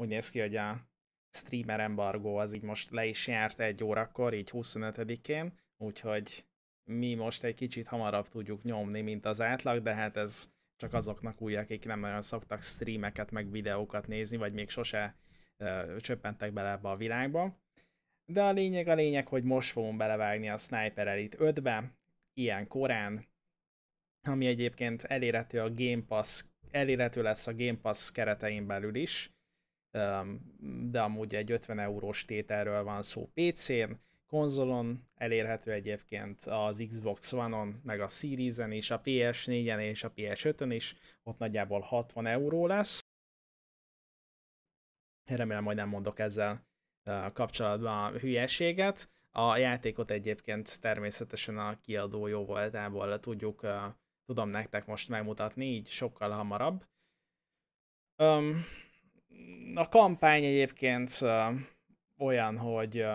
úgy néz ki, hogy a streamer embargo az így most le is járt egy órakor, így 25-én, úgyhogy mi most egy kicsit hamarabb tudjuk nyomni, mint az átlag, de hát ez csak azoknak új, akik nem nagyon szoktak streameket, meg videókat nézni, vagy még sose ö, csöppentek bele ebbe a világba. De a lényeg a lényeg, hogy most fogunk belevágni a Sniper Elite 5-be, ilyen korán, ami egyébként elérhető a Game Pass, elérhető lesz a Game Pass keretein belül is, de amúgy egy 50 eurós tételről van szó PC-n, konzolon elérhető egyébként az Xbox One-on, meg a Series-en is, a PS4-en és a PS5-ön is, ott nagyjából 60 euró lesz. Remélem, hogy nem mondok ezzel kapcsolatban a hülyeséget. A játékot egyébként természetesen a kiadó jó voltából tudjuk, tudom nektek most megmutatni, így sokkal hamarabb. A kampány egyébként olyan, hogy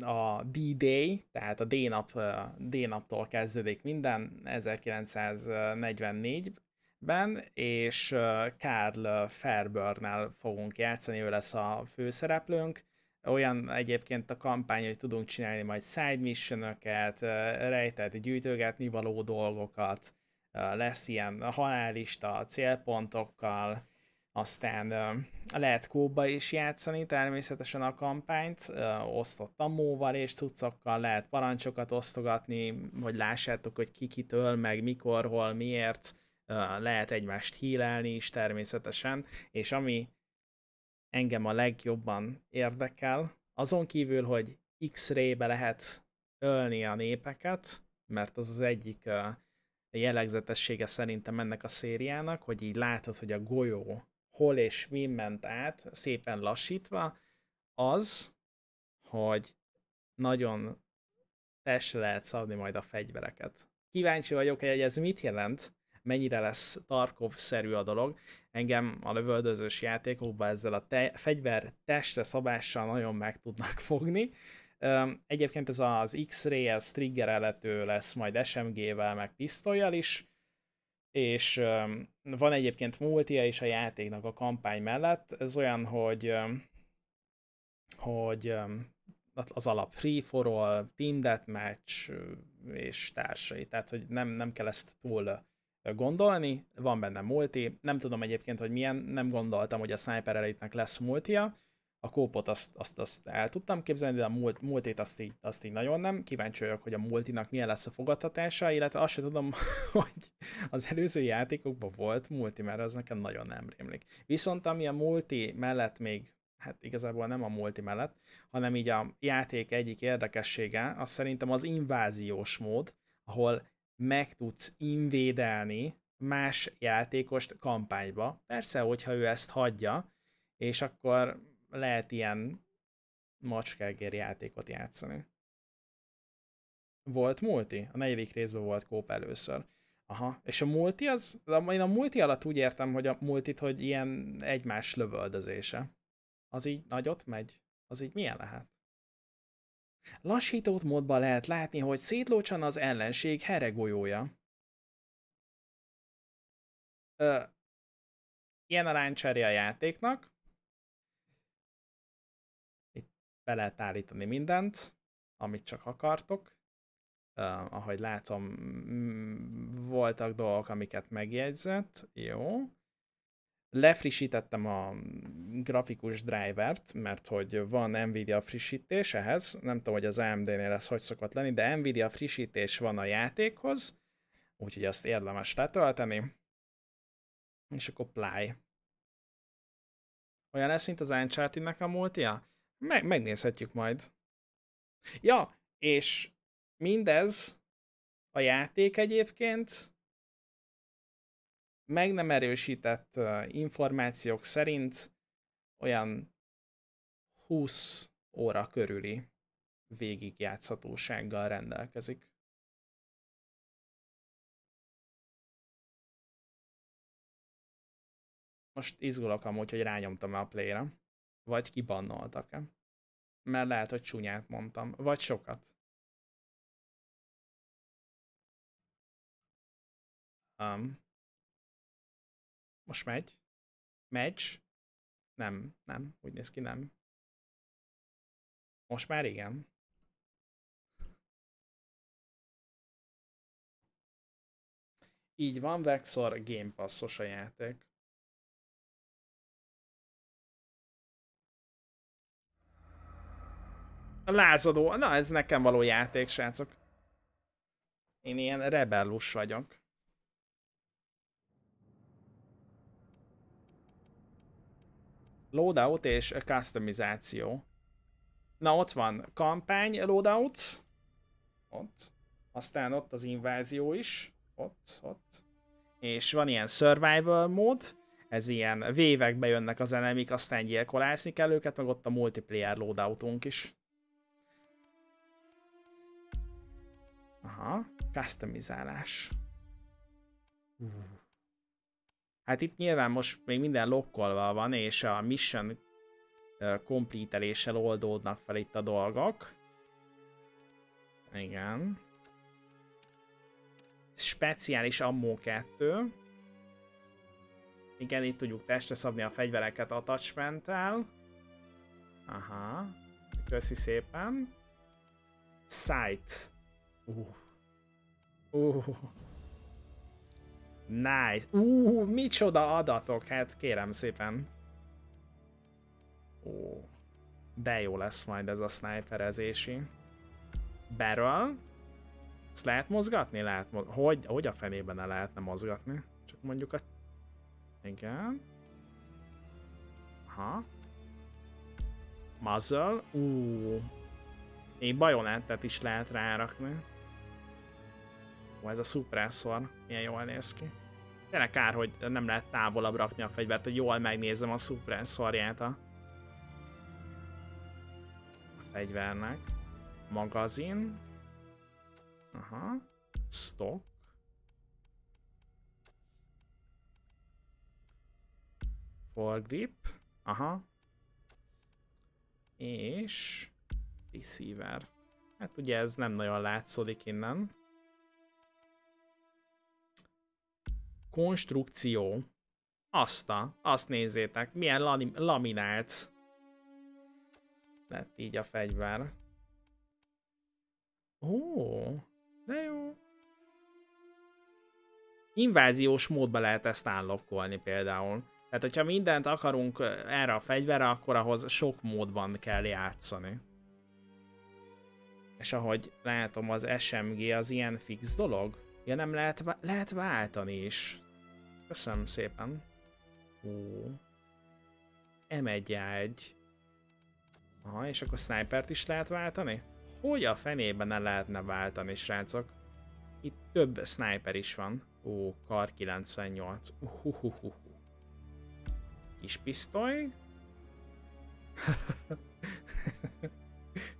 a D-Day, tehát a D-nap, D-naptól kezdődik minden 1944-ben, és Karl Fairburn-nel fogunk játszani, ő lesz a főszereplőnk. Olyan egyébként a kampány, hogy tudunk csinálni majd side missionöket, rejtett gyűjtögetni való dolgokat, lesz ilyen halálista célpontokkal, aztán lehet kóba is játszani természetesen a kampányt, osztott amóval és cuccokkal, lehet parancsokat osztogatni, hogy lássátok, hogy ki kitől, meg mikor, hol, miért, lehet egymást hílelni is természetesen, és ami engem a legjobban érdekel, azon kívül, hogy X-ray-be lehet ölni a népeket, mert az az egyik jellegzetessége szerintem ennek a szériának, hogy így látod, hogy a golyó hol és mi ment át, szépen lassítva, az, hogy nagyon testre lehet szabni majd a fegyvereket. Kíváncsi vagyok, hogy ez mit jelent, mennyire lesz Tarkov-szerű a dolog. Engem a lövöldözős játékokban ezzel a te- fegyver testre szabással nagyon meg tudnak fogni. Egyébként ez az X-ray, ez triggerelhető lesz majd SMG-vel, meg pisztolyjal is és van egyébként multia is a játéknak a kampány mellett. Ez olyan, hogy hogy az alap free for all, team deathmatch és társai, tehát hogy nem, nem kell ezt túl gondolni, van benne multi, nem tudom egyébként, hogy milyen, nem gondoltam, hogy a Sniper Elite-nek lesz multia, a kópot azt, azt, azt el tudtam képzelni, de a mult, multit azt így, azt így nagyon nem. Kíváncsi vagyok, hogy a multinak milyen lesz a fogadtatása, illetve azt sem tudom, hogy az előző játékokban volt multi, mert az nekem nagyon nem rémlik. Viszont ami a multi mellett még, hát igazából nem a multi mellett, hanem így a játék egyik érdekessége, az szerintem az inváziós mód, ahol meg tudsz invédelni más játékost kampányba. Persze, hogyha ő ezt hagyja, és akkor lehet ilyen macskágér játékot játszani. Volt multi? A negyedik részben volt kóp először. Aha, és a multi az, én a multi alatt úgy értem, hogy a multit, hogy ilyen egymás lövöldözése. Az így nagyot megy? Az így milyen lehet? Lassított módban lehet látni, hogy szétlócsan az ellenség heregolyója. Ö, ilyen aránycserje a játéknak, be lehet állítani mindent, amit csak akartok. Uh, ahogy látom, voltak dolgok, amiket megjegyzett. Jó. Lefrissítettem a grafikus drivert, mert hogy van Nvidia frissítés ehhez. Nem tudom, hogy az AMD-nél ez hogy szokott lenni, de Nvidia frissítés van a játékhoz, úgyhogy azt érdemes letölteni. És akkor play. Olyan lesz, mint az Uncharted-nek a múltja? Meg, megnézhetjük majd. Ja, és mindez a játék egyébként meg nem erősített információk szerint olyan 20 óra körüli végigjátszhatósággal rendelkezik. Most izgulok amúgy, hogy rányomtam a play-re. Vagy kibannoltak-e? Mert lehet, hogy csúnyát mondtam. Vagy sokat. Um, most megy. Megy. Nem, nem, úgy néz ki, nem. Most már igen. Így van, Vexor Game Passos a játék. A lázadó, na ez nekem való játék, srácok. Én ilyen rebellus vagyok. Loadout és customizáció. Na ott van kampány loadout. Ott. Aztán ott az invázió is. Ott, ott. És van ilyen survival mód. Ez ilyen vévekbe jönnek az enemik, aztán gyilkolászni kell őket, meg ott a multiplayer loadoutunk is. Aha, customizálás. Hát itt nyilván most még minden lokkolva van, és a mission complete oldódnak fel itt a dolgok. Igen. Speciális ammo 2. Igen, itt tudjuk testre szabni a fegyvereket attachment-tel. Aha. Köszi szépen. Sight. Uh. Uh. Nice. Uh, micsoda adatok, hát kérem szépen. Ó, de jó lesz majd ez a sniperezési. Barrel. Ezt lehet mozgatni? Lehet mo hogy, hogy a fenében ne lehetne mozgatni? Csak mondjuk a... Igen. Aha. Muzzle. Ú. Még bajonettet is lehet rárakni. Ó, ez a szupresszor. Milyen jól néz ki. Tényleg kár, hogy nem lehet távolabb rakni a fegyvert, hogy jól megnézem a szupresszorját a fegyvernek. Magazin. Aha. Stock. Foregrip. Aha. És receiver. Hát ugye ez nem nagyon látszódik innen. Konstrukció. Azt a, azt nézzétek, milyen laminált lett így a fegyver. Ó, de jó. Inváziós módba lehet ezt állokkolni például. Tehát, hogyha mindent akarunk erre a fegyverre, akkor ahhoz sok módban kell játszani. És ahogy látom, az SMG az ilyen fix dolog. Ja, nem lehet, lehet váltani is. Köszönöm szépen. Ó. M1 Aha, és akkor snipert is lehet váltani? Hogy a fenében ne lehetne váltani, srácok? Itt több sniper is van. Ó, kar 98. Uhuhuhu. Kis pisztoly.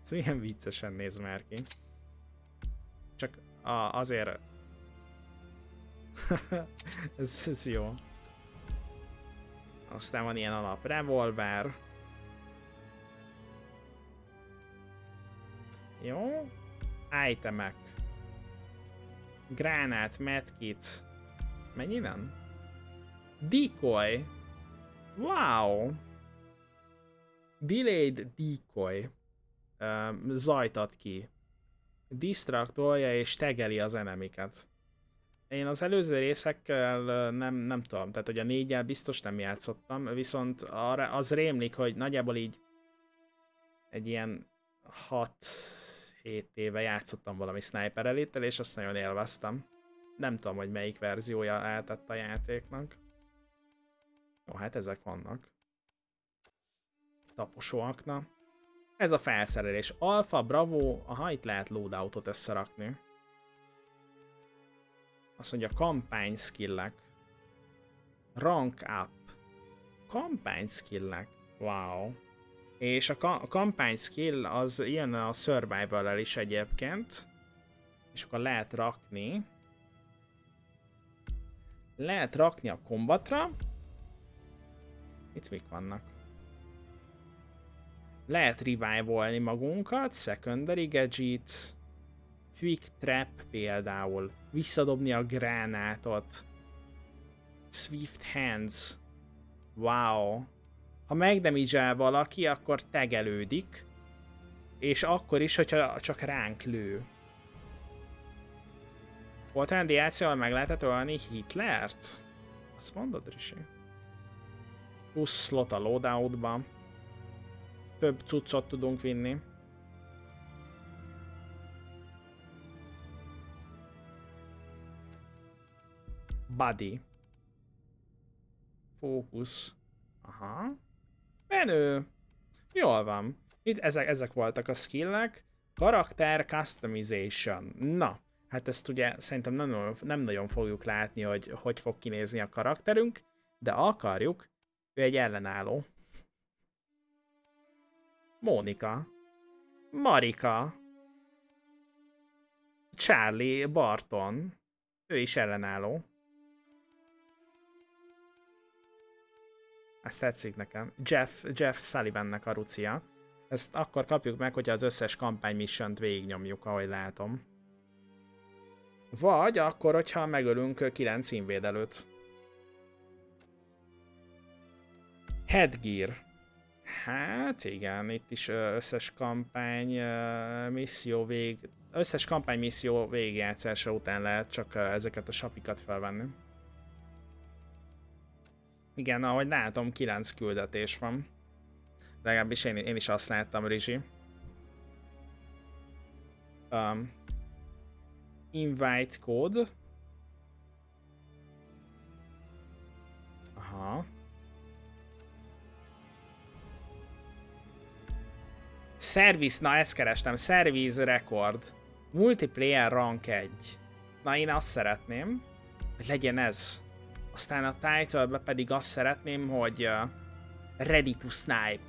Ez milyen viccesen néz már ki. Csak a, azért... ez, ez jó. Aztán van ilyen alap revolver. Jó. Itemek. Gránát, medkit. Mennyi van? Decoy. Wow. Delayed decoy. Um, zajt ki. Distraktolja és tegeli az enemiket. Én az előző részekkel nem, nem tudom, tehát hogy a négyel biztos nem játszottam, viszont arra az rémlik, hogy nagyjából így egy ilyen 6 7 éve játszottam valami Sniper elite és azt nagyon élveztem. Nem tudom, hogy melyik verziója lehetett a játéknak. Jó, hát ezek vannak. Taposóak, na. Ez a felszerelés. Alpha, Bravo, aha, itt lehet loadoutot összerakni. Azt mondja, kampány skillek. Rank up. Kampány skillek. Wow. És a, ka a kampány skill az ilyen a survival is egyébként. És akkor lehet rakni. Lehet rakni a kombatra. Itt mik vannak? Lehet revivalni magunkat, secondary gadget, quick trap például, visszadobni a gránátot, swift hands, wow, ha megdemizsel valaki, akkor tegelődik, és akkor is, hogyha csak ránk lő. Volt olyan DLC, ahol meg lehetett ölni Hitlert? Azt mondod, Risi? Plusz slot a loadoutba. Több cuccot tudunk vinni. Buddy. Fókusz. Aha. Menő. Jól van. Itt ezek, ezek voltak a skillek. Karakter customization. Na, hát ezt ugye szerintem nem, nem nagyon fogjuk látni, hogy hogy fog kinézni a karakterünk, de akarjuk, ő egy ellenálló. Mónika. Marika. Charlie Barton. Ő is ellenálló. Ez tetszik nekem. Jeff, Jeff Sullivannek a rucia. Ezt akkor kapjuk meg, hogyha az összes kampány mission végignyomjuk, ahogy látom. Vagy akkor, hogyha megölünk 9 színvédelőt. Headgear. Hát igen, itt is összes kampány misszió vég... Összes kampány misszió végigjátszása után lehet csak ezeket a sapikat felvenni. Igen, ahogy látom, 9 küldetés van. Legalábbis én, én is azt láttam, Rizsi. Um, invite code. Aha. Service, na ezt kerestem, Service Record. Multiplayer rank 1. Na én azt szeretném, hogy legyen ez. Aztán a title pedig azt szeretném, hogy uh, Ready to Snipe.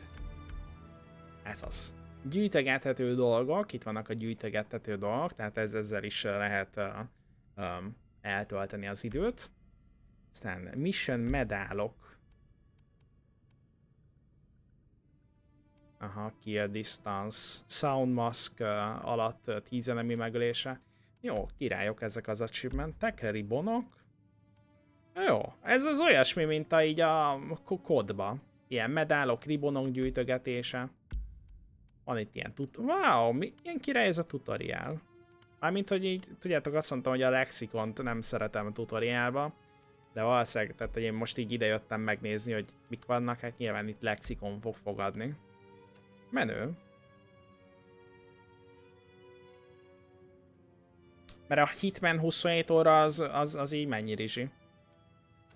Ez az. Gyűjtögethető dolgok, itt vannak a gyűjtögethető dolgok, tehát ez, ezzel is lehet uh, um, eltölteni az időt. Aztán mission medálok. Aha, kill distance. Sound mask uh, alatt uh, 10 enemi megölése. Jó, királyok ezek az achievementek, ribonok. Jó, ez az olyasmi, mint a így a kodba. Ilyen medálok, ribonok gyűjtögetése. Van itt ilyen tut... Wow, mi, ilyen király ez a tutoriál. Mármint, hogy így, tudjátok, azt mondtam, hogy a lexikont nem szeretem a tutoriálba. De valószínűleg, tehát hogy én most így idejöttem megnézni, hogy mik vannak, hát nyilván itt lexikon fog fogadni. Menő. Mert a Hitman 27 óra az, az, az így mennyi rizsi?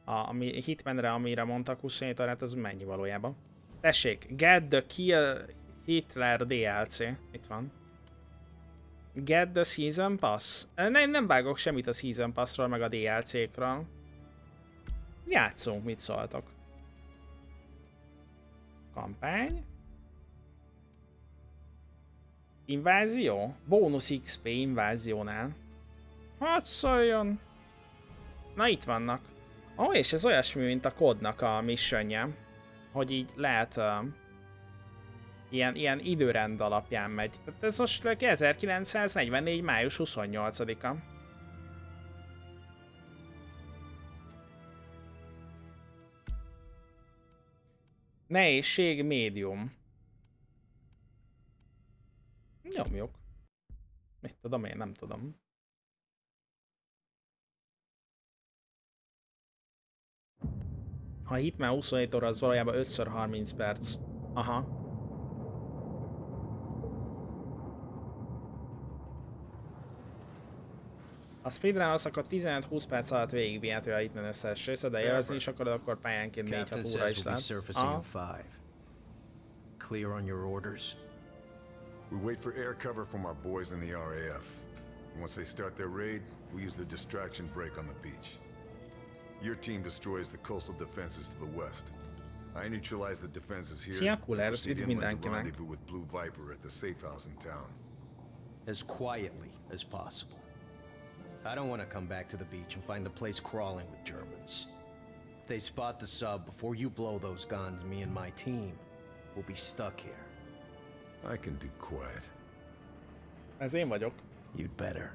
A, ami Hitmanre, amire mondtak 27 órát, az mennyi valójában? Tessék, Get the Kill Hitler DLC. Itt van. Get the Season Pass. Nem, nem vágok semmit a Season Passról, meg a DLC-kről. Játszunk, mit szóltok. Kampány. Invázió? Bónusz XP inváziónál. Hát szóljon. Na itt vannak. Ó, oh, és ez olyasmi, mint a kodnak a missionje, hogy így lehet uh, ilyen, ilyen időrend alapján megy. Tehát ez most 1944. május 28-a. Nehézség médium. Nyomjuk. Mit tudom én, nem tudom. Ha Hitman 27 óra, az valójában 5x30 perc. Aha. A speedrun az akkor 15-20 perc alatt végigvihető a Hitman összes része, de élvezni is akarod, akkor pályánként 4-6 óra is lehet. Aha. Clear on your orders. We wait for air cover from our boys in the RAF. Once they start their raid, we use the distraction break on the beach. Your team destroys the coastal defenses to the west. I neutralize the defenses here. Szia, Kuler, üdv mindenkinek. with Blue Viper at the safe house in town. As quietly as possible. I don't want to come back to the beach and find the place crawling with Germans. If they spot the sub before you blow those guns, me and my team will be stuck here. I can do quiet. Ez én vagyok. You'd better.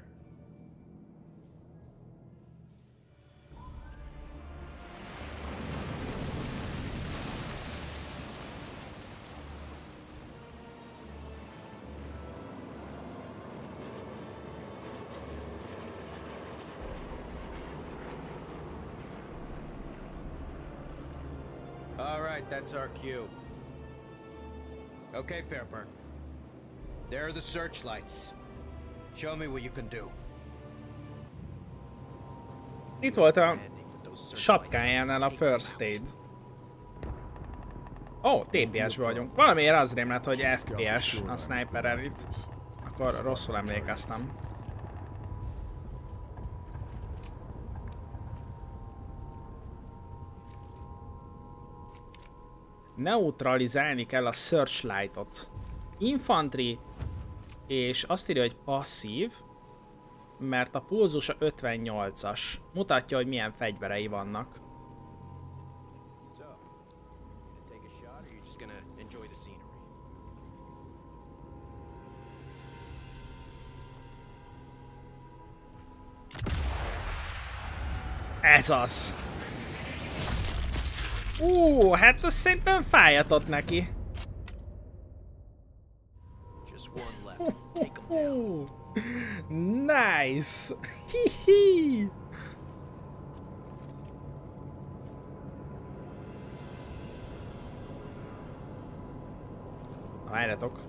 Right, that's our cue. Okay, Fairburn. There are the searchlights. Show me what you can do. Itt volt a sapkájánál a first aid. Ó, oh, TPS-be vagyunk. Valamiért az rémlett, hogy FPS a sniper itt. Akkor rosszul emlékeztem. Neutralizálni kell a searchlightot. Infantry, és azt írja, hogy passzív, mert a pulzusa 58-as. Mutatja, hogy milyen fegyverei vannak. So, gonna Ú, hát az szerintem fájatott neki. Nice. Hihi. Várjatok.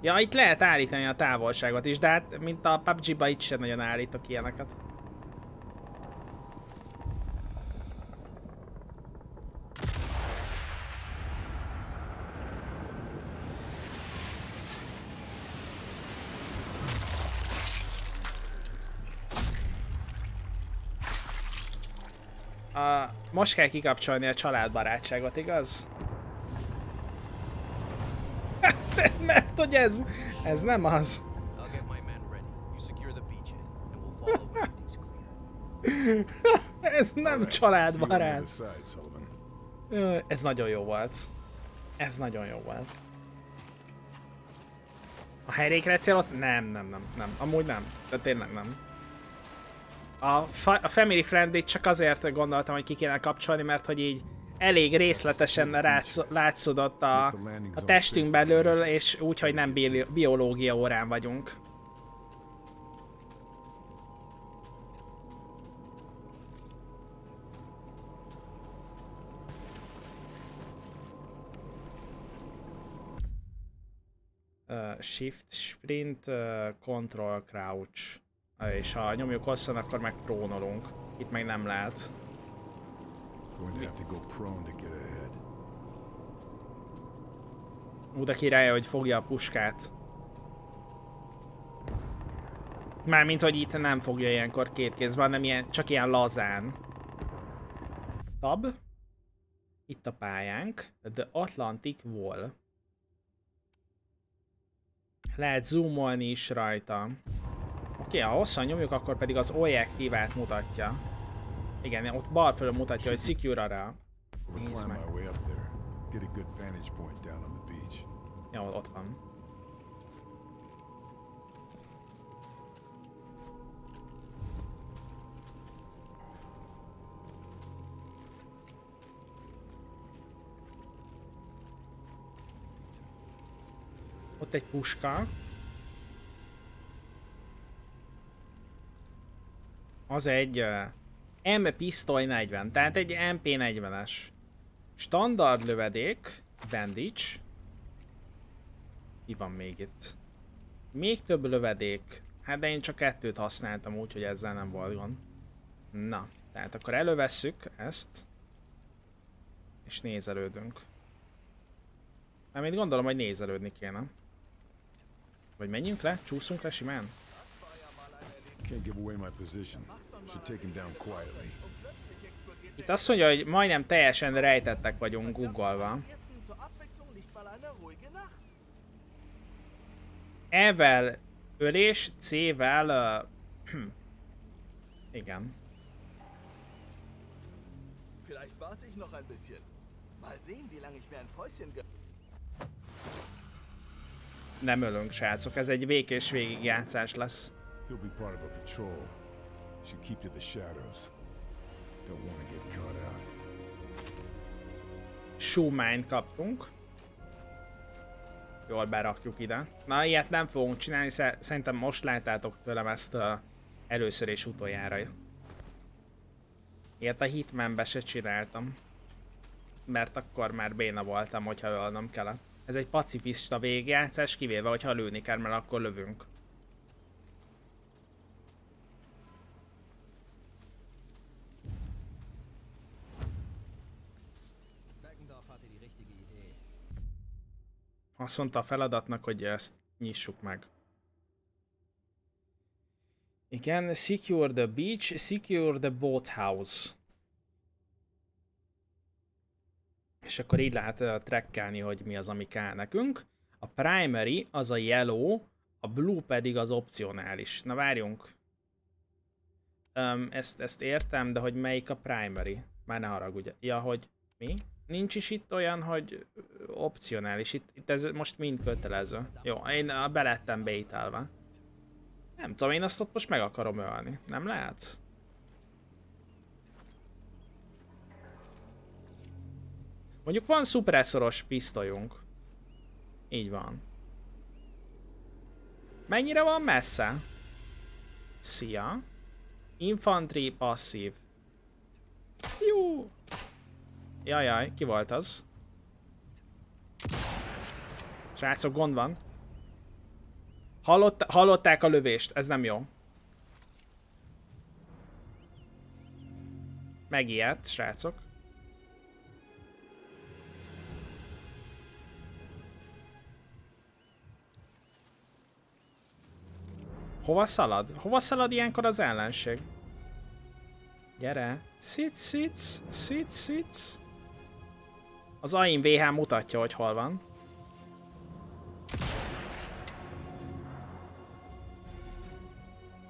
Ja, itt lehet állítani a távolságot is, de hát, mint a PUBG-ba itt sem nagyon állítok ilyeneket. A, most kell kikapcsolni a családbarátságot, igaz? Mert hogy ez, ez nem az. Ez nem családbarát. Ez nagyon jó volt. Ez nagyon jó volt. A helyrékre céloz? Nem, nem, nem, nem. Amúgy nem. De tényleg nem. A, fa- a Family Friendly csak azért gondoltam, hogy ki kéne kapcsolni, mert hogy így elég részletesen látsz- látszódott a, a testünk belülről, és úgy, hogy nem bi- biológia órán vagyunk. Uh, shift, sprint, uh, control, crouch. És ha nyomjuk hosszan, akkor meg prónolunk. Itt meg nem lehet. Ú, de királya, hogy fogja a puskát. Mármint, hogy itt nem fogja ilyenkor két kézben, hanem ilyen, csak ilyen lazán. Tab. Itt a pályánk. The Atlantic Wall. Lehet zoomolni is rajta. Oké, ha hosszan nyomjuk, akkor pedig az objektívát mutatja. Igen, ott bal fölül mutatja, hogy secure. We'll Nézd meg. Jó, ott van. Ott egy puska. Az egy uh, M pisztoly 40, tehát egy MP40-es. Standard lövedék, bandage, mi van még itt? Még több lövedék. Hát de én csak kettőt használtam, úgyhogy ezzel nem volt gond. Na, tehát akkor elővesszük ezt. És nézelődünk. Mármint gondolom, hogy nézelődni kéne. Vagy menjünk le? Csúszunk le simán? Can't give away my position. Should take him down quietly. Itt azt mondja, hogy majdnem teljesen rejtettek vagyunk guggolva. Nacht. E-vel ölés, C-vel... Uh, igen. Vielleicht warte ich noch ein bisschen. Mal sehen, wie lange ich mir ein Päuschen gönne. Nem ölünk, srácok. Ez egy békés végigjátszás lesz. He'll be part of a patrol. Should keep to the shadows. Don't want to get caught out. Shoemine kaptunk. Jól berakjuk ide. Na, ilyet nem fogunk csinálni, sze- szerintem most láttátok tőlem ezt uh, először és utoljára. Ilyet a Hitmanbe se csináltam. Mert akkor már béna voltam, hogyha ölnöm kellett. Ez egy pacifista végjátszás, kivéve, hogyha lőni kell, mert akkor lövünk. Beckendorf hatte die richtige Idee. Azt mondta a feladatnak, hogy ezt nyissuk meg. Igen, secure the beach, secure the boathouse. És akkor így lehet uh, trekkelni, hogy mi az, ami kell nekünk. A primary az a yellow, a blue pedig az opcionális. Na várjunk. Um, ezt, ezt értem, de hogy melyik a primary? Már ne haragudj. Ja, hogy mi? Nincs is itt olyan, hogy opcionális. Itt, itt ez most mind kötelező. Jó, én belettem bételve. Nem tudom, én azt ott most meg akarom ölni. Nem lehet? Mondjuk van szupresszoros pisztolyunk. Így van. Mennyire van messze? Szia. Infantry passzív. Jó. Jajjaj, ki volt az? Srácok, gond van. Hallott, hallották a lövést, ez nem jó. Megijedt, srácok. Hova szalad? Hova szalad ilyenkor az ellenség? Gyere. Szic, szic, szic, szic. Az AIM VH mutatja, hogy hol van.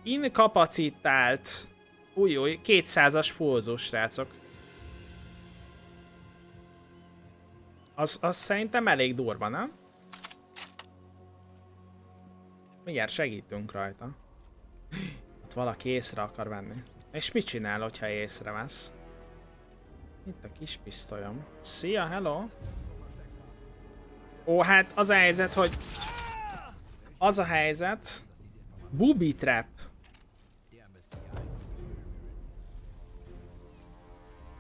Inkapacitált. Új, új, 200-as pulzus, srácok. Az, az szerintem elég durva, nem? Mindjárt segítünk rajta. Ott valaki észre akar venni. És mit csinál, hogyha észrevesz? Itt a kis pisztolyom. Szia, hello! Ó, hát az a helyzet, hogy... Az a helyzet... Booby trap.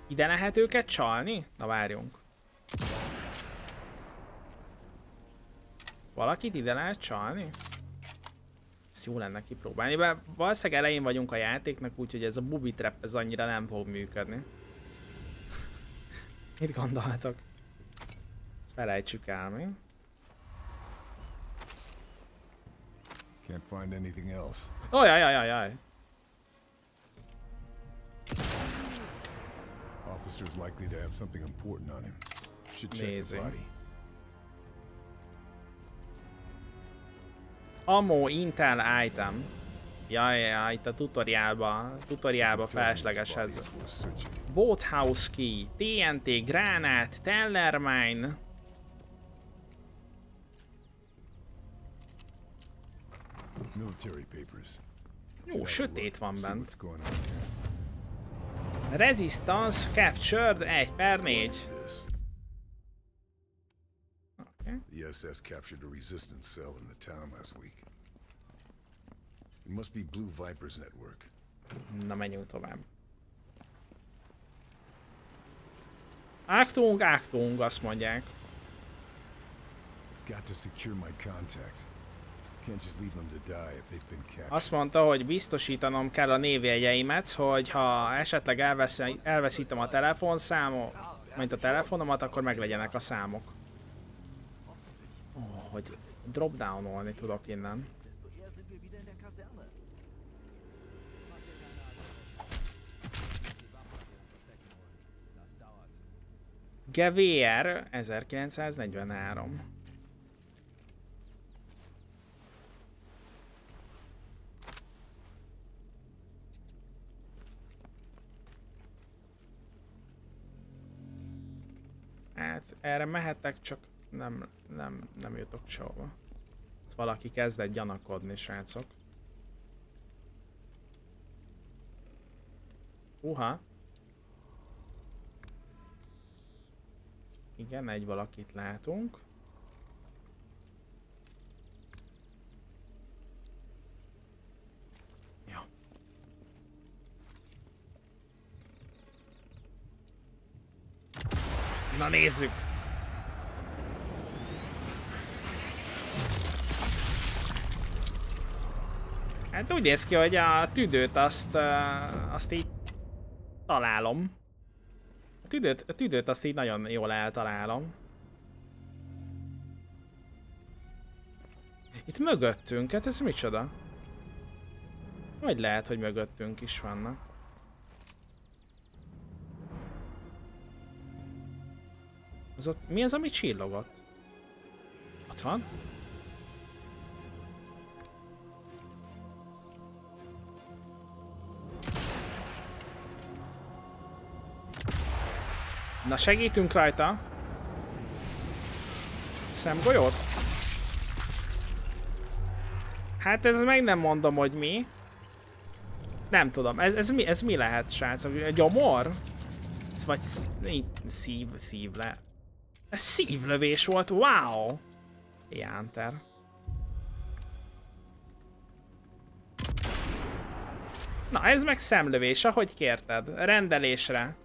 Ide lehet őket csalni? Na várjunk. Valakit ide lehet csalni? Ezt jó lenne kipróbálni, bár valószínűleg elején vagyunk a játéknak, úgyhogy ez a booby trap ez annyira nem fog működni. Mit gondoltok? Felejtsük el mi. Can't find anything else. Ojajajajaj. Officer's likely to have something important on him. Should check the Amazing. body. Ammo Intel item. Jaj, jaj, itt a tutoriálba, tutoriálba felesleges ez. Boathouse key, TNT, gránát, Tellermine. Jó, sötét van bent. Resistance captured 1 per 4. This. Okay. The SS captured a resistance cell in the town last week. It must be Blue Viper's network. Na menjünk tovább. Aktung, aktung, azt mondják. Got to secure my contact. Can't just leave them to die if they've been captured. Azt mondta, hogy biztosítanom kell a névjegyeimet, hogy ha esetleg elvesz, elveszítem a telefonszámot, mint a telefonomat, akkor meglegyenek a számok. Oh, hogy dropdownolni tudok innen. Gewehr 1943. Hát erre mehetek, csak nem, nem, nem jutok sehova. Valaki kezdett gyanakodni, srácok. Uha. Igen, egy valakit látunk. Ja. Na nézzük! Hát úgy néz ki, hogy a tüdőt azt, azt így találom. Tüdőt, a tüdőt azt így nagyon jól eltalálom. Itt mögöttünk, hát ez micsoda? Vagy lehet, hogy mögöttünk is vannak. Az ott, mi az, ami csillogott? Ott van? Na segítünk rajta. Szemgolyót? Hát ez meg nem mondom, hogy mi. Nem tudom, ez, ez, mi, ez mi lehet, srácok? Gyomor? Ez vagy szív, szív le. Ez szívlövés volt, wow! Jánter. Na, ez meg szemlövés, ahogy kérted. Rendelésre.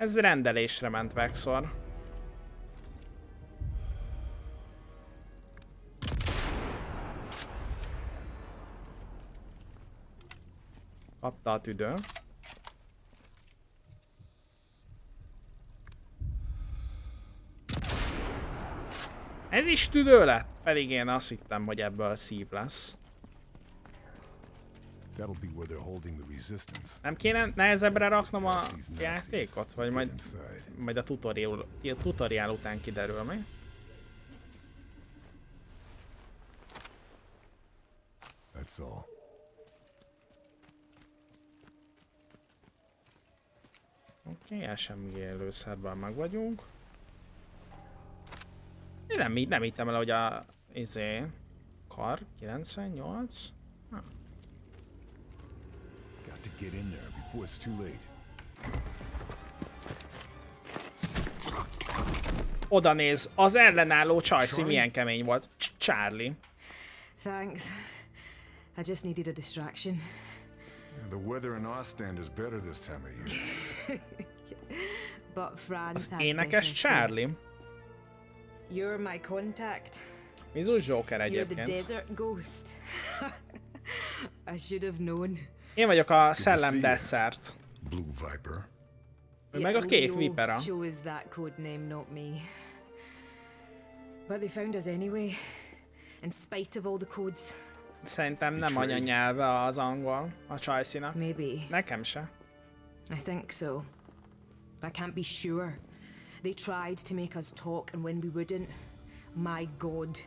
Ez rendelésre ment Vexor. Kapta a tüdő. Ez is tüdő lett? Pedig én azt hittem, hogy ebből szív lesz. Nem kéne nehezebbre raknom a játékot? Vagy majd, majd a tutorial, a tutorial után kiderül mi? That's all. Oké, okay, semmi élőszerben meg vagyunk. Én nem, nem hittem el, hogy a izé, kar 98? Got to get in there before it's too late. Oda néz, az ellenálló csajszi milyen kemény volt. Cs- Charlie. Thanks. I just needed a distraction. Yeah, the weather in Ostend is better this time of year. But France Az has énekes. Charlie. You're my contact. Mizus Joker You're the egyébként. desert ghost. I should have known. Én vagyok a szellem desszert. Blue Viper. Ő meg a kék vipera. But they found us anyway. In spite of all the codes. Szerintem nem anyanyelve az angol a csajszinak. Maybe. Nekem se. I think so. I can't be sure. They tried to make us talk, and when we wouldn't, my god,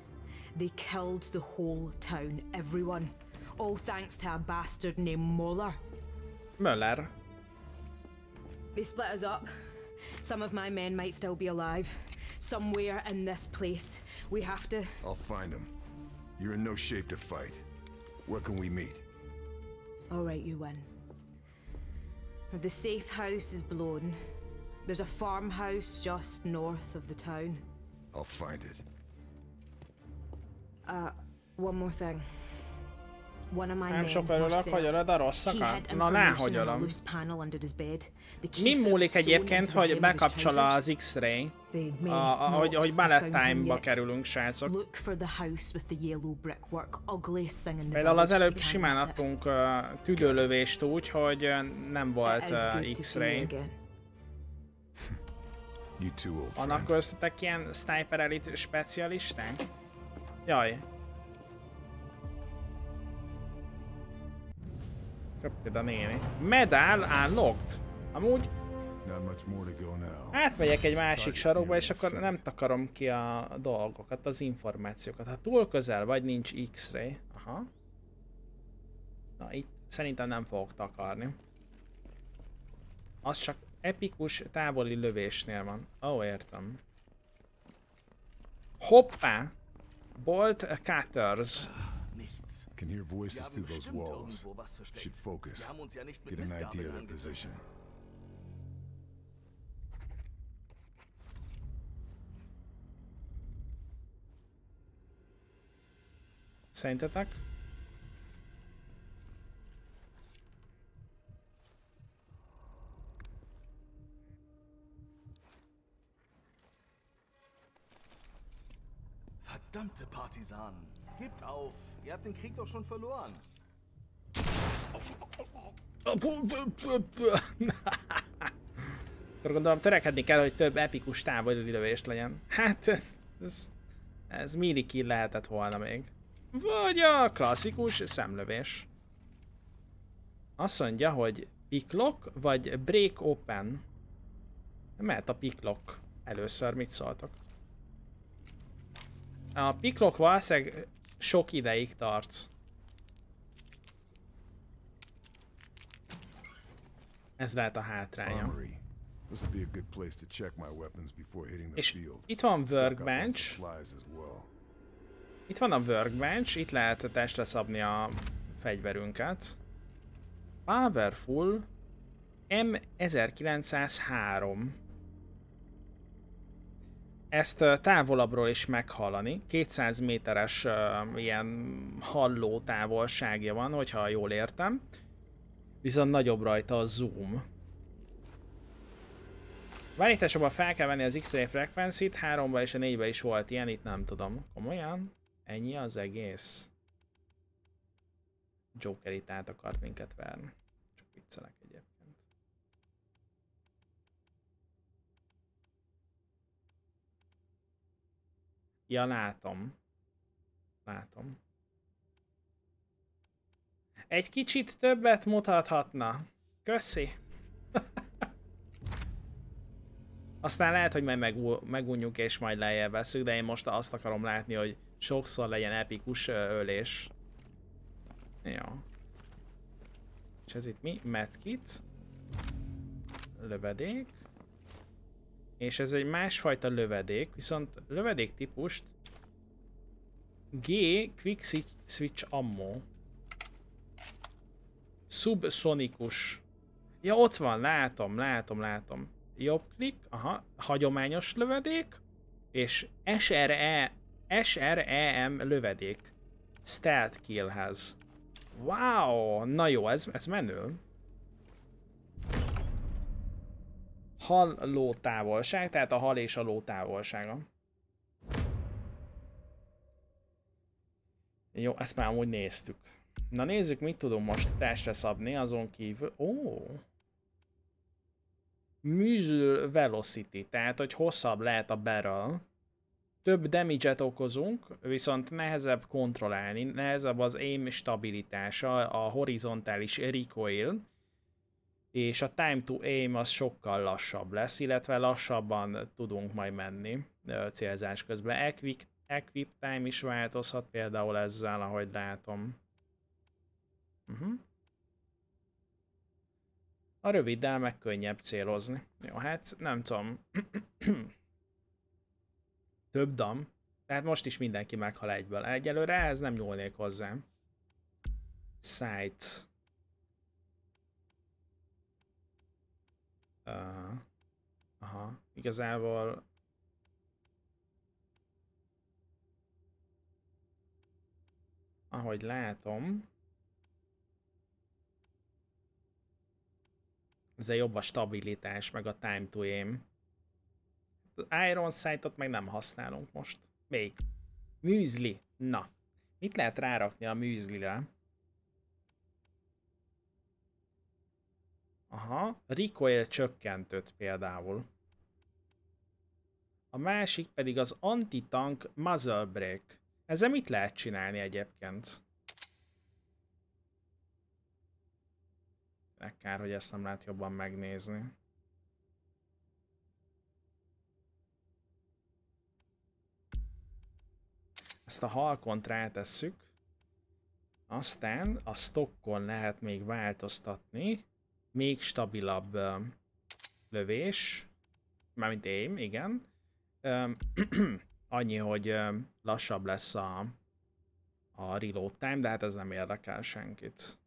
they killed the whole town, everyone. All thanks to a bastard named Muller. Möller. They split us up. Some of my men might still be alive. Somewhere in this place. We have to. I'll find them. You're in no shape to fight. Where can we meet? Alright, you win. The safe house is blown. There's a farmhouse just north of the town. I'll find it. Uh, one more thing. Nem men, sok örülök, Marcel, hogy ölöd a rosszakat? Na nehogy ölöm. Mi múlik egyébként, hogy bekapcsol az X-ray? A, a, hogy, hogy ballet time-ba kerülünk, srácok. Például az előbb simán adtunk uh, tüdőlövést úgy, hogy uh, nem volt uh, X-ray. friend. köztetek ilyen sniper elite specialisták? Jaj. Köpted a néni. Medál unlocked. Amúgy átmegyek egy másik sarokba, és akkor nem takarom ki a dolgokat, az információkat. Ha túl közel vagy, nincs X-ray. Aha. Na, itt szerintem nem fogok takarni. Az csak epikus távoli lövésnél van. Ó, értem. Hoppá! Bolt Cutters. Can hear voices through those walls. Should focus. Get an idea of their position. Sand attack? Verdammte Partisanen, gib auf! Ihr habt den Krieg doch schon verloren. Gondolom törekedni kell, hogy több epikus távoli lövést legyen. Hát ez, ez, ez mini kill lehetett volna még. Vagy a klasszikus szemlövés. Azt mondja, hogy picklock vagy break open. Mehet a picklock. Először mit szóltok? A picklock valószínűleg sok ideig tart. Ez lehet a hátránya. És itt van workbench. Itt van a workbench, itt lehet testre szabni a fegyverünket. Powerful M1903. Ezt távolabbról is meghallani. 200 méteres ilyen halló távolságja van, hogyha jól értem. Viszont nagyobb rajta a zoom. Várításokban fel kell venni az X-ray frekvencit, 3 és a 4 is volt ilyen, itt nem tudom. Komolyan? Ennyi az egész? Joker itt át akart minket verni. Csak viccelek egyébként. Ja, látom. Látom. Egy kicsit többet mutathatna. Köszi. Aztán lehet, hogy majd meg, megunjuk és majd lejjebb veszük, de én most azt akarom látni, hogy sokszor legyen epikus ölés. Jó. És ez itt mi? Medkit. Lövedék. És ez egy másfajta lövedék, viszont lövedék típust G Quick Switch- Ammo. Subsonikus. Ja, ott van, látom, látom, látom. Jobb klik, aha, hagyományos lövedék, és SRE, SREM lövedék. Stealth killhez. Wow, na jó, ez, ez menő. Hal ló távolság, tehát a hal és a ló távolsága. Jó, ezt már amúgy néztük. Na nézzük, mit tudunk most testre szabni, azon kívül... Ó! Muzzle velocity, tehát hogy hosszabb lehet a barrel. Több damage-et okozunk, viszont nehezebb kontrollálni, nehezebb az aim stabilitása, a horizontális recoil, és a time to aim az sokkal lassabb lesz, illetve lassabban tudunk majd menni célzás közben. Equip, equip time is változhat például ezzel, ahogy látom. Uh-huh. A röviddel meg könnyebb célozni. Jó, hát nem tudom. Több dam. Tehát most is mindenki meghal egyből. Egyelőre ehhez nem nyúlnék hozzá. Sight. Uh, aha, igazából ahogy látom, ezzel jobb a stabilitás, meg a time to aim. Az Iron Sight-ot meg nem használunk most. Még. Műzli. Na. Mit lehet rárakni a műzlire? Aha, recoil csökkentőt például. A másik pedig az anti-tank muzzle break. Ezzel mit lehet csinálni egyébként? Kár, hogy ezt nem lehet jobban megnézni. Ezt a halkont rátesszük. Aztán a stockon lehet még változtatni. Még stabilabb lövés. Mármint aim, igen. Annyi, hogy lassabb lesz a, a reload time, de hát ez nem érdekel senkit.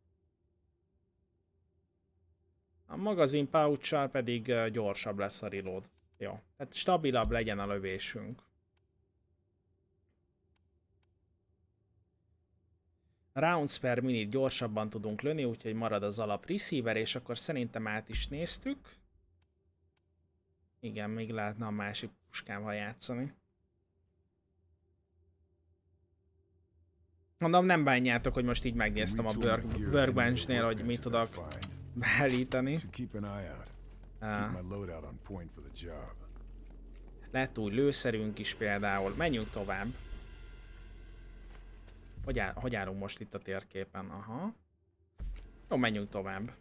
A magazin pouch pedig gyorsabb lesz a reload. Jó, tehát stabilabb legyen a lövésünk. Rounds per minute gyorsabban tudunk lőni, úgyhogy marad az alap receiver, és akkor szerintem át is néztük. Igen, még lehetne a másik puskával játszani. Mondom, nem bánjátok, hogy most így megnéztem a work, workbench-nél, hogy mit tudok beállítani. Uh, lett új lőszerünk is például. Menjünk tovább. Hogy, áll, hogy állunk most itt a térképen? Aha. Jó, menjünk tovább.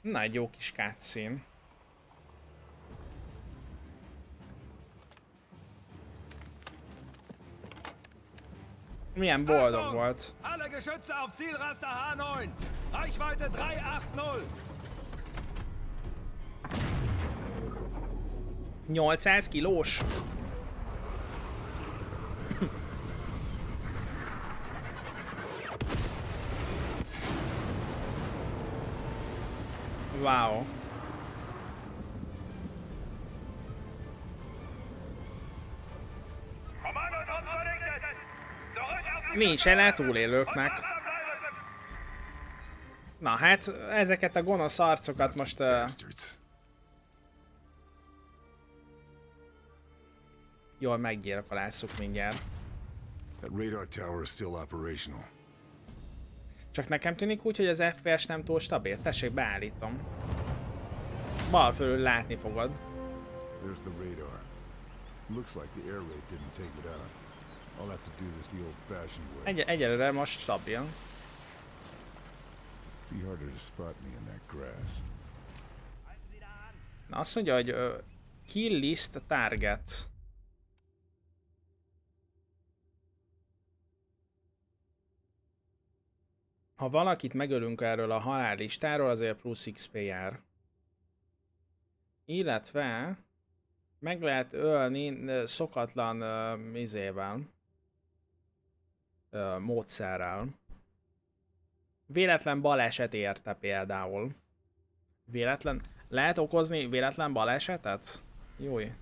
Na, egy jó kis cutscene. Milyen boldog Achtung! volt. Alle Geschütze auf Zielraster H9. Reichweite 380. 800 kilós. wow. Zurück auf die Nincs ele túlélőknek. Na hát, ezeket a gonosz arcokat most... Uh, jól meggyilkolásszuk mindjárt. Csak nekem tűnik úgy, hogy az FPS nem túl stabil. Tessék, beállítom. Bal fölül látni fogod. There's the radar. Looks like the air raid didn't take it out. Egy egyelőre most stabil. Be harder to spot me in that grass. Na azt mondja, hogy uh, kill list target. Ha valakit megölünk erről a halállistáról, azért plusz XP jár. Illetve meg lehet ölni szokatlan uh, izével, uh, módszerrel. Véletlen baleset érte például. Véletlen... Lehet okozni véletlen balesetet? Júj.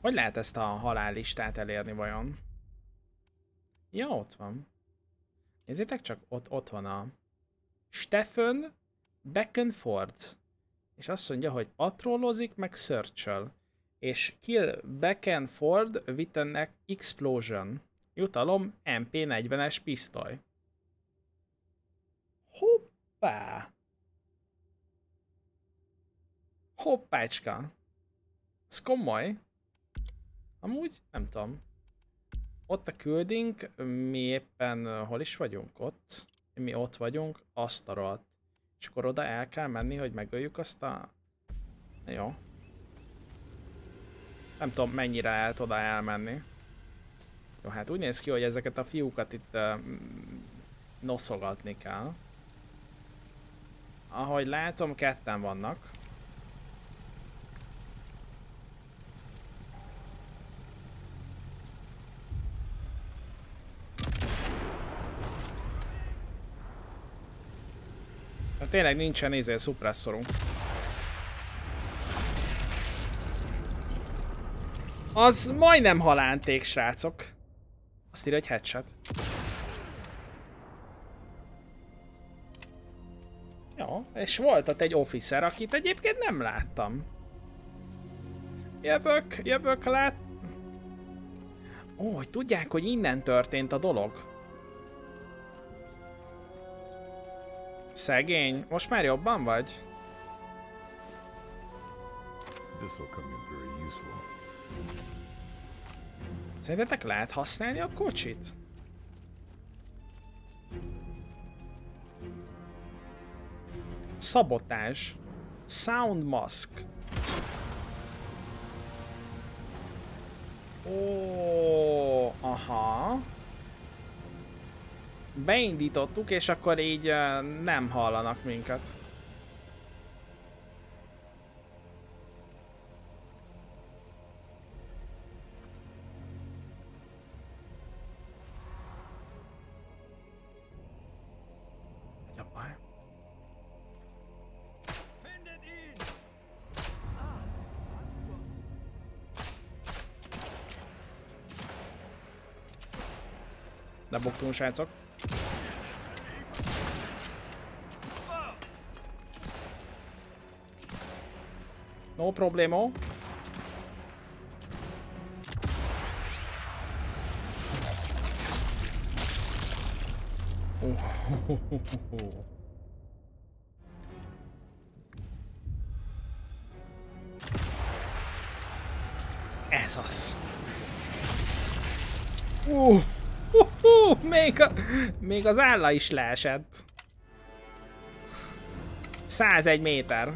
Hogy lehet ezt a halállistát elérni vajon? Ja, ott van. Nézzétek csak, ott, ott van a Stephen Beckenford. És azt mondja, hogy patrollozik, meg search És kill Beckenford with an explosion. Jutalom MP40-es pisztoly. Hoppá! Hoppácska! Ez komoly. Amúgy nem tudom. Ott a küldünk, mi éppen hol is vagyunk? Ott. Mi ott vagyunk, azt a rohadt. És akkor oda el kell menni, hogy megöljük azt a... Jó. Nem tudom, mennyire lehet oda elmenni. Jó, hát úgy néz ki, hogy ezeket a fiúkat itt uh, noszogatni kell. Ahogy látom, ketten vannak. Tényleg nincsen izé szupresszorunk. Az majdnem halánték, srácok. Azt írja, hogy headshot. Jó, és volt ott egy officer, akit egyébként nem láttam. Jövök, jövök, lát... Ó, hogy tudják, hogy innen történt a dolog. Szegény, most már jobban vagy? Szerintetek lehet használni a kocsit? Szabotás. Sound mask. Ó, aha beindítottuk, és akkor így nem hallanak minket. Lebuktunk, srácok. No problémo. Oh. Ez az. Uh, uh, uh, még, a, még az álla is leesett. 101 méter.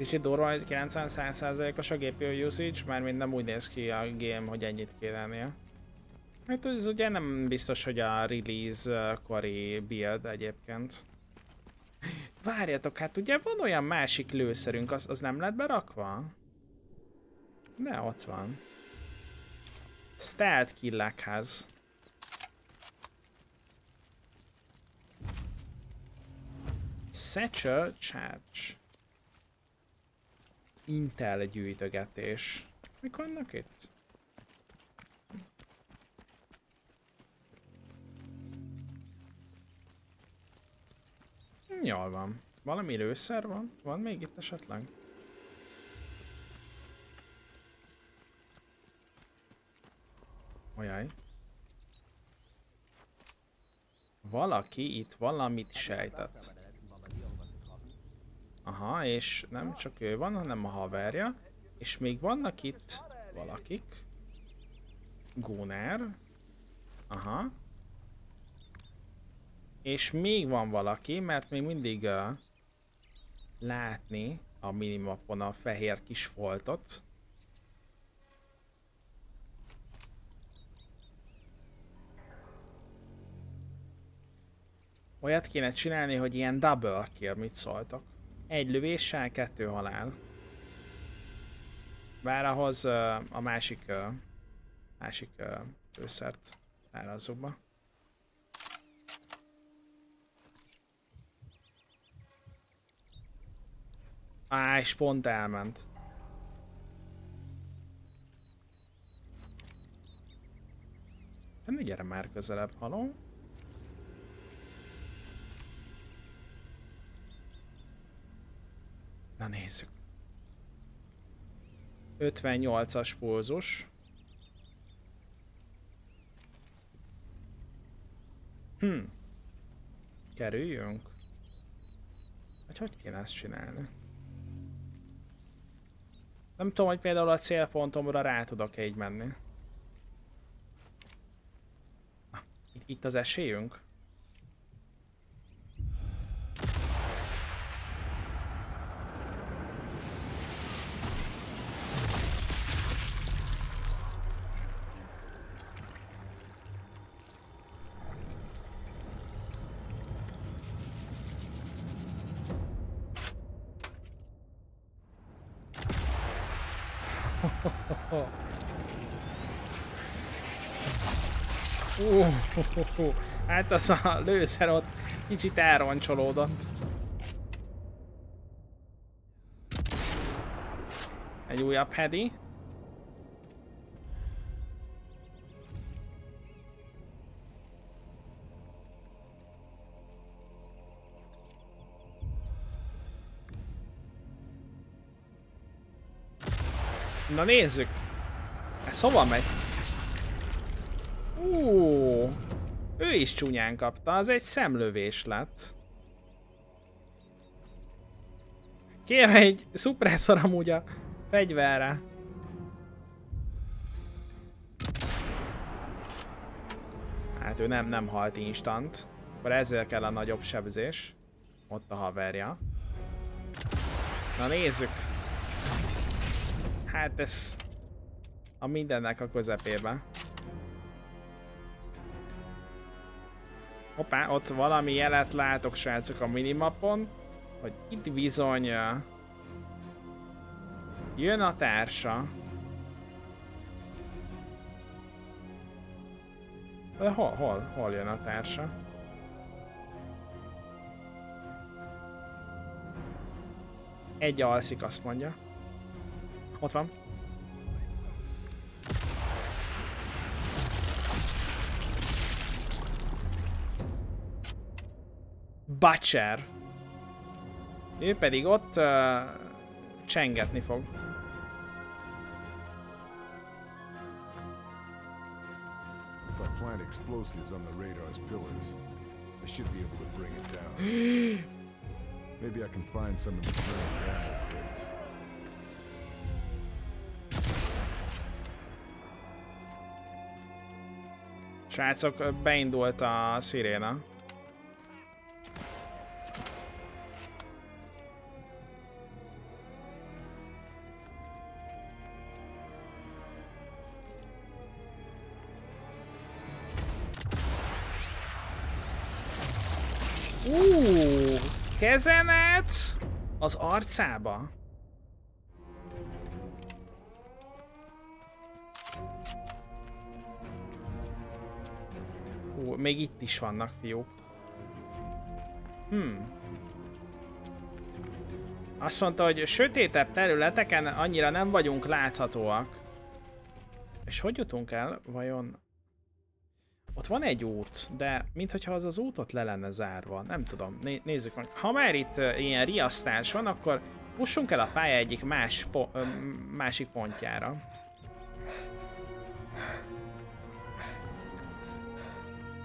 Kicsit durva, hogy 90-100%-os a GPU usage, mármint nem úgy néz ki a game, hogy ennyit kéne. Hát ez ugye nem biztos, hogy a release kori build egyébként. Várjatok, hát ugye van olyan másik lőszerünk, az, az nem lett berakva? De ott van. Stealth killekhez. Satchel Charge. Intel gyűjtögetés. Mik vannak itt? Jól van. Valami lőszer van? Van még itt esetleg? Ojaj. Valaki itt valamit sejtett. Aha, és nem csak ő van, hanem a haverja. És még vannak itt valakik. Gunnar. Aha. És még van valaki, mert még mindig uh, látni a minimapon a fehér kis foltot. Olyat kéne csinálni, hogy ilyen double kill, mit szóltak. Egy lövéssel, kettő halál. Bár ahhoz uh, a másik, uh, másik uh, őszert árazzuk be. Á, és pont elment. Nem gyere már közelebb, haló? Na nézzük. 58-as pulzus. Hm. Kerüljünk? Vagy hogy kéne ezt csinálni? Nem tudom, hogy például a célpontomra rá tudok-e így menni. Itt az esélyünk? Uh, hát az a lőszer ott kicsit elroncsolódott. Egy újabb hedi. Na nézzük! Ez hova megy? Ó, ő is csúnyán kapta, az egy szemlövés lett. Kérem egy szupresszor amúgy a fegyverre. Hát ő nem, nem halt instant. Akkor ezért kell a nagyobb sebzés. Ott a haverja. Na nézzük. Hát ez a mindennek a közepébe. Hoppá, ott valami jelet látok, srácok, a minimapon, hogy itt bizony jön a társa. De hol, hol, hol jön a társa? Egy alszik, azt mondja. Ott van. Butcher. Ő pedig ott uh, csengetni fog. If I plant explosives on the radar's pillars, I should be able to bring it down. Maybe I can find some in the ammo crates. Srácok, beindult a sziréna. Uh, kezemet az arcába. Ú, még itt is vannak fiúk. Hmm. Azt mondta, hogy sötétebb területeken annyira nem vagyunk láthatóak. És hogy jutunk el, vajon? Ott van egy út, de mintha az az útot le lenne zárva. Nem tudom, Né nézzük meg. Ha már itt ilyen riasztás van, akkor pussunk el a pálya egyik más po másik pontjára.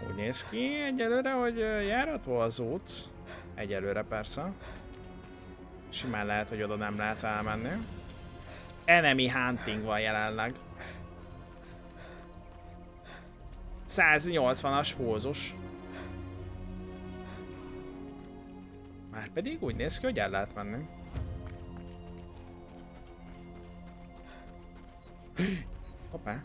Úgy néz ki egyelőre, hogy járatva az út. Egyelőre persze. Simán lehet, hogy oda nem lehet elmenni. Enemy hunting van jelenleg. 180-as pózus. Márpedig úgy néz ki, hogy el lehet menni. Hoppá.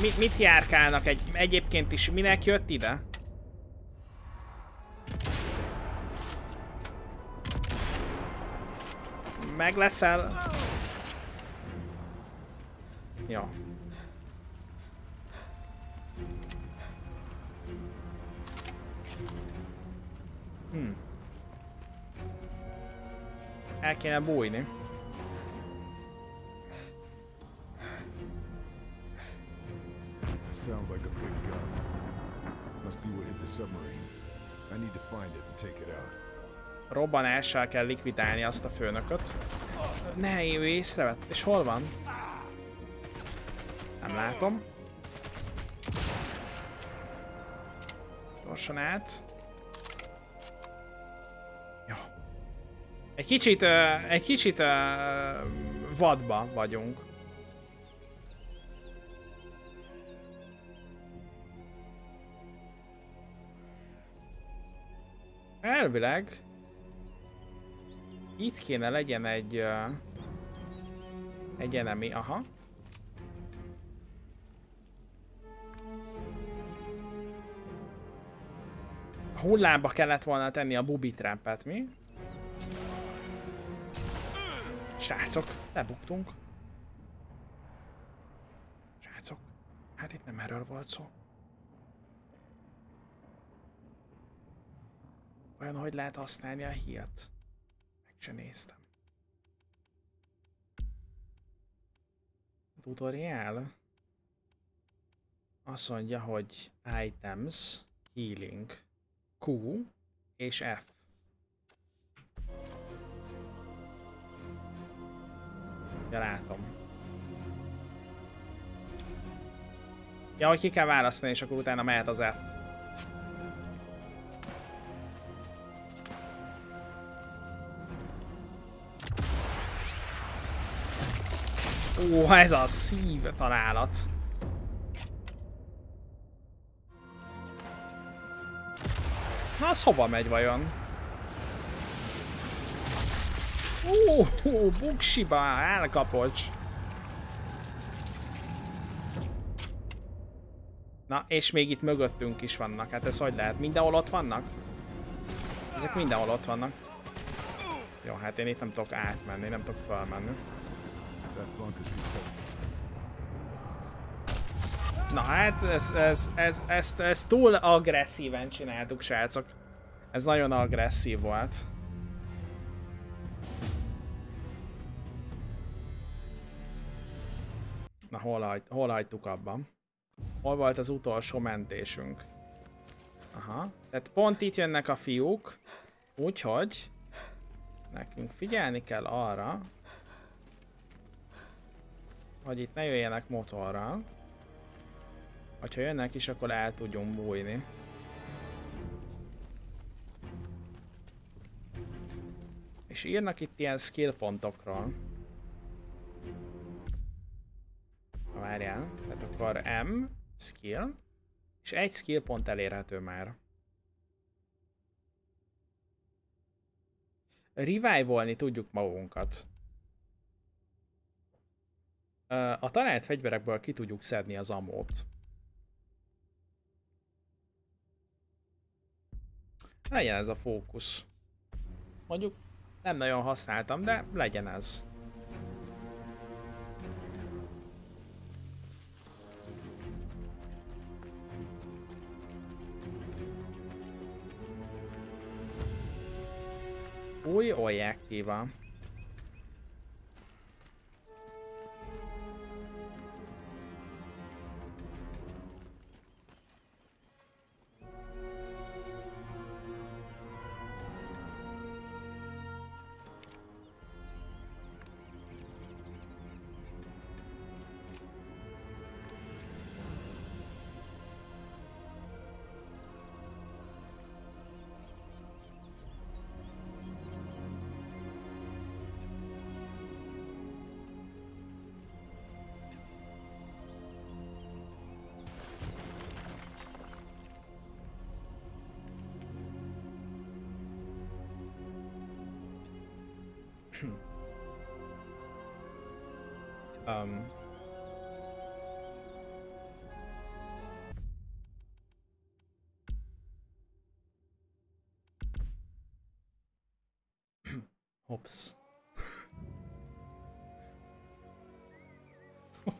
Mit, mit járkálnak egy, egyébként is? Minek jött ide? Meg leszel? Jó. Hmm. El kéne bújni. Sounds like a big gun. Must be what hit the submarine. I need to find it and take it out. Robbanással kell likvidálni azt a főnököt. Ne, ő észrevett. És hol van? Nem látom. Gyorsan át. Jó. Egy kicsit, egy kicsit vadba vagyunk. Elvileg itt kéne legyen egy uh, egy enemy, aha. A hullámba kellett volna tenni a bubi trampet, mi? Srácok, lebuktunk. Srácok, hát itt nem erről volt szó. Vajon hogy lehet használni a hírt? Se néztem. Tutorial? Azt mondja, hogy items, healing, Q és F. Ja, látom. Ja, hogy ki kell választani, és akkor utána mehet az F. Ó, ez a szív találat. Na, az hova megy vajon? Ó, ó buksiba, elkapocs. Na, és még itt mögöttünk is vannak. Hát ez hogy lehet? Mindenhol ott vannak? Ezek mindenhol ott vannak. Jó, hát én itt nem tudok átmenni, nem tudok felmenni. Na hát, ez, ez, ez, ezt, ezt túl agresszíven csináltuk, srácok. Ez nagyon agresszív volt. Na, hol, hagy, hol hagytuk abban? Hol volt az utolsó mentésünk? Aha. Tehát pont itt jönnek a fiúk. Úgyhogy nekünk figyelni kell arra, hogy itt ne jöjjenek motorral. Ha jönnek is, akkor el tudjunk bújni. És írnak itt ilyen skill pontokról. Várjál, tehát akkor M, skill, és egy skill pont elérhető már. Revive-olni tudjuk magunkat. A talált fegyverekből ki tudjuk szedni az amót. Legyen ez a fókusz. Mondjuk nem nagyon használtam, de legyen ez. Új oljáktíva. um,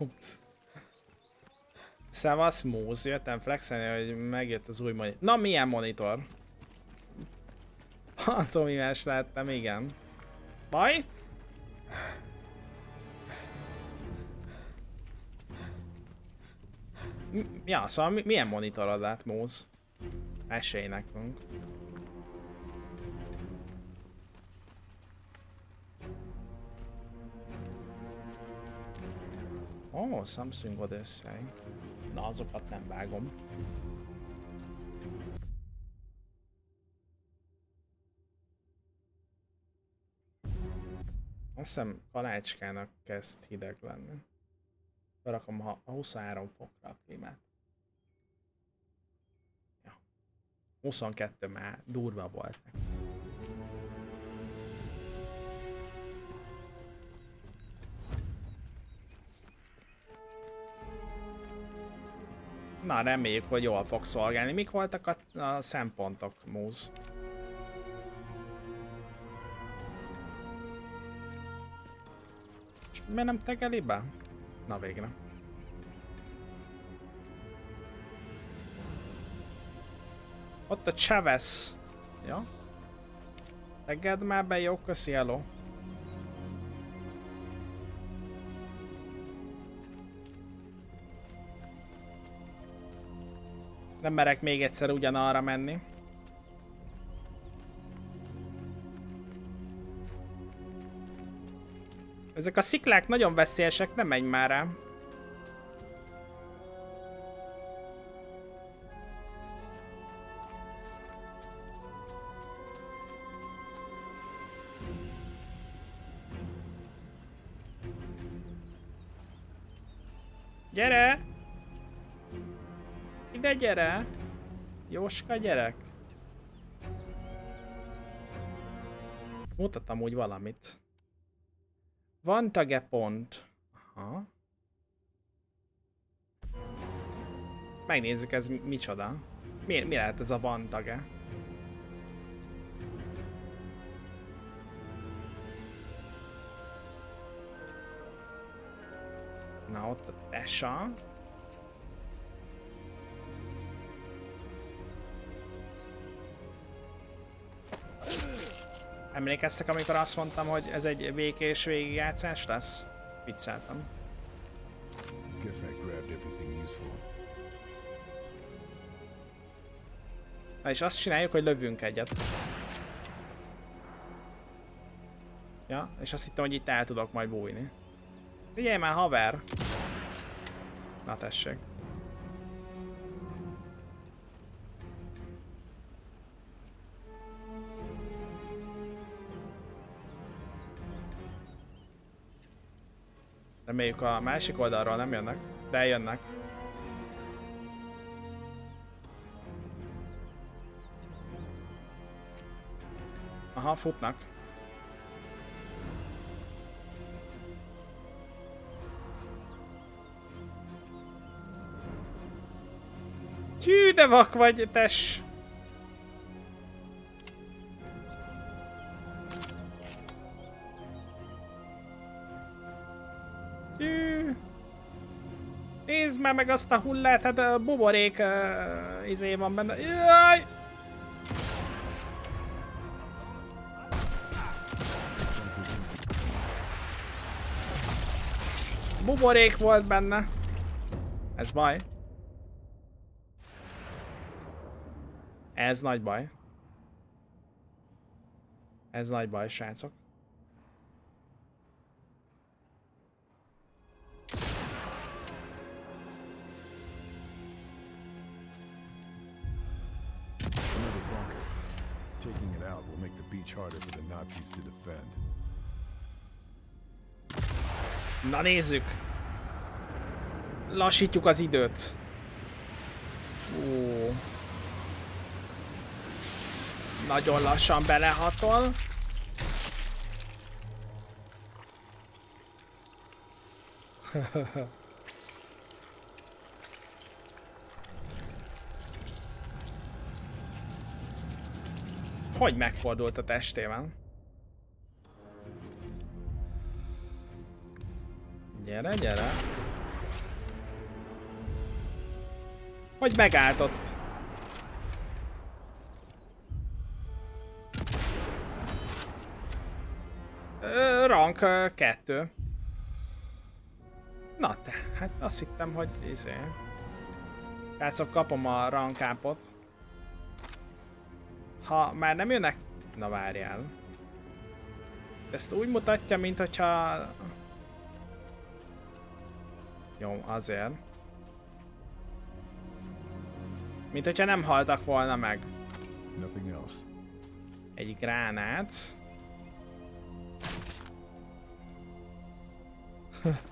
Hops. Szevasz, Móz, jöttem flexelni, hogy megjött az új monitor. Na, milyen monitor? Hancomimes lettem, igen. Baj? Ja, szóval milyen monitorod lát, Móz? Mesélj nekünk. Ó, oh, Samsung Odyssey. Na, azokat nem vágom. Azt hiszem kalácskának kezd hideg lenni. Berakom a 23 fokra a klímát. Ja. 22 már durva volt. Na, reméljük, hogy jól fog szolgálni. Mik voltak a, a szempontok, Múz? És miért nem tegeli be? Na végre. Ott a Chavez. Ja. Teged már be, jó, köszi, hello. Nem merek még egyszer ugyanarra menni. Ezek a sziklák nagyon veszélyesek, nem menj már rá. Gyere! Jóska gyerek! Mutattam úgy valamit. Van tage pont. Aha. Megnézzük ez micsoda. Mi, mi lehet ez a van tage? Na ott a tesa. Emlékeztek, amikor azt mondtam, hogy ez egy békés végigjátszás lesz? Vicceltem. Na és azt csináljuk, hogy lövünk egyet. Ja, és azt hittem, hogy itt el tudok majd bújni. Figyelj már, haver! Na tessék. Reméljük a másik oldalról nem jönnek, de jönnek. Aha, futnak. Tyű, de vak vagy, tess! Már meg azt a hullát, hát a buborék uh, izé van benne. Jaj! Buborék volt benne. Ez baj. Ez nagy baj. Ez nagy baj, srácok. Harder for the Nazis to defend. Na nézzük! Lassítjuk az időt. Ó. Nagyon lassan belehatol. Hogy megfordult a testében? Gyere, gyere. Hogy megállt Rank kettő. Na te, hát azt hittem, hogy izé... Rácok, kapom a rankápot. Ha már nem jönnek... Na várjál. Ezt úgy mutatja, mint hogyha... Jó, azért. Mint hogyha nem haltak volna meg. Egy gránát.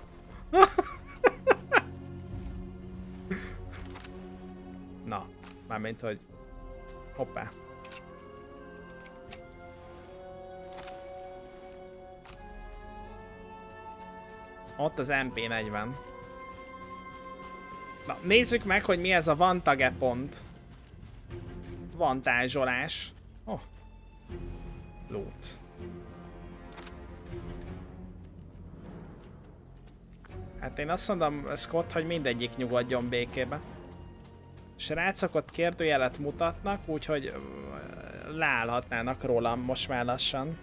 Na, mármint, hogy... Hoppá. Ott az MP40. Na, nézzük meg, hogy mi ez a vantage pont. Vantázsolás. Oh. Loot. Hát én azt mondom, Scott, hogy mindegyik nyugodjon békébe. Srácok ott kérdőjelet mutatnak, úgyhogy leállhatnának rólam most már lassan.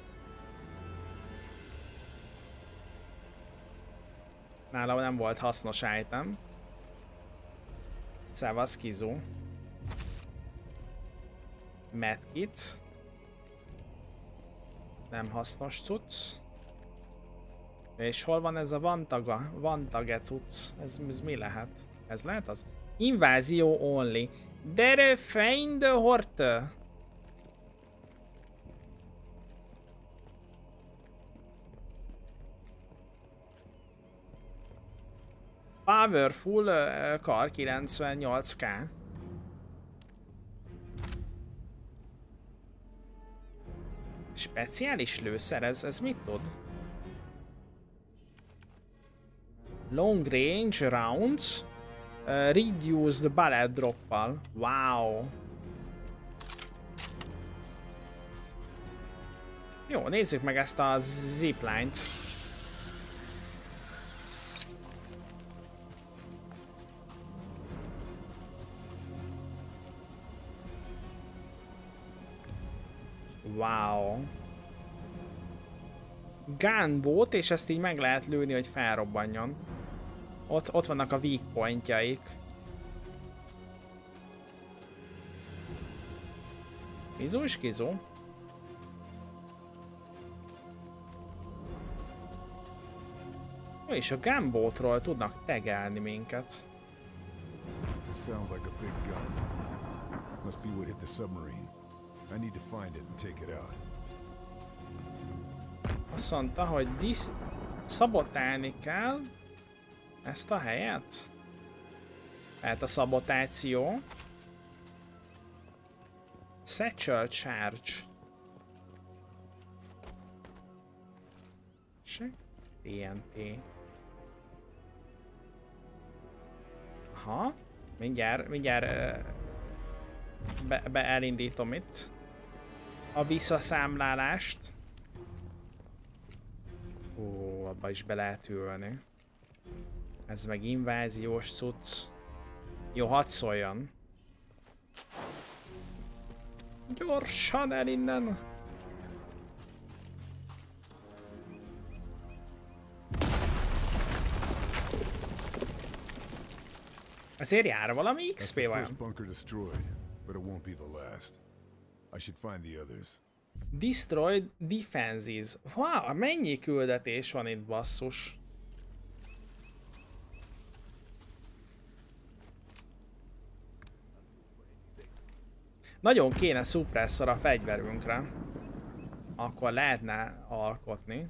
Nálam nem volt hasznos item. Szevasz, Kizu. Medkit. Nem hasznos cucc. És hol van ez a vantaga? Vantage cucc. Ez, ez mi lehet? Ez lehet az? Invázió only. Dere fein de horte. Powerful kar 98k. Speciális lőszer, ez, ez mit tud? Long range rounds. Uh, reduced bullet droppal. Wow. Jó, nézzük meg ezt a zipline-t. Wow. Gunboat, és ezt így meg lehet lőni, hogy felrobbanjon. Ott, ott vannak a weak pointjaik. Mizu és Kizu. És a Gunboatról tudnak tegelni minket. This sounds like a gun. Must be what hit submarine. I need to find it and take it out. Azt mondta, hogy dis- szabotálni kell ezt a helyet. Tehát a szabotáció. Satchel Charge. Se? TNT. Aha. Mindjárt, mindjárt be, be elindítom itt a visszaszámlálást. Ó, abba is be lehet ülni. Ez meg inváziós cucc. Jó, hadd szóljon. Gyorsan el innen! Azért jár valami XP the I should find the others. Destroyed defenses. Wow, mennyi küldetés van itt basszus. Nagyon kéne suppressor a fegyverünkre. Akkor lehetne alkotni.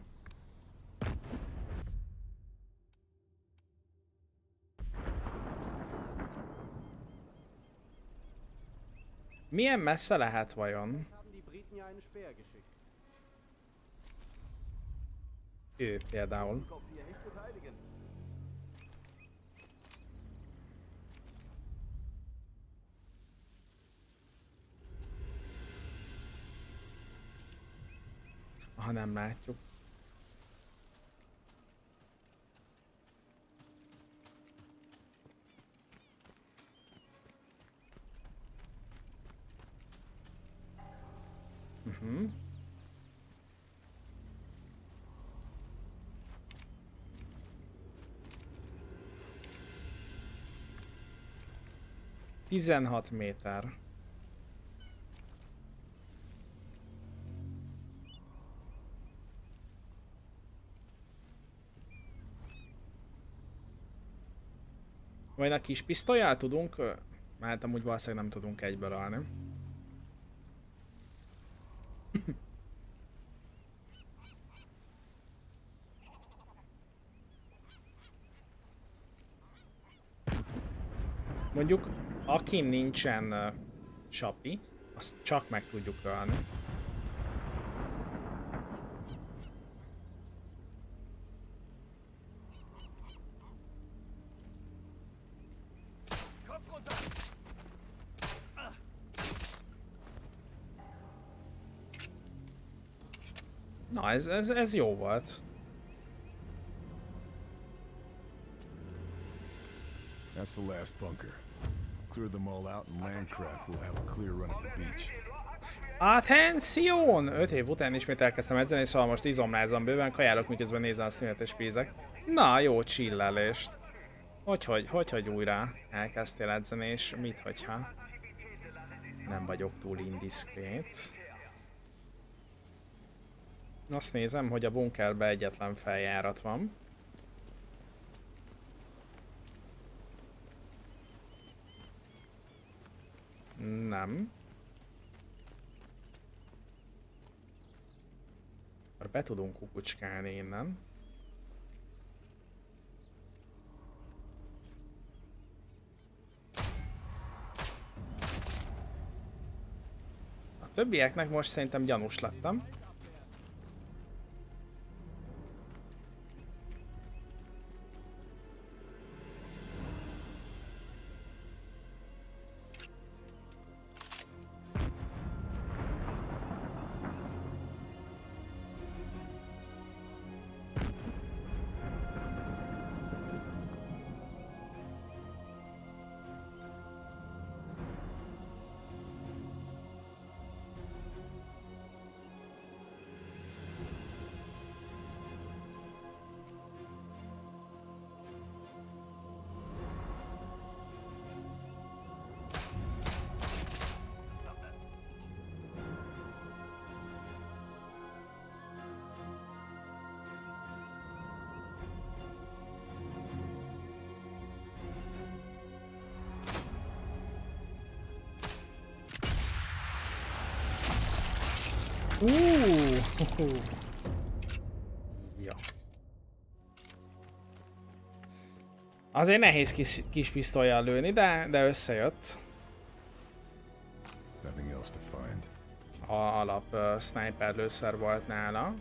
Milyen messze lehet vajon? Ő például. Ha nem látjuk. Mhm. Tizenhat méter. Vagy a kis pisztolyjal tudunk? Hát amúgy valószínűleg nem tudunk egyből állni. Mondjuk, aki nincsen uh, sapi, azt csak meg tudjuk ölni. Na, ez, ez, ez jó volt. That's the last bunker. Clear them all out and Landcraft will have a clear run at the beach. Attention! 5 év után ismét elkezdtem edzeni, szóval most izomlázom bőven, kajálok miközben nézem a szünet és pízek. Na, jó csillelést. Hogy, hogy, hogy, hogy újra elkezdtél edzeni, és mit, hogyha nem vagyok túl indiszkrét. Azt nézem, hogy a bunkerbe egyetlen feljárat van. Nem. Akkor be tudunk kukucskálni innen. A többieknek most szerintem gyanús lettem. Azért nehéz kis, kis pisztolyjal lőni, de, de összejött. A alap uh, sniper lőszer volt nála.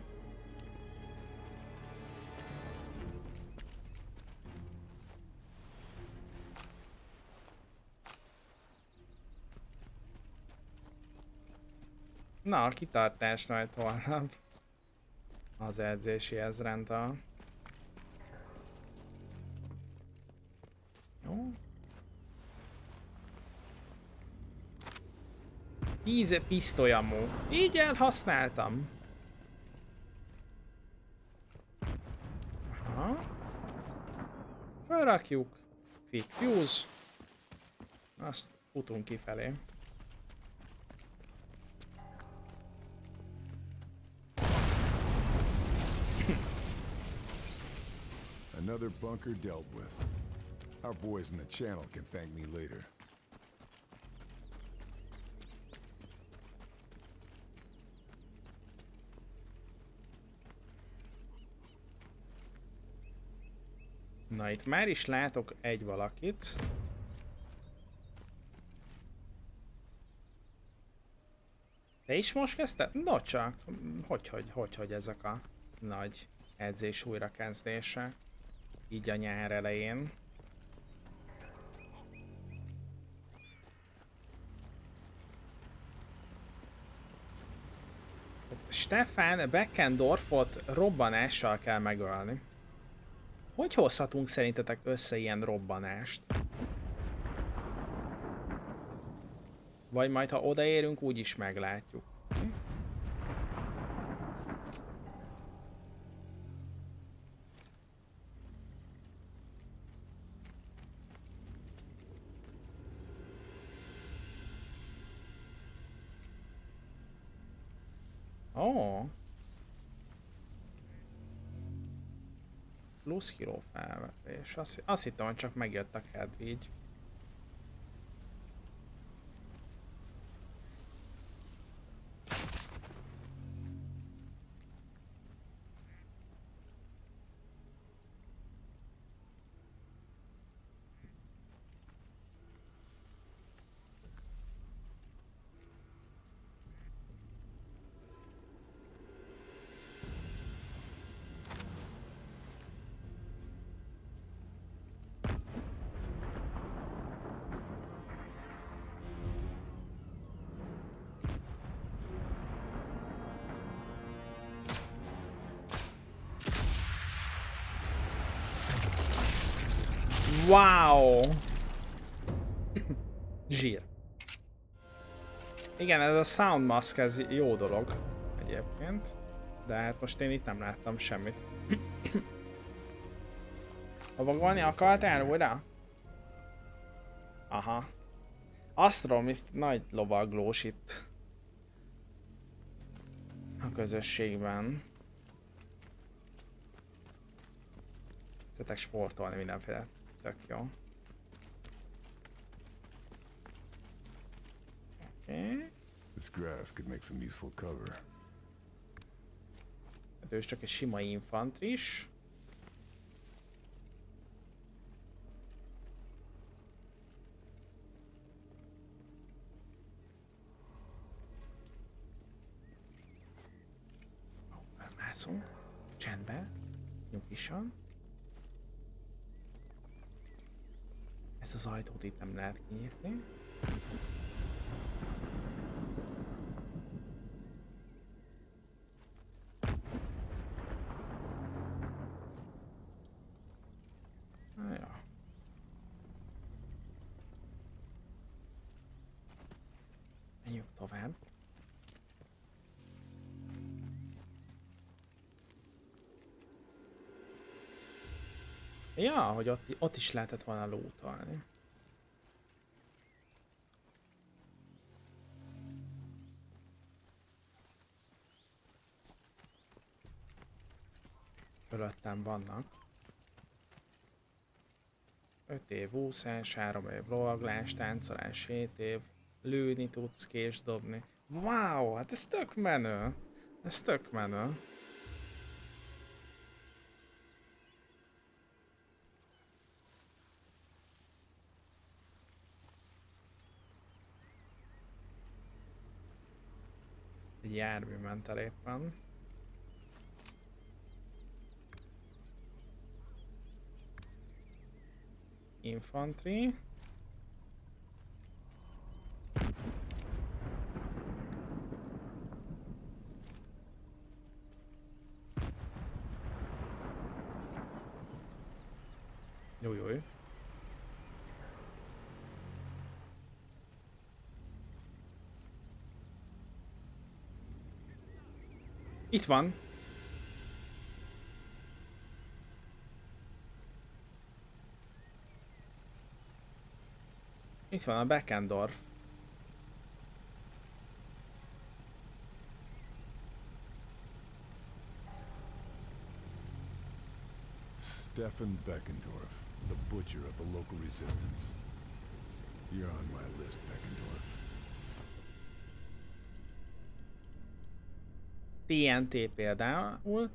Na, a kitartás majd holnap. Az edzési ezrental. 10 pisztolyamú. Így elhasználtam. Aha. Felrakjuk. Quick fuse. Azt futunk kifelé. Another bunker dealt with. Our boys in the channel can thank me later. Na itt már is látok egy valakit. Te is most kezdted? No csak, hogy, hogy, hogy, hogy ezek a nagy edzés újrakezdése. Így a nyár elején. Stefan Beckendorfot robbanással kell megölni. Hogy hozhatunk szerintetek össze ilyen robbanást? Vagy majd ha odaérünk, úgy is meglátjuk. Ó. Oh. Plusz kiló felvetés. Azt, azt hittem, hogy csak megjött a kedv így. Igen, ez a sound mask, ez jó dolog egyébként. De hát most én itt nem láttam semmit. Lovagolni akartál újra? Aha. Astromist nagy lovaglós itt. A közösségben. Szeretek sportolni mindenféle. Tök jó. Oké. This grass could make some useful cover. Hát ő csak egy sima infantris. Ó, Felmászunk. Csendben. Nyugisan. Ezt az ajtót itt nem lehet kinyitni. Ja, hogy ott, ott is lehetett volna lootalni. Fölöttem vannak. 5 év úszás, 3 év lovaglás, táncolás, 7 év, lőni tudsz, kés dobni. Wow, hát ez tök menő. Ez tök menő. Jármű ment el éppen. Infantry. Itt van. Itt van a Beckendorf. Stefan Beckendorf, the butcher of the local resistance. You're on my list, Beckendorf. TNT például.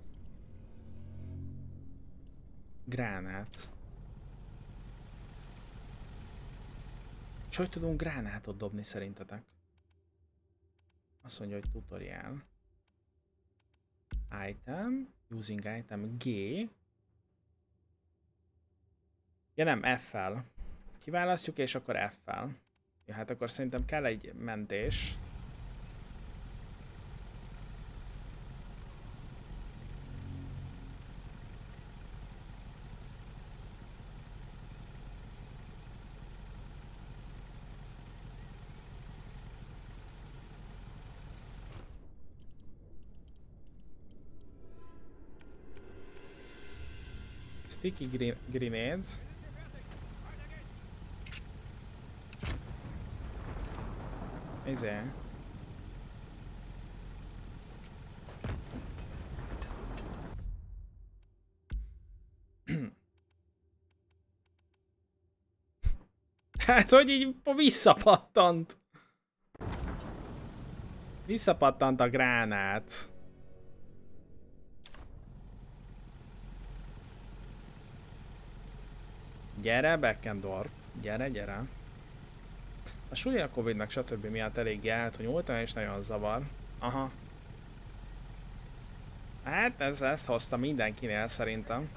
Gránát. És hogy tudunk gránátot dobni szerintetek? Azt mondja, hogy tutorial. Item, using item G. Ja nem, F-fel. Kiválasztjuk és akkor F-fel. Ja, hát akkor szerintem kell egy mentés. Sticky gre grenades. Izé. Hát, hogy így visszapattant. Visszapattant a gránát. Gyere, Beckendorf. Gyere, gyere. A suli a Covid-nak stb. miatt elég eltonyultam és nagyon zavar. Aha. Hát ez, ezt hozta mindenkinél szerintem.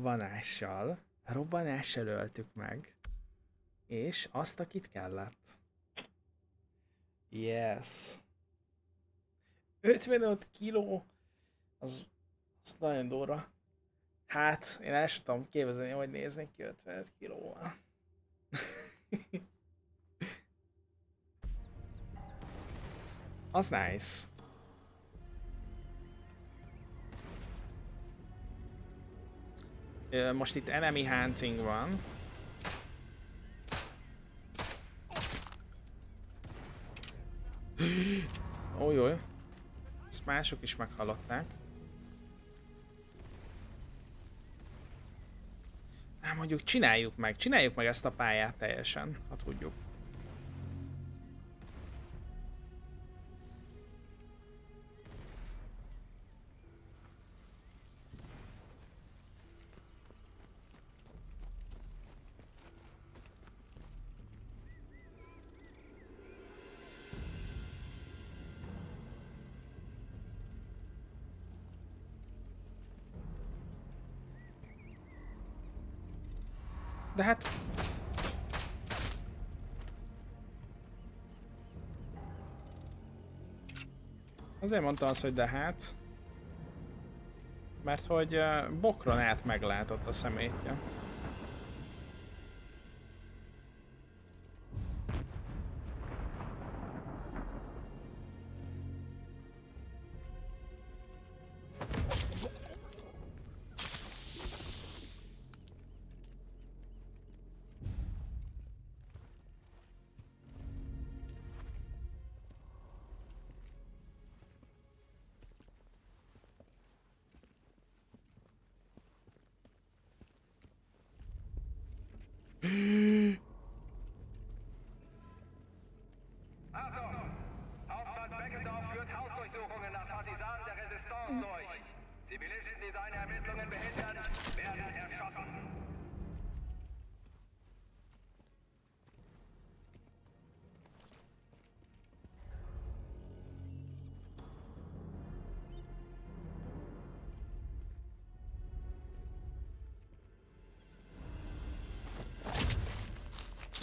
Robbanással, robbanással öltük meg. És azt, akit kellett. Yes. 55 kiló, az, az nagyon durva. Hát, én el sem tudom képzelni, hogy néznék ki 55 kilóval. az nice. Most itt enemy hunting van. Jó. Ezt mások is meghallották. Hát mondjuk csináljuk meg, csináljuk meg ezt a pályát teljesen, ha tudjuk. Azért mondtam azt, hogy de hát... Mert hogy uh, bokron át meglátott a szemétje.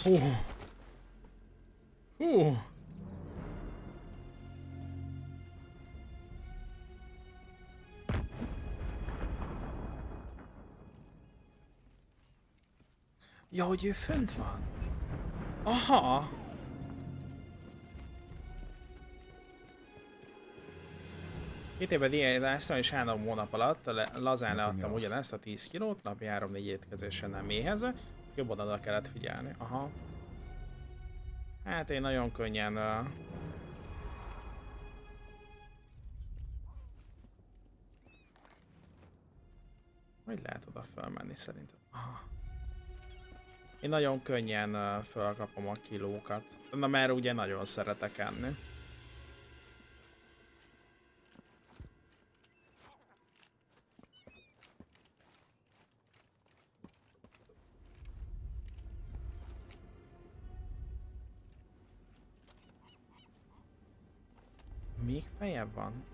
Hú. Hú. Ja, hogy ő fönt van. Aha. Két évben diétáztam, és három hónap alatt le, lazán leadtam ugyanezt a 10 kilót, napi 3-4 étkezésen nem méhezve, jobban oda kellett figyelni. Aha. Hát én nagyon könnyen... Uh... Hogy lehet oda felmenni szerintem? Aha. Én nagyon könnyen uh, felkapom a kilókat. Na mert ugye nagyon szeretek enni. Még fejebb van?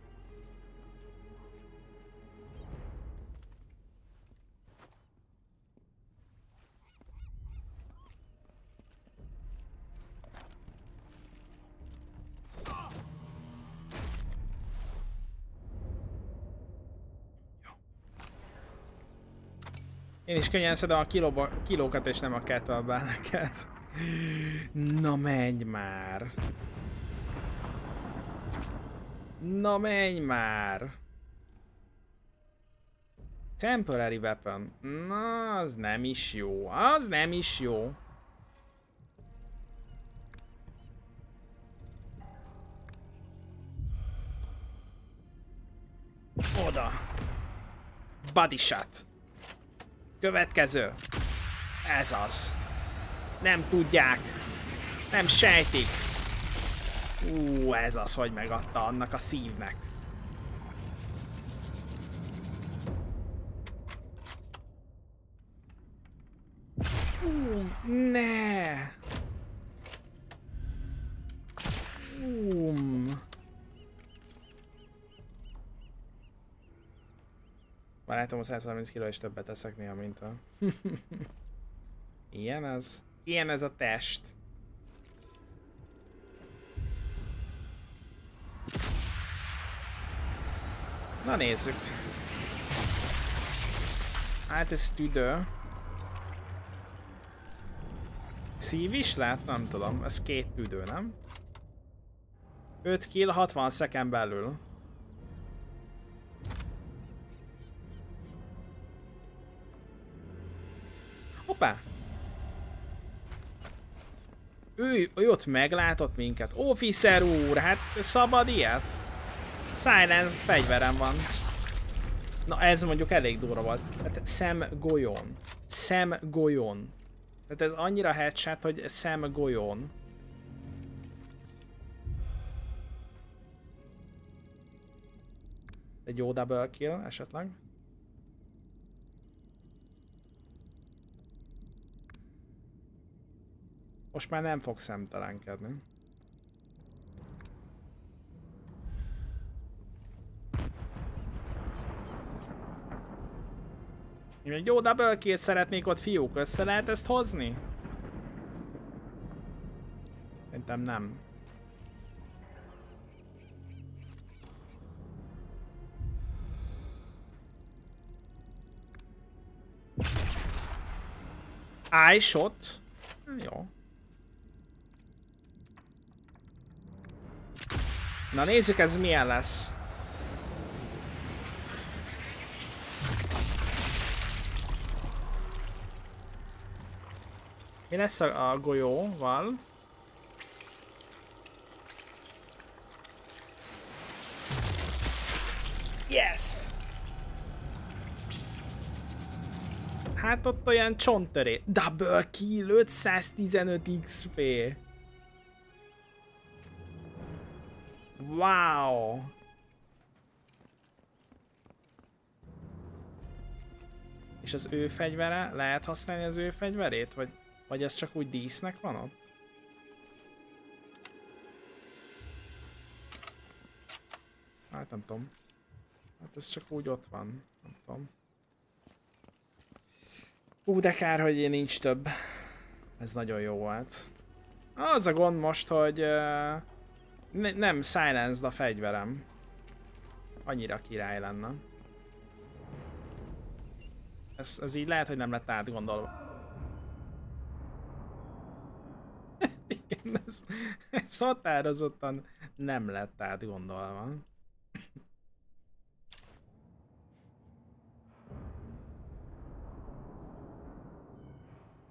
Én is könnyen szedem a kilókat és nem a kettlebelleket. Na menj már! Na menj már! Temporary weapon. Na, az nem is jó. Az nem is jó. Oda. Body shot. Következő. Ez az. Nem tudják. Nem sejtik. Ú, ez az, hogy megadta annak a szívnek. Ú, ne! Um. Barátom, a 130 kg és többet teszek néha, mint a... Ilyen az. Ilyen ez a test. Na nézzük. Hát ez tüdő. Szív is lehet? Nem tudom. Ez két tüdő, nem? 5 kill 60 szeken belül. Hoppá! Ő, ő ott meglátott minket. Officer úr, hát szabad ilyet? Silenced fegyverem van. Na ez mondjuk elég durva volt. Hát szem golyón. Szem golyón. Tehát ez annyira headshot, hogy szem golyón. Egy jó double kill esetleg. Most már nem fog szemtelenkedni. Egy jó double kill szeretnék ott fiúk, össze lehet ezt hozni? Szerintem nem. Eye shot. Jó. Na nézzük ez milyen lesz. Mi lesz a, a golyóval? Yes! Hát ott olyan csontöré. Double kill, 515 XP. Wow! És az ő fegyvere? Lehet használni az ő fegyverét? Vagy, vagy ez csak úgy dísznek van ott? Hát nem tudom. Hát ez csak úgy ott van. Nem tudom. Ú, de kár, hogy én nincs több. Ez nagyon jó volt. Az a gond most, hogy uh, ne, nem silenced a fegyverem. Annyira király lenne. Ez, ez így lehet, hogy nem lett átgondolva. Igen, ez, ez határozottan nem lett átgondolva.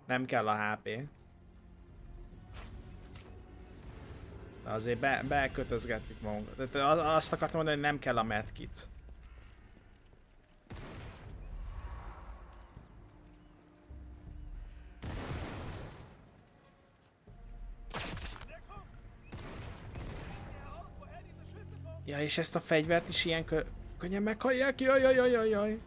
Nem kell a HP. De azért be, bekötözgettük magunkat. Tehát azt akartam mondani, hogy nem kell a medkit. Ja, és ezt a fegyvert is ilyen kö könnyen meghallják? Jaj, jaj, jaj, jaj, jaj.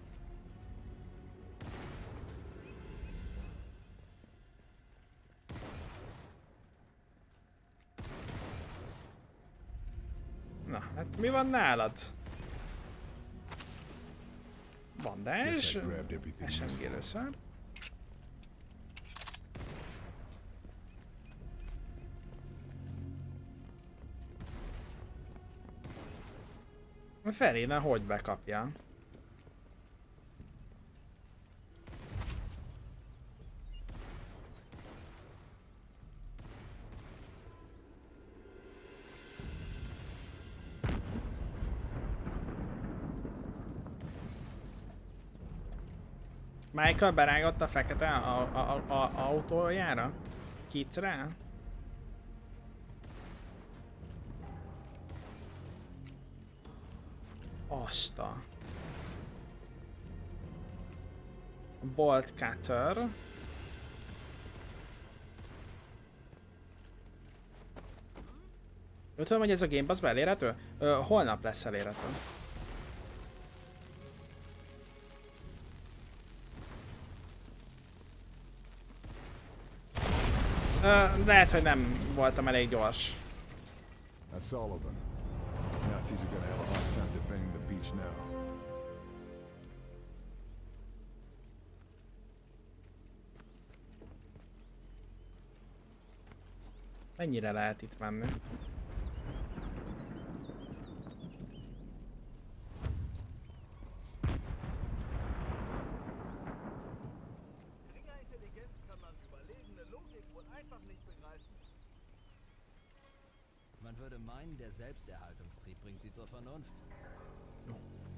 Na, hát mi van nálad? Bandás, SMG useful. A Feréna hogy bekapja? Michael berágott a fekete a, a, a, a, autójára? Kicre? Azt a... Bolt Cutter. Jó, tudom, hogy ez a Game Pass elérhető? Ö, holnap lesz elérhető. Ö, lehet, hogy nem voltam elég gyors. That's them. Nazis are gonna have a hard time defending the beach now. Mennyire lehet itt menni? Geringer Intelligenz kann man überlegene Logik wohl einfach nicht begreifen. Man würde meinen, der Selbsterhaltungstrieb bringt sie zur Vernunft.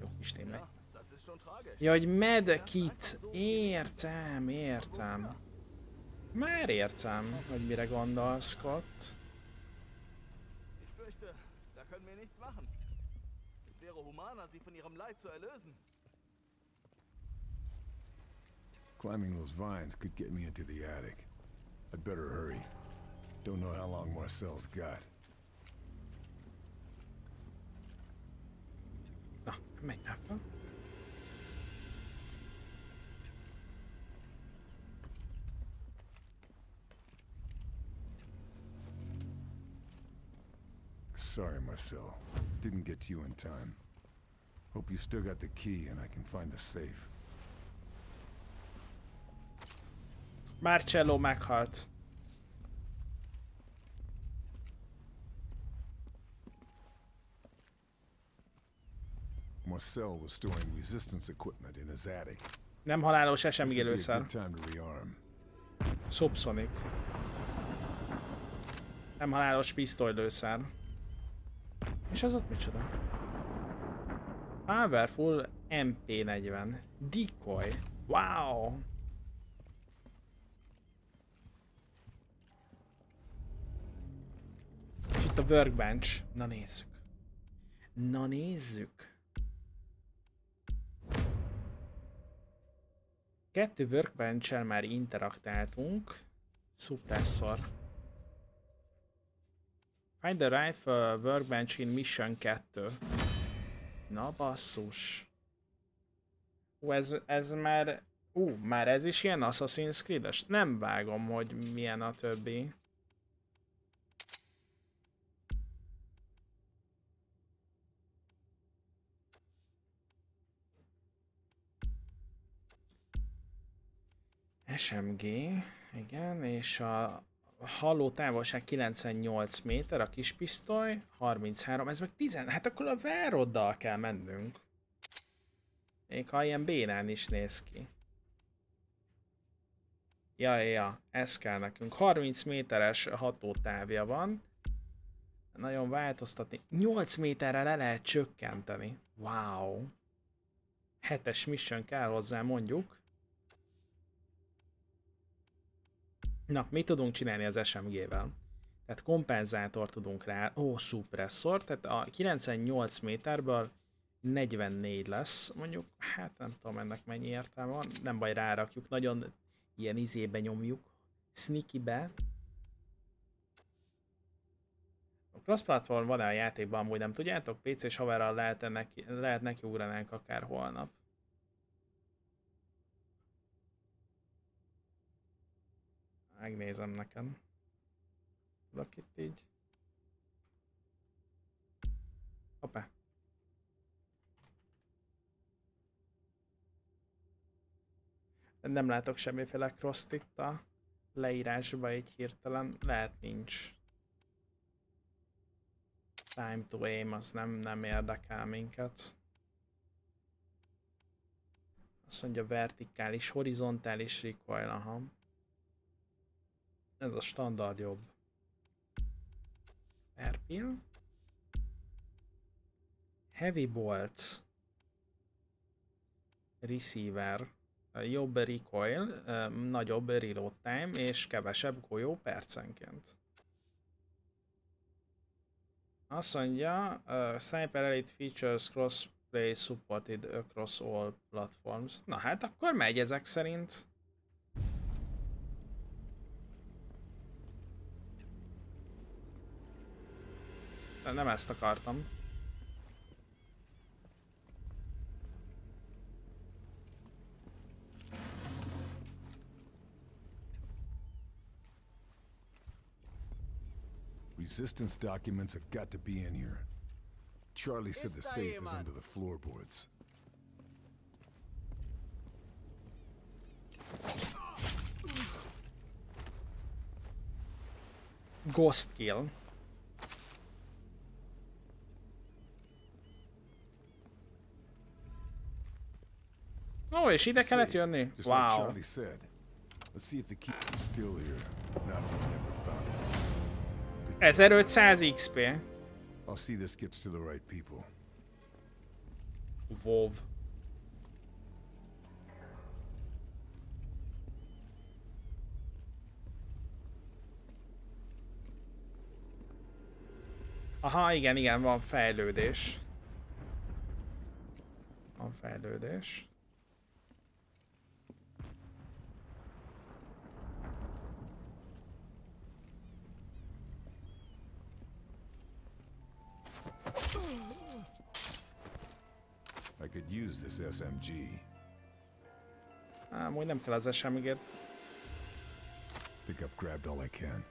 Jó kis tényleg. Ja, das ist schon tragisch. Ja, hogy medkit. Értem, értem. Már értem, hogy mire gondolsz, Scott. Ich fürchte, da können wir nichts machen. Es wäre humaner, sie von ihrem Leid zu erlösen. Climbing those vines could get me into the attic. I'd better hurry. Don't know how long Marcel's got. Menj már. Sorry, Marcel. Didn't get to you in time. Hope you still got the key and I can find the safe. Marcello meghalt. Marcel was storing resistance equipment in his attic. Nem halálos be a lőszer. Subsonic. Nem halálos pisztolylőszer. És az ott micsoda? Powerful MP40. Decoy. Wow! És itt a workbench. Na nézzük. Na nézzük. Kettő workbench már interaktáltunk. Suppressor. Find the rifle workbench in mission 2. Na basszus. Ú, ez, ez már... Ú, már ez is ilyen Assassin's Creed-es? Nem vágom, hogy milyen a többi. SMG. Igen, és a halló távolság 98 méter, a kis pisztoly, 33, ez meg 10, hát akkor a Veroddal kell mennünk. Még ha ilyen bénán is néz ki. Ja, ja, ez kell nekünk. 30 méteres hatótávja van. Nagyon változtatni. 8 méterre le lehet csökkenteni. Wow. Hetes mission kell hozzá, mondjuk. Na, mit tudunk csinálni az SMG-vel? Tehát kompenzátor tudunk rá, ó, szupresszor, tehát a 98 méterből 44 lesz, mondjuk, hát nem tudom ennek mennyi értelme van, nem baj, rárakjuk, nagyon ilyen izébe nyomjuk, sneaky-be. A cross-platform van-e a játékban, amúgy nem tudjátok? PC-s haverral lehet, neki, lehet neki ugranánk akár holnap. Megnézem nekem. Tudok itt így. Hoppá. Nem látok semmiféle cross itt a leírásba egy hirtelen. Lehet nincs. Time to aim, az nem, nem érdekel minket. Azt mondja vertikális, horizontális recoil, aha. Ez a standard jobb. Erpil. Heavy bolt. Receiver. Jobb recoil, nagyobb reload time és kevesebb golyó percenként. Azt mondja, uh, Sniper Elite features crossplay supported across all platforms. Na hát akkor megy ezek szerint. Nem ezt akartam. Resistance documents have got to be in here. Charlie said the safe is under the floorboards. Ghost kill. Ó, és ide kellett jönni? Wow. Let's see if the key is still here. Nazis never found it. Good 1500 XP. I'll see this gets to the right people. WoW. Aha, igen, igen, van fejlődés. Van fejlődés. I could use this SMG. Á, Amúgy nem kell az semmiget. Think I've grabbed all I can.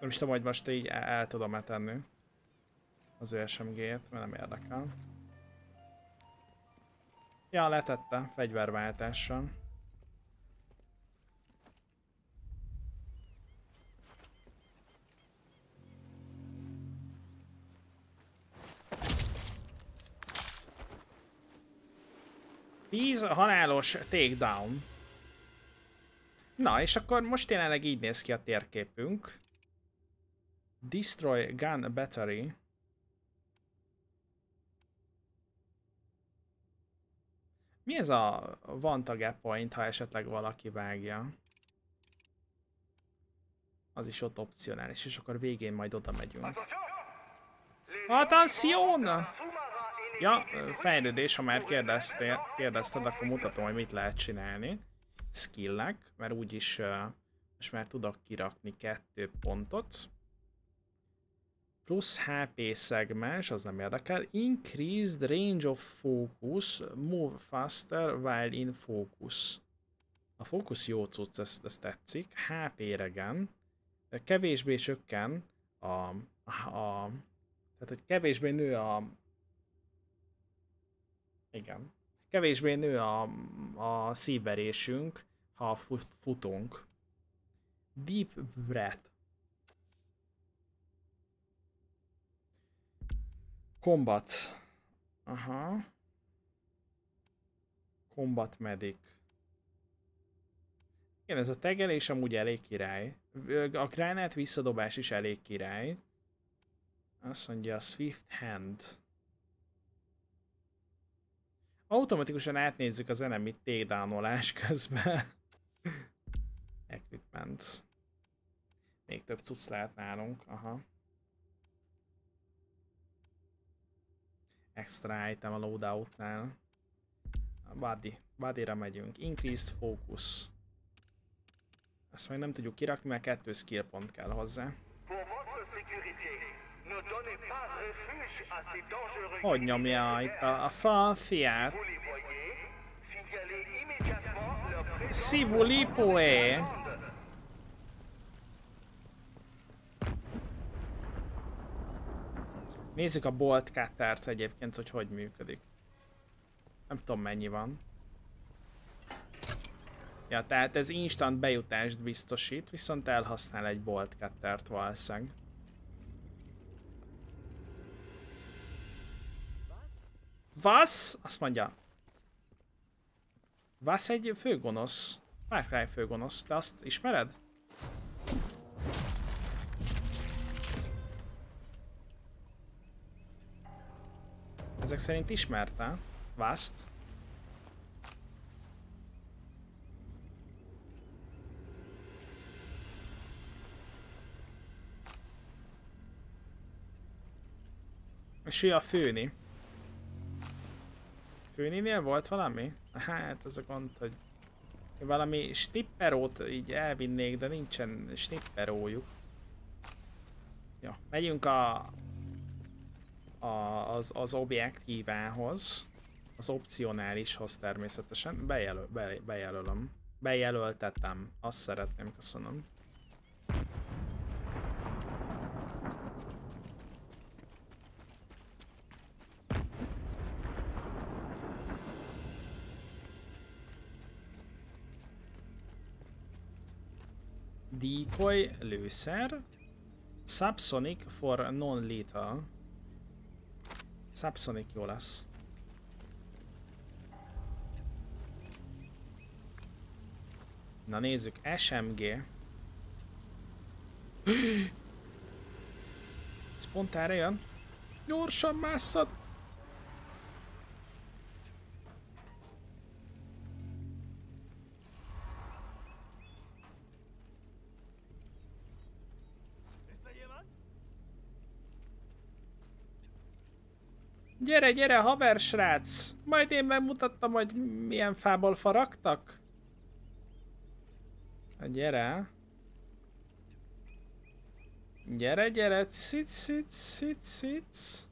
Nem is tudom, hogy most így el, el tudom-e tenni az ő SMG-t, mert nem érdekel. Ja, letette, fegyverváltással. Tíz halálos takedown. Na, és akkor most jelenleg így néz ki a térképünk. Destroy gun battery. Mi ez a Vantage point, ha esetleg valaki vágja? Az is ott opcionális, és akkor végén majd oda megyünk. Attention! Ja, fejlődés, ha már kérdeztél, kérdezted, akkor mutatom, hogy mit lehet csinálni. Skillek, mert úgyis most már tudok kirakni kettő pontot. Plusz HP szegmens, az nem érdekel. Increased range of focus, move faster while in focus. A fókusz jó cucc, ezt, ezt tetszik. HP regen. Kevésbé csökken a, a, a tehát, hogy kevésbé nő a igen. Kevésbé nő a, a szívverésünk, ha fut, futunk. Deep breath. Combat. Aha. Combat medic. Igen, ez a tegelés amúgy elég király. A granát visszadobás is elég király. Azt mondja, a Swift Hand. Automatikusan átnézzük az enemy takedownolás közben. Equipment. Még több cucc lehet nálunk, aha. Extra item a loadoutnál. A body. Bodyra megyünk. Increased focus. Ezt még nem tudjuk kirakni, mert kettő skill pont kell hozzá. Hogy nyomja itt a, a franciát? Si vous pouvez. Nézzük a Bolt Cuttert egyébként, hogy hogy működik. Nem tudom mennyi van. Ja, tehát ez instant bejutást biztosít, viszont elhasznál egy Bolt Cuttert valószínűleg. Was? Azt mondja. Was egy főgonosz. Far Cry főgonosz, te azt ismered? Ezek szerint ismerte? Vast? És ő a főni. Főninél volt valami? Hát az a gond, hogy valami snipperót így elvinnék, de nincsen snipperójuk. Ja, megyünk a, a az, az objektívához, az opcionálishoz természetesen. Bejelöl, be, bejelölöm. Bejelöltetem. Azt szeretném, köszönöm. Decoy lőszer. Subsonic for non-lethal. Subsonic jó lesz. Na nézzük, SMG. Ez pont erre jön. Gyorsan másszad! Gyere, gyere, haver srác! Majd én megmutattam, hogy milyen fából faragtak. Gyere. Gyere, gyere, cic, cic, cic, cic.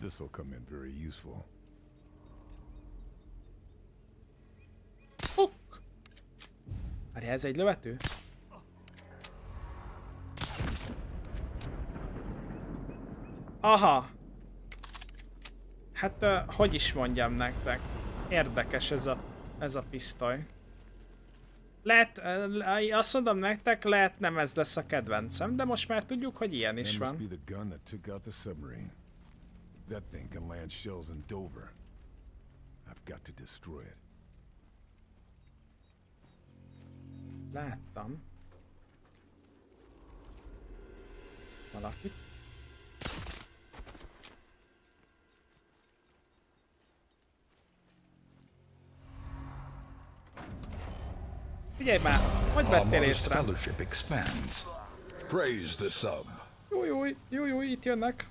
This'll come in very useful. Fuk! Várj, ez egy lövető? Aha! Hát, uh, hogy is mondjam nektek? Érdekes ez a, ez a pisztoly. Lehet, uh, azt mondom nektek, lehet nem ez lesz a kedvencem, de most már tudjuk, hogy ilyen is van. That thing can land shells in Dover. I've got to destroy it. Láttam. Valakit. Figyelj már, hogy Our vettél észre? fellowship expands. Praise the sub. Jó, jó, jó, jó, itt jönnek.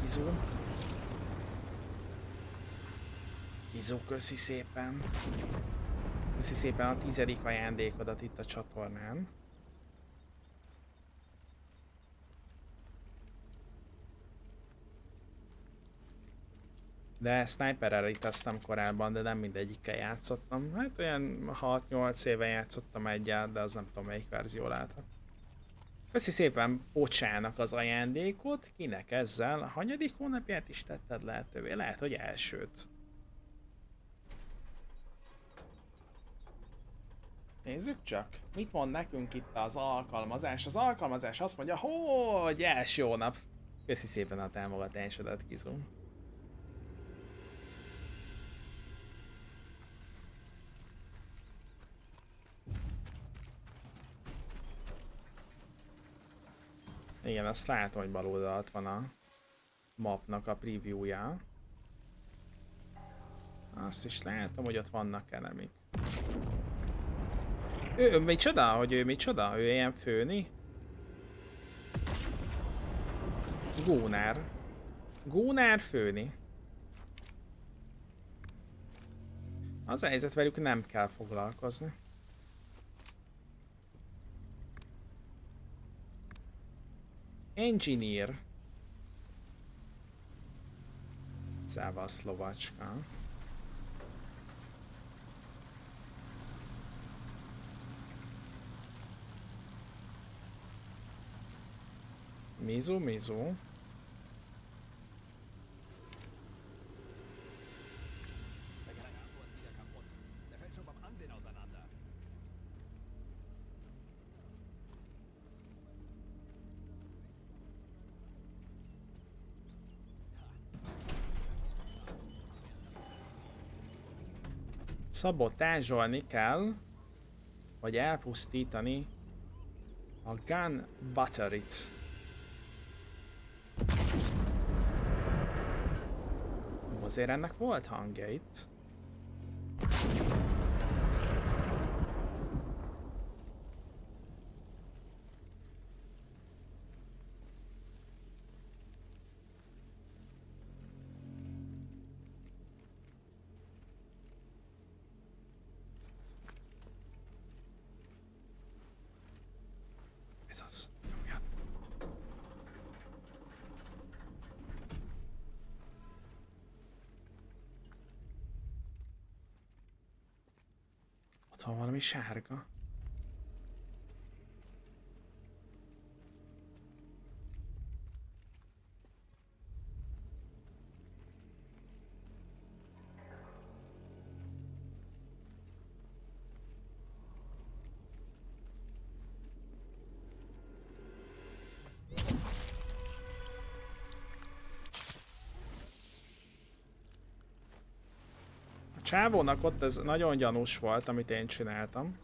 Kizó. Kizó, köszi szépen. Köszi szépen a tizedik ajándékodat itt a csatornán. De Sniper eliteztem korábban, de nem mindegyikkel játszottam. Hát olyan 6-8 éve játszottam egyet, de az nem tudom melyik verzió láthat. Köszi szépen Pocsának az ajándékot, kinek ezzel a hanyadik hónapját is tetted lehetővé, lehet, hogy elsőt. Nézzük csak, mit mond nekünk itt az alkalmazás. Az alkalmazás azt mondja, hogy első hónap. Köszi szépen a támogatásodat, Kizum. Igen, azt látom, hogy bal oldalt van a mapnak a previewja. Azt is látom, hogy ott vannak enemik. Ő micsoda? Hogy ő micsoda? Ő ilyen főni? Gónár. Gónár főni. Az a helyzet velük nem kell foglalkozni. Engineer. Záva a szlovacska. Mizu, Mizu. szabotázsolni kell, vagy elpusztítani a gun battery-t. Azért ennek volt hangja itt. valami sárga. Csávónak ott ez nagyon gyanús volt, amit én csináltam.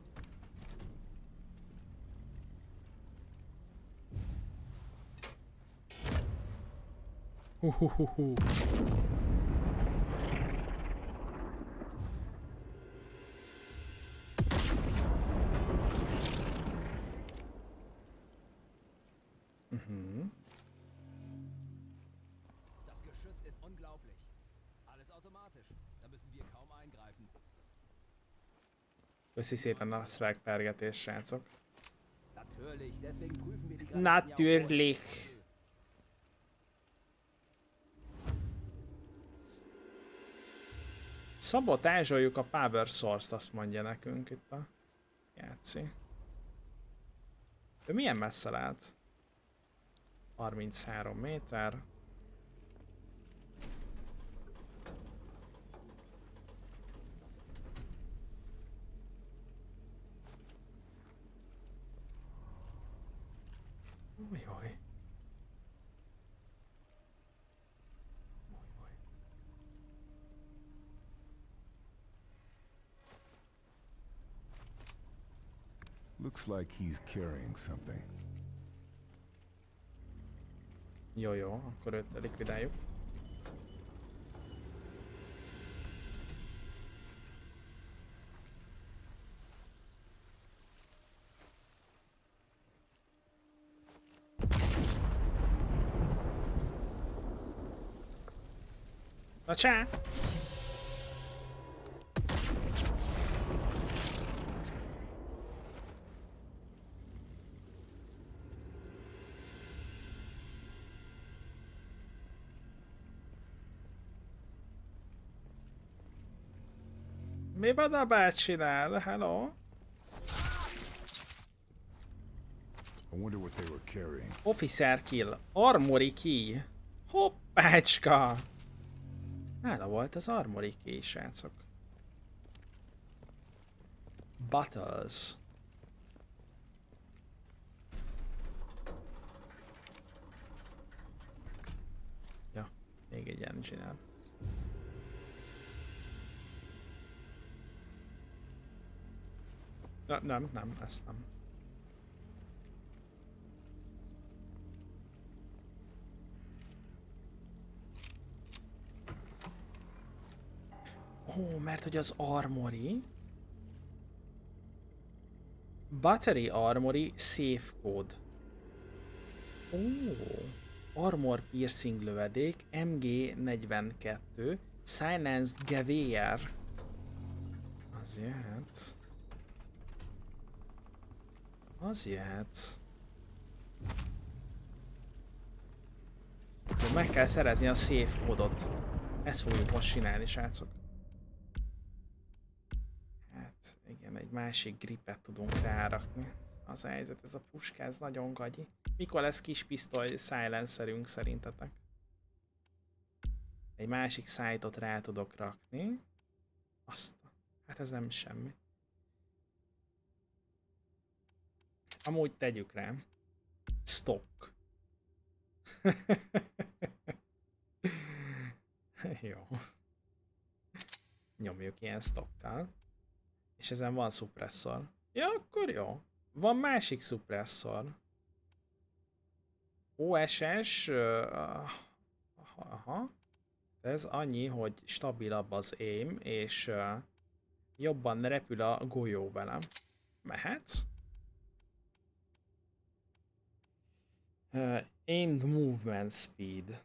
Hú, Köszi szépen a szvegpergetés, srácok. Natürlich. Szabotázsoljuk a power source-t, azt mondja nekünk itt a játszi. De milyen messze lát? 33 méter. Looks like he's carrying something. Jó, jó, akkor őt likvidáljuk. Na csá! Mi van a bácsinál? Hello? Officer kill. Armory key. Hoppácska! Nála volt az armory key, srácok. Battles. Ja, még egy engine Na, nem, nem, ezt nem. Ó, mert hogy az armory... Battery Armory Safe Code. Ó, Armor Piercing lövedék, MG42, Silenced Gewehr. Az jöhet. Az jöhet. Meg kell szerezni a safe kódot. Ezt fogjuk most csinálni, srácok. Hát, igen, egy másik gripet tudunk rárakni. Az a helyzet, ez a puska, ez nagyon gagyi. Mikor lesz kis pisztoly silencerünk szerintetek? Egy másik szájtot rá tudok rakni. Azt. Hát ez nem semmi. Amúgy tegyük rá. Stock. jó. Nyomjuk ilyen stockkal. És ezen van szupresszor. Ja, akkor jó. Van másik szupresszor. OSS... Uh, aha. Ez annyi, hogy stabilabb az aim, és uh, jobban repül a golyó velem. Mehetsz? Uh, aimed movement speed.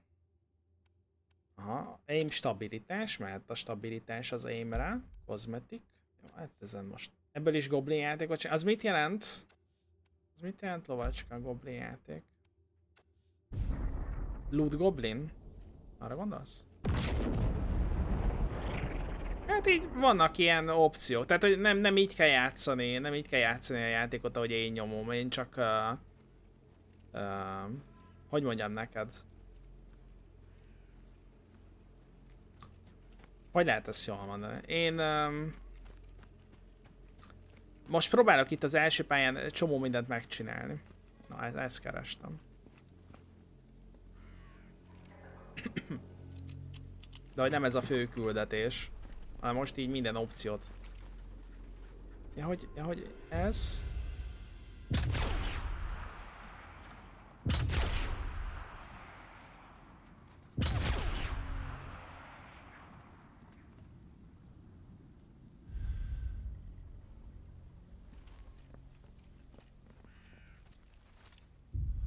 Aha, aim stabilitás, mert a stabilitás az aimre. Cosmetic. Jó, hát ezen most. Ebből is goblin játékot csinál. Az mit jelent? Az mit jelent lovacska goblin játék? Loot goblin? Arra gondolsz? Hát így vannak ilyen opciók. Tehát, hogy nem, nem így kell játszani, nem így kell játszani a játékot, ahogy én nyomom. Én csak uh, Hogy mondjam neked? Hogy lehet ezt jól mondani? Én... Um, most próbálok itt az első pályán csomó mindent megcsinálni. Na, ezt, ezt kerestem. De hogy nem ez a fő küldetés, hanem most így minden opciót. Ja, hogy, ja, hogy ez...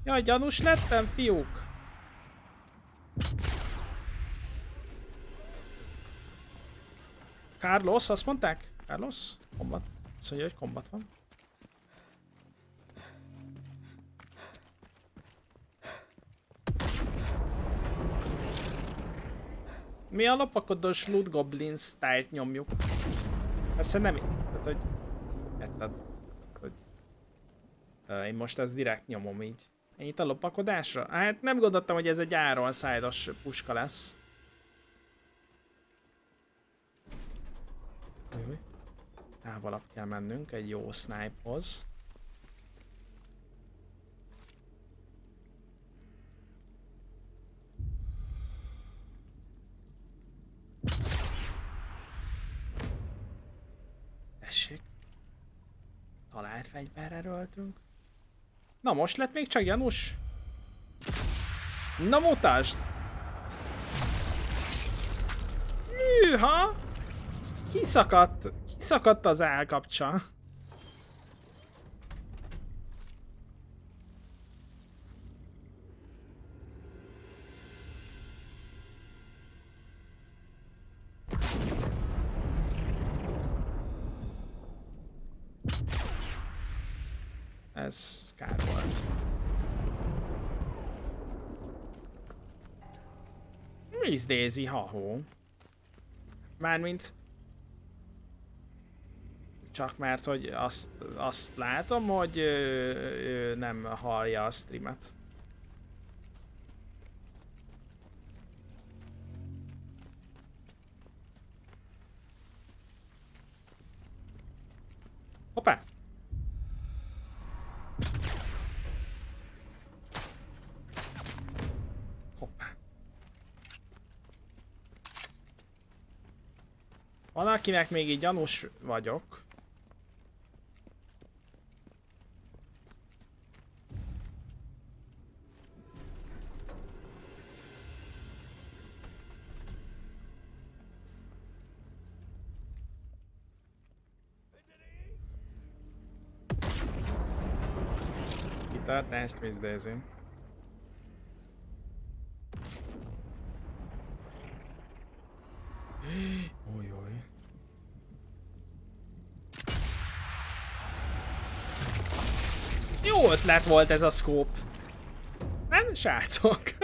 Jaj, gyanús lettem, fiúk! Carlos, azt mondták? Carlos? Kombat. Azt mondja, hogy kombat van. Mi a lopakodós Loot Goblin style nyomjuk? Persze nem, tehát hogy... Érted? Hogy... Én most ezt direkt nyomom így. Ennyit a lopakodásra? Hát nem gondoltam, hogy ez egy áron szájdos puska lesz. Távolabb kell mennünk egy jó snipe-hoz. Tessék. Talált fegyverre röltünk. Na most lett még csak Janus? Na mutasd! Hűha! Kiszakadt, kiszakadt az állkapcsa. Ez kár volt. Miss Daisy, ha-hó. Mármint... Csak mert, hogy azt, azt látom, hogy ő, ő nem hallja a streamet. Van akinek még így gyanús vagyok. Kitartást, Miss Daisy. Oj, oj. Jó ötlet volt ez a scope. Nem, srácok?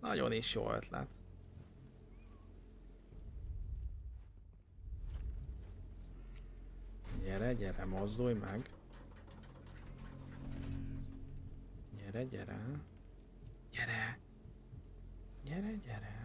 Nagyon is jó ötlet. Gyere, gyere, mozdulj meg. Gyere, gyere. Gyere. Gyere, gyere.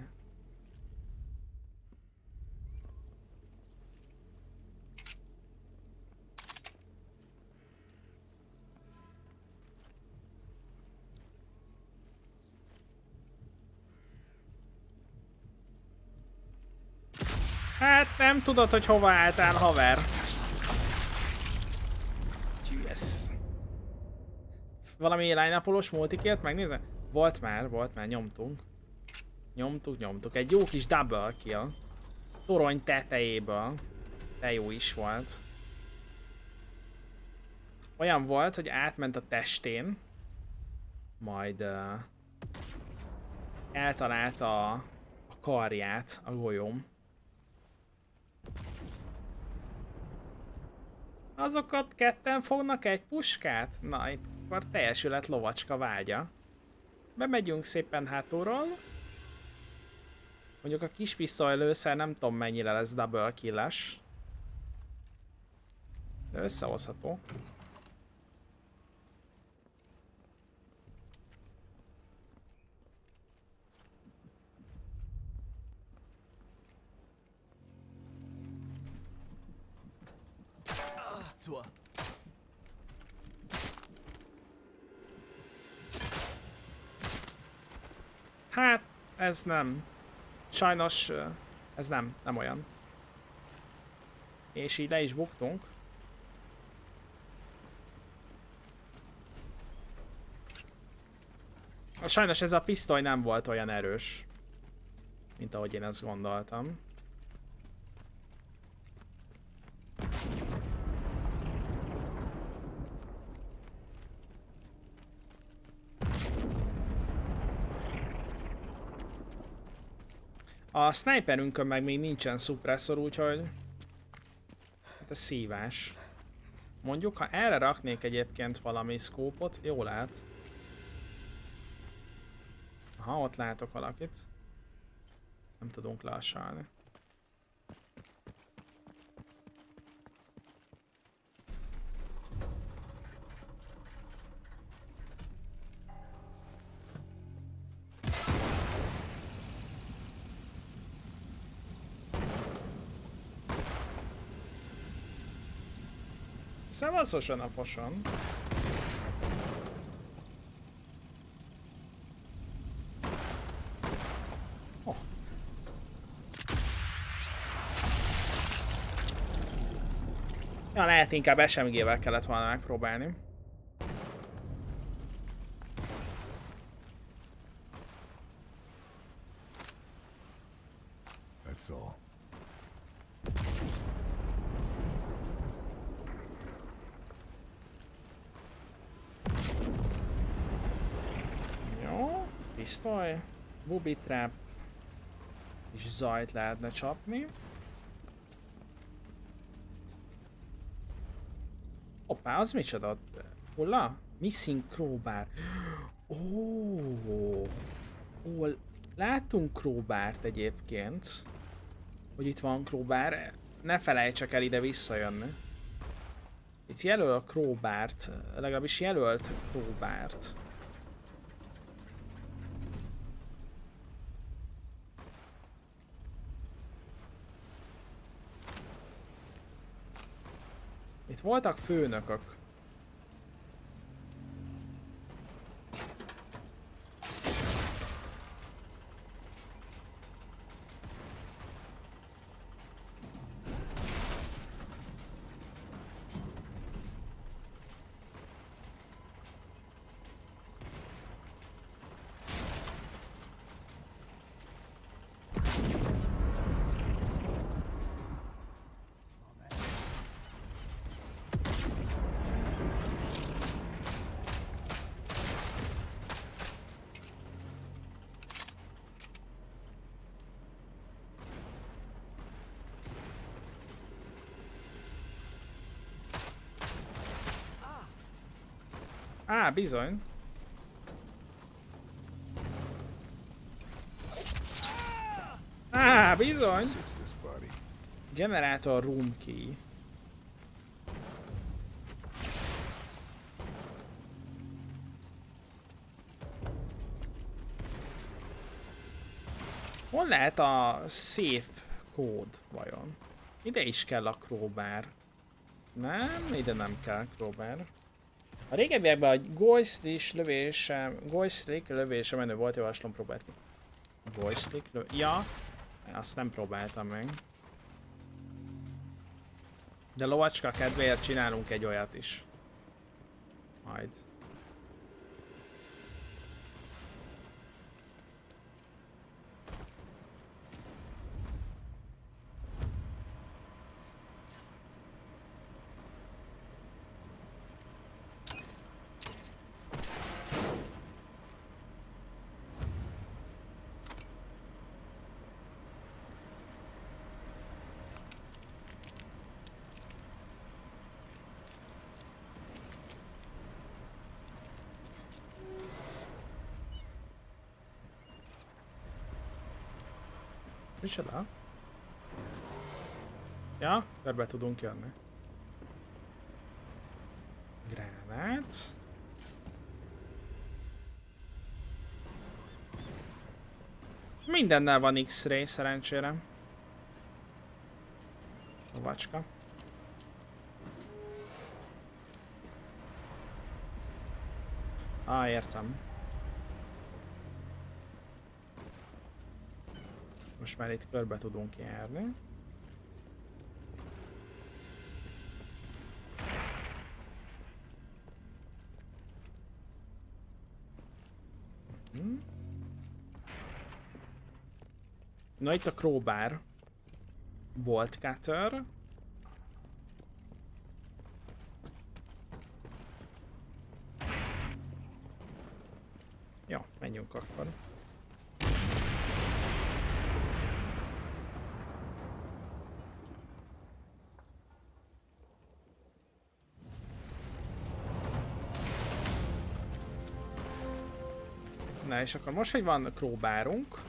Hát nem tudod, hogy hova álltál, haver. Yes. Valami line multikért megnézem? Volt már, volt már, nyomtunk. Nyomtuk, nyomtuk. Egy jó kis double kill. Torony tetejéből. De jó is volt. Olyan volt, hogy átment a testén. Majd uh, eltalálta a, a karját a golyóm. Azokat ketten fognak egy puskát? Na, itt akkor teljesület lovacska vágya. Bemegyünk szépen hátulról. Mondjuk a kis pisztoly nem tudom mennyire lesz double killes. De összehozható. Zur. Hát, ez nem. Sajnos ez nem, nem olyan. És így le is buktunk. Sajnos ez a pisztoly nem volt olyan erős, mint ahogy én ezt gondoltam. A sniperünkön meg még nincsen suppressor, úgyhogy... Hát ez szívás. Mondjuk, ha erre raknék egyébként valami szkópot, jó lehet. Ha ott látok valakit. Nem tudunk lassulni. Szevaszosan a foson. Oh. Ja, lehet inkább SMG-vel kellett volna megpróbálni. That's all. Pisztoly, booby trap, és zajt lehetne csapni. Hoppá, az micsoda? Hulla? Missing crowbar. Ó, oh, ó, látunk crowbart egyébként. hogy itt van Crowbar. Ne felejtsek el ide visszajönni. Itt jelöl a Crowbart, legalábbis jelölt Crowbart. Itt voltak főnökök. Bizony. Á, bizony. Generátor room key. Hol lehet a safe kód vajon? Ide is kell a crowbar. Nem, ide nem kell crowbar. A régebbiekben a Goyslick lövése, Goyslick lövése menő volt, javaslom próbált ki. Goyslick lö... Ja, azt nem próbáltam meg. De lovacska kedvéért csinálunk egy olyat is. Majd. Micsoda? Ja, ebbe tudunk jönni. Gránát. Mindennel van X-ray szerencsére. Lovacska. Ah, értem. Most már itt körbe tudunk járni. Mhm. Na itt a crowbar. Bolt cutter. Ja, menjünk akkor. És akkor most, hogy van crowbarunk.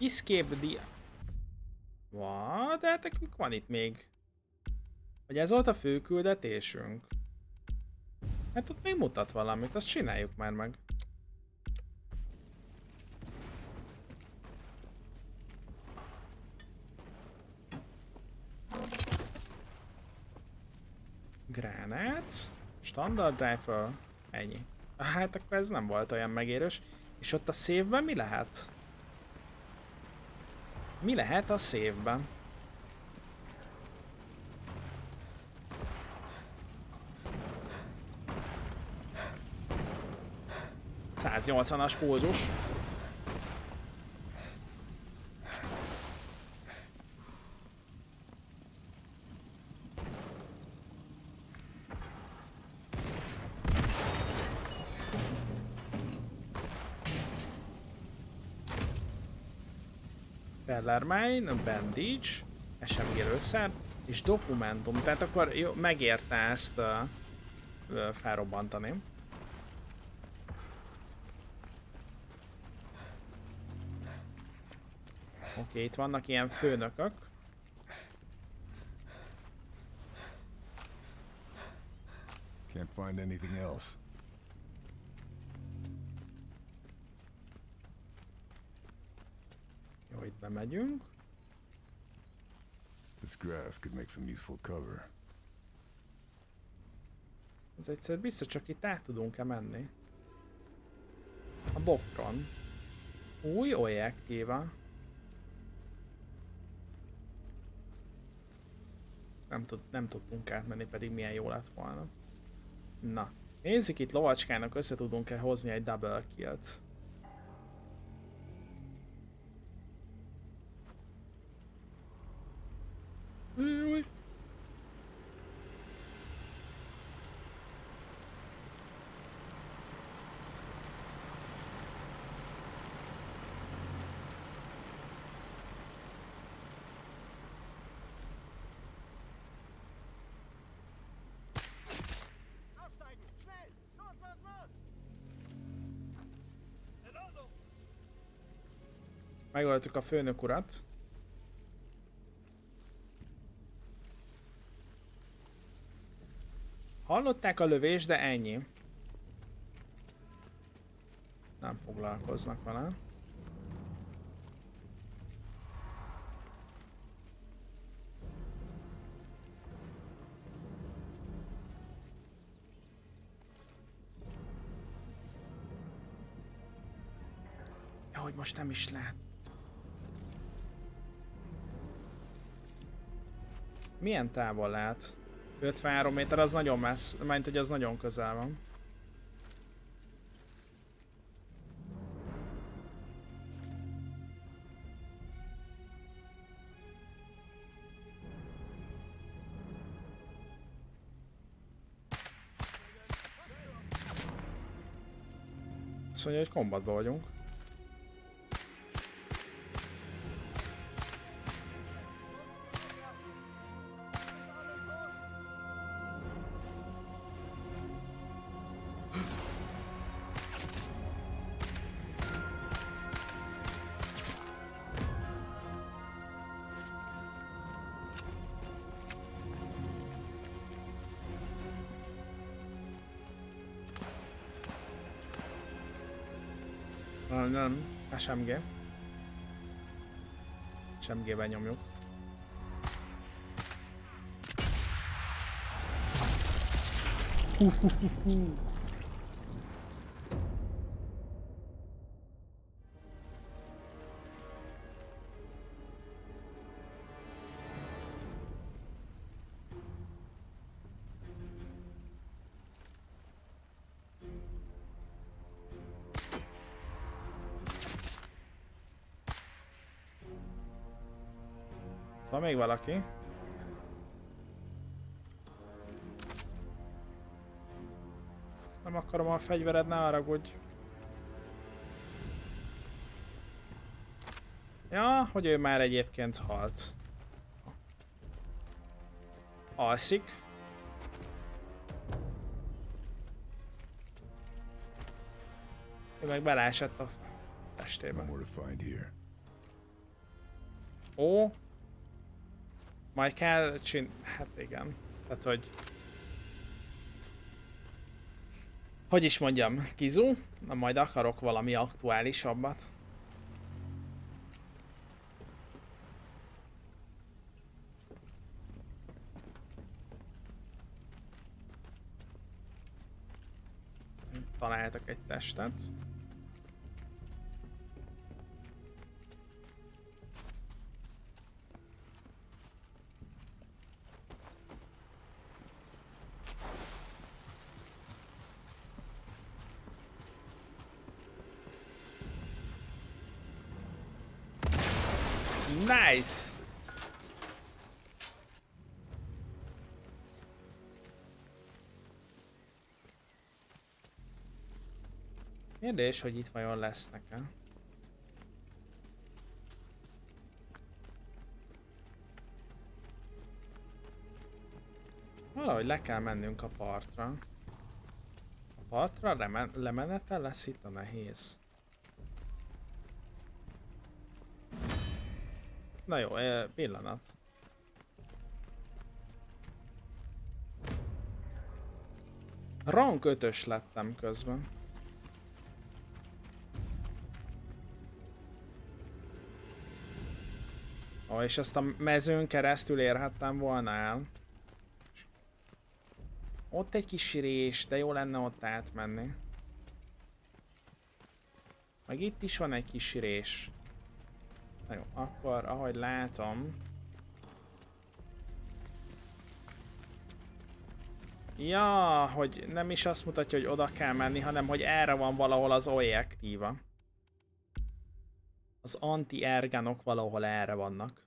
Escape the... Va, de hát nekünk van itt még. Hogy ez volt a fő küldetésünk. Hát ott még mutat valamit, azt csináljuk már meg. Gránát, standard rifle, ennyi. Hát akkor ez nem volt olyan megérős. És ott a szévben mi lehet? Mi lehet a szévben? as pózus. Bellarmine, Bandage, SMG lőszer és dokumentum. Tehát akkor jó, megérte ezt uh, felrobbantani. Oké, itt vannak ilyen főnökök. Can't find anything else. Bemegyünk. This grass could make some useful cover. Ez egyszer biztos csak itt át tudunk-e menni. A bokron. Új objektíva. Nem, tud, nem tudtunk átmenni, pedig milyen jó lett volna. Na, nézzük itt lovacskának össze tudunk-e hozni egy double kill-t. Új. Aussteigen! Schnell! Los, los, los! In Ordnung. Megöltük a főnök urat. Hallották a lövést, de ennyi. Nem foglalkoznak vele. Ja, hogy most nem is lehet. Milyen távol lehet? 53 méter az nagyon messz, mert hogy az nagyon közel van. Azt mondja, hogy kombatban vagyunk. SMG. SMG-ben nyomjuk. Van még valaki? Nem akarom a fegyvered, ne haragudj. Ja, hogy ő már egyébként halt. Alszik. Ő meg belásett a testébe. Ó. Majd kell csin... Hát igen. Tehát, hogy... Hogy is mondjam, Kizu? Na majd akarok valami aktuálisabbat. Találtak egy testet. Nice! Kérdés, hogy itt vajon lesznek-e? Valahogy le kell mennünk a partra. A partra remen- lemenete lesz itt a nehéz. Na jó, eh, pillanat. Rank 5 lettem közben. Ó, és ezt a mezőn keresztül érhettem volna el. Ott egy kis rés, de jó lenne ott átmenni. Meg itt is van egy kis rés. Na jó, akkor ahogy látom... Ja, hogy nem is azt mutatja, hogy oda kell menni, hanem hogy erre van valahol az objektíva. Az anti-erganok valahol erre vannak.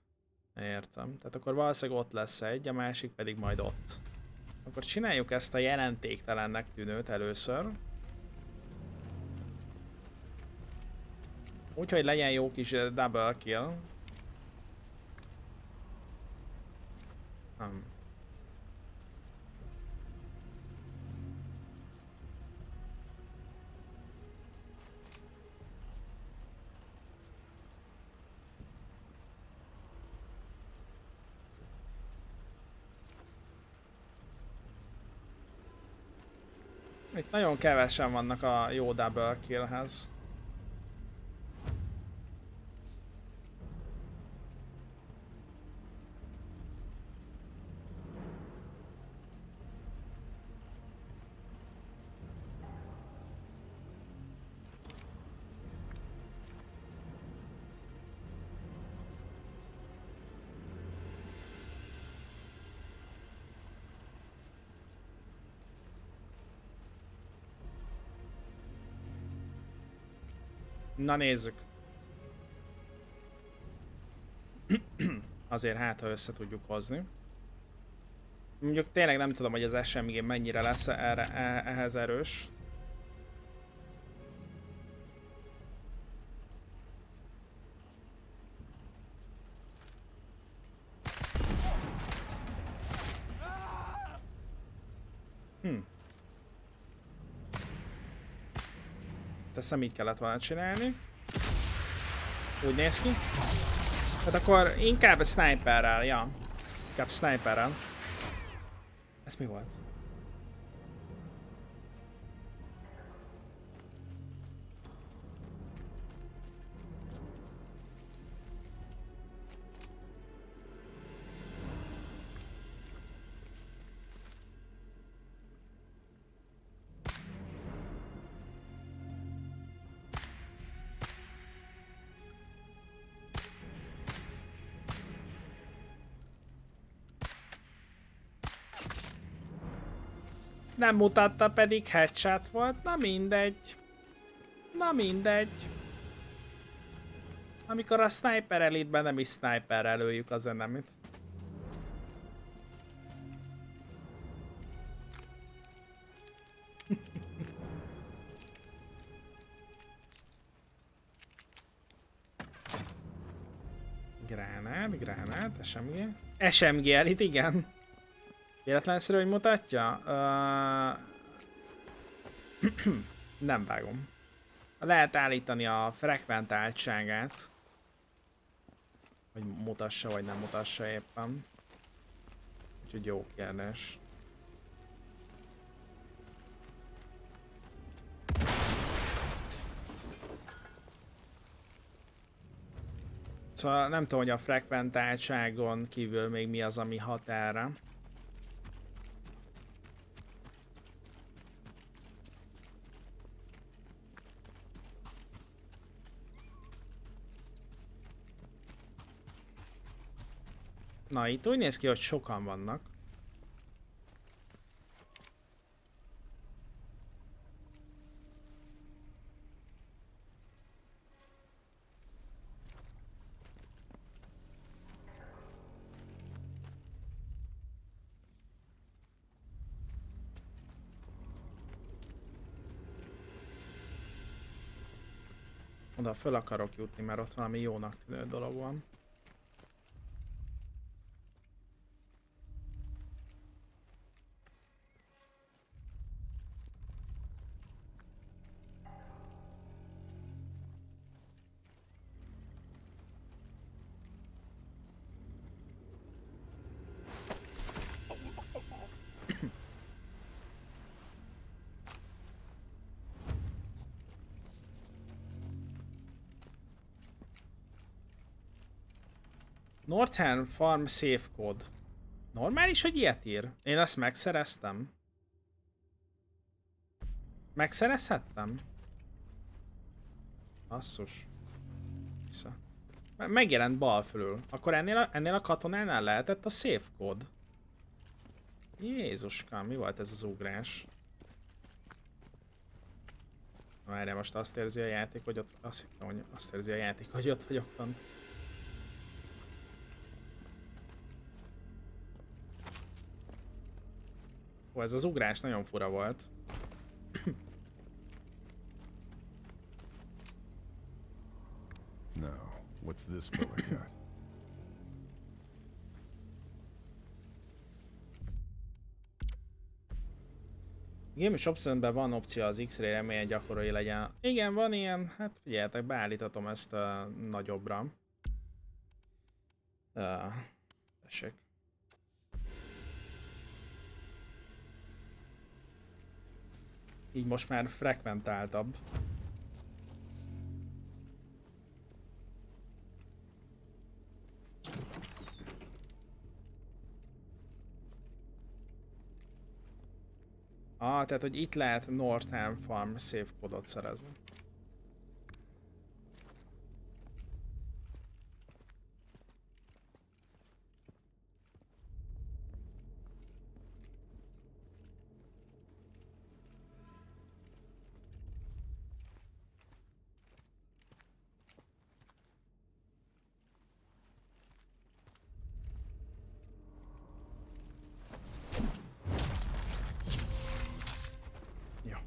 Értem. Tehát akkor valószínűleg ott lesz egy, a másik pedig majd ott. Akkor csináljuk ezt a jelentéktelennek tűnőt először. Úgyhogy legyen jó kis eh, double kill. Nem. Itt nagyon kevesen vannak a jó double killhez. Na nézzük. Azért hát, ha össze tudjuk hozni. Mondjuk tényleg nem tudom, hogy az SMG mennyire lesz erre, e, ehhez erős. Teszem, így kellett volna csinálni. Úgy néz ki. Hát akkor inkább sniperrel, ja. Inkább sniperrel. Ez mi volt? Nem mutatta, pedig headshot volt. Na mindegy. Na mindegy. Amikor a Sniper Elite-ben nem is Sniper előjük az enemit. gránát, gránát, SMG. SMG elit, igen. Véletlenszerű, hogy mutatja? Uh... nem vágom. Lehet állítani a frekventáltságát. Hogy mutassa, vagy nem mutassa éppen. Úgyhogy jó kérdés. Szóval nem tudom, hogy a frekventáltságon kívül még mi az, ami hat Na, itt úgy néz ki, hogy sokan vannak. Oda föl akarok jutni, mert ott valami jónak tűnő dolog van. Northern Farm Safe Code. Normális, hogy ilyet ír? Én ezt megszereztem. Megszerezhettem? Basszus. Vissza. Megjelent bal fölül. Akkor ennél a, ennél a katonánál lehetett a safe code. Jézuskám, mi volt ez az ugrás? Várjál, most azt érzi a játék, hogy ott... Azt hittem, hogy azt érzi a játék, hogy ott vagyok fent. Ó, ez az ugrás nagyon fura volt. No. What's this fella got? Game option van opció az X-ray-re, milyen gyakori legyen. Igen, van ilyen, hát figyeljetek, beállíthatom ezt uh, nagyobbra. Uh, tessék. Így most már frekventáltabb. Ah, tehát hogy itt lehet Northam Farm safe kodot szerezni. Jó.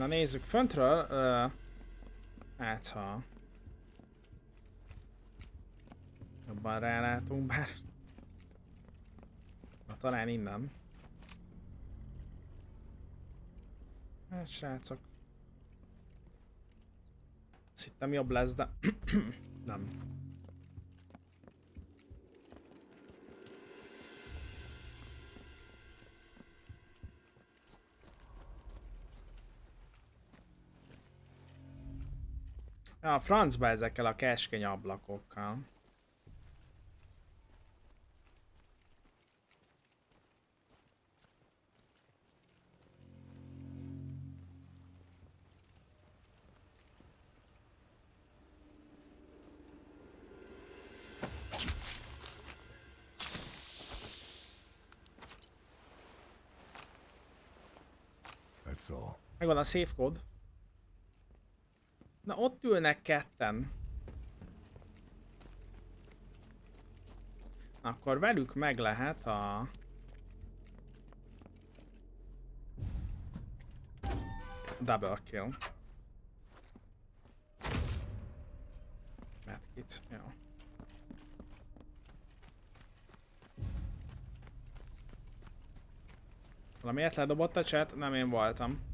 Na nézzük föntről. Uh, hát ha... Jobban rálátunk, bár... Na talán innen. Hát srácok. Azt hittem jobb lesz, de nem. Ja, a francba ezekkel a keskeny ablakokkal. Megvan a safe code. Na ott ülnek ketten. Akkor velük meg lehet a... Double kill. Medkit, jó. Valamiért ledobott a chat? Nem én voltam.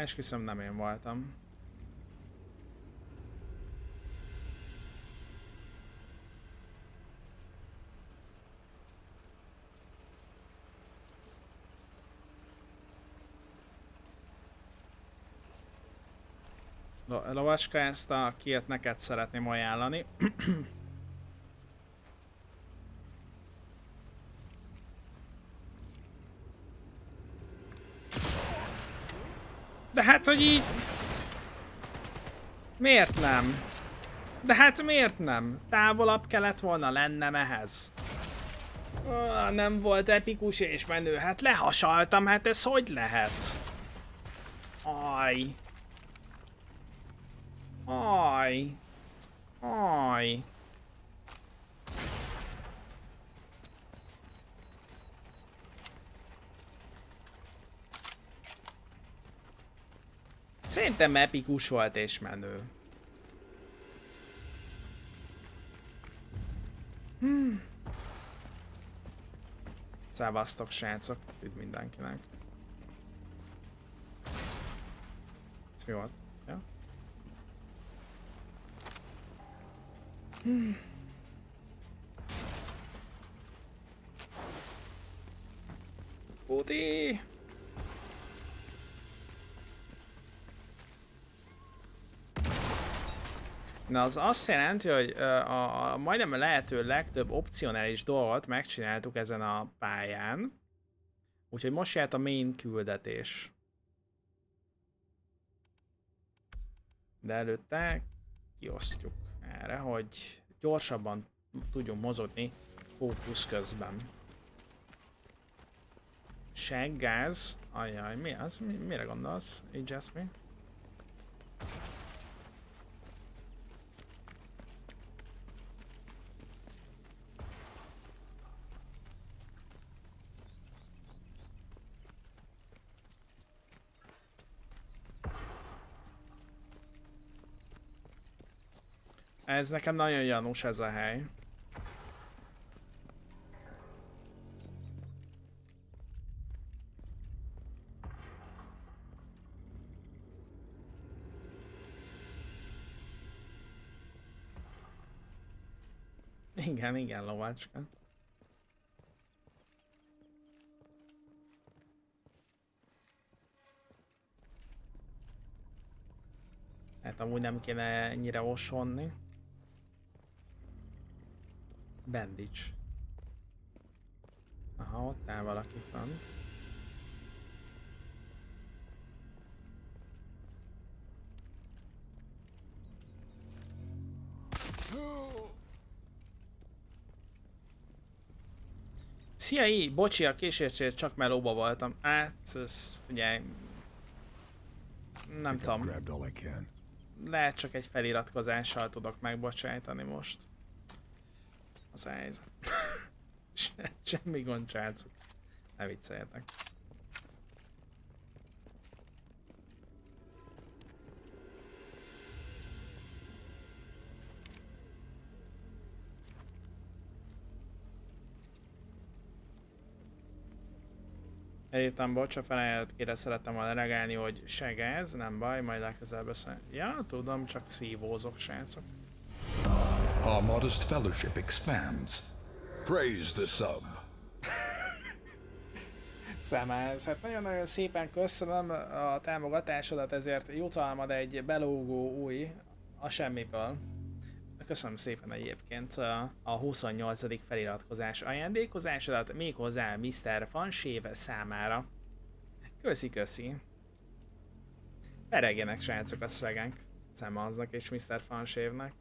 Esküszöm nem én voltam. Lo- Lovacska, ezt a kiet neked szeretném ajánlani. De hát, hogy így... Miért nem? De hát miért nem? Távolabb kellett volna lennem ehhez. Ah, nem volt epikus és menő. Hát lehasaltam, hát ez hogy lehet? Aj. Aj. Aj. Szerintem epikus volt és menő. Hmm. Szevasztok srácok, üdv mindenkinek. Ez mi volt? Ja? Hmm. Multi! Na az azt jelenti, hogy a, a majdnem a lehető legtöbb opcionális dolgot megcsináltuk ezen a pályán. Úgyhogy most jött a main küldetés. De előtte kiosztjuk erre, hogy gyorsabban tudjunk mozogni fókusz közben. Seggáz. Ajaj, mi az? Mi, mire gondolsz? Így Jasmine? Ez nekem nagyon janús ez a hely. Igen, igen, lovácska. Hát amúgy nem kéne ennyire osonni. Bandage. Aha, ott áll valaki fönt. Szia, I, bocsi a késésért, csak melóba voltam. Hát, ez ugye... Nem tudom. Lehet csak egy feliratkozással tudok megbocsájtani most. Az a helyzet. Se, semmi gond, srácok. Ne vicceljetek. Egyébként bocs, a felejött kére szerettem volna reagálni, hogy se gáz, nem baj, majd legközelebb beszél. Ja, tudom, csak szívózok, srácok. Our modest fellowship expands. Praise the sub. Szemáz, hát nagyon-nagyon szépen köszönöm a támogatásodat, ezért jutalmad egy belógó új a semmiből. Köszönöm szépen egyébként a 28. feliratkozás ajándékozásodat, méghozzá Mr. Fanséve számára. Köszi, köszi. Peregjenek srácok a szvegánk. Szemaznak és Mr. Fansévnek.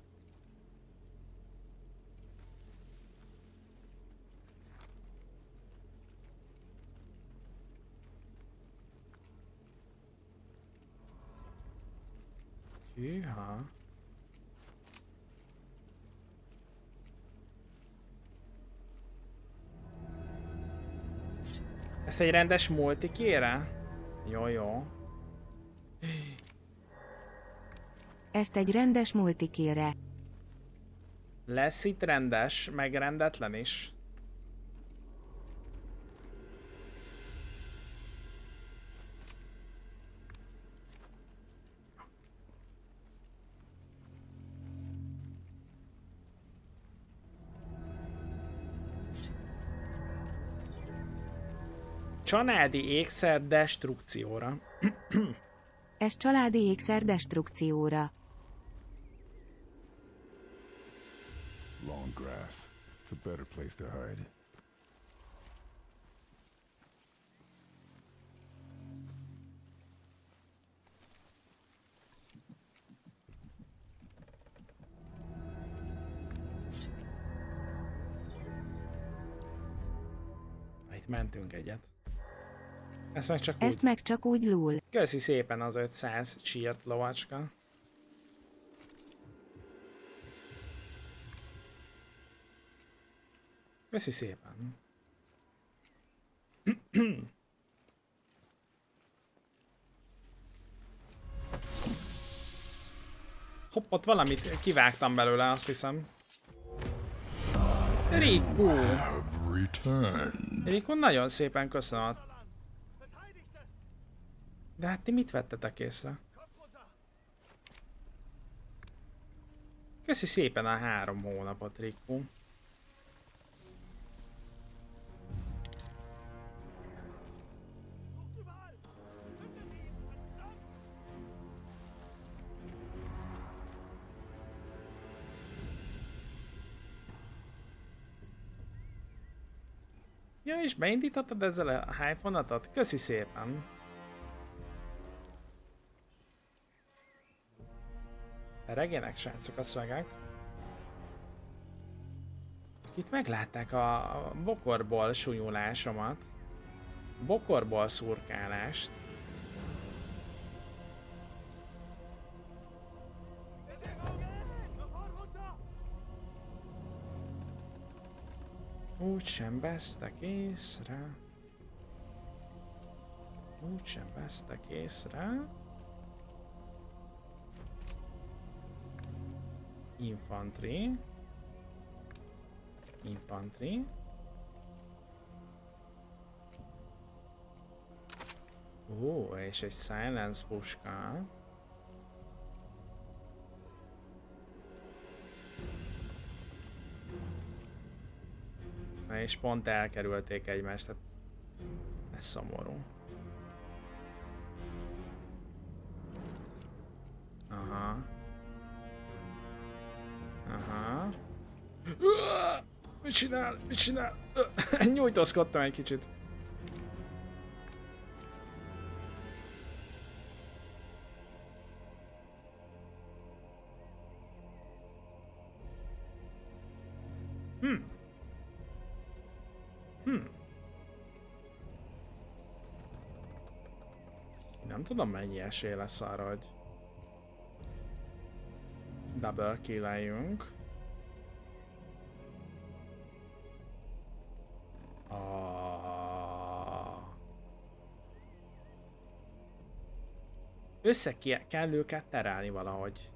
Hűha. Ezt egy rendes multi kére? Jó, jó. Ezt egy rendes multikére. Lesz itt rendes, meg rendetlen is. Családi ékszer destrukcióra. Ez családi ékszer destrukcióra. Long grass. It's a better place to hide. Itt mentünk egyet. Ezt meg csak Ezt úgy... meg csak úgy lul. Köszi szépen az 500 csírt lovacska. Köszi szépen. Hopp, ott valamit kivágtam belőle, azt hiszem. Riku! Riku, nagyon szépen köszönöm a de hát ti mit vettetek észre? Köszi szépen a három hónapot, Rikku. Ja, és beindítottad ezzel a hype vonatot? Köszi szépen! Regének srácok a szvegek. Itt meglátták a bokorból súnyulásomat. Bokorból szurkálást. Úgy sem vesztek észre. Úgy sem vesztek észre. Infantry. Infantry. Ó, és egy silence puska. Na és pont elkerülték egymást, tehát ez szomorú. Aha. Aha. Uah! Mit csinál? Mit csinál? Nyújtózkodtam egy kicsit. Hm. Hm. Nem tudom mennyi esély lesz arra, hogy double kill Ah. Össze kell őket terelni valahogy.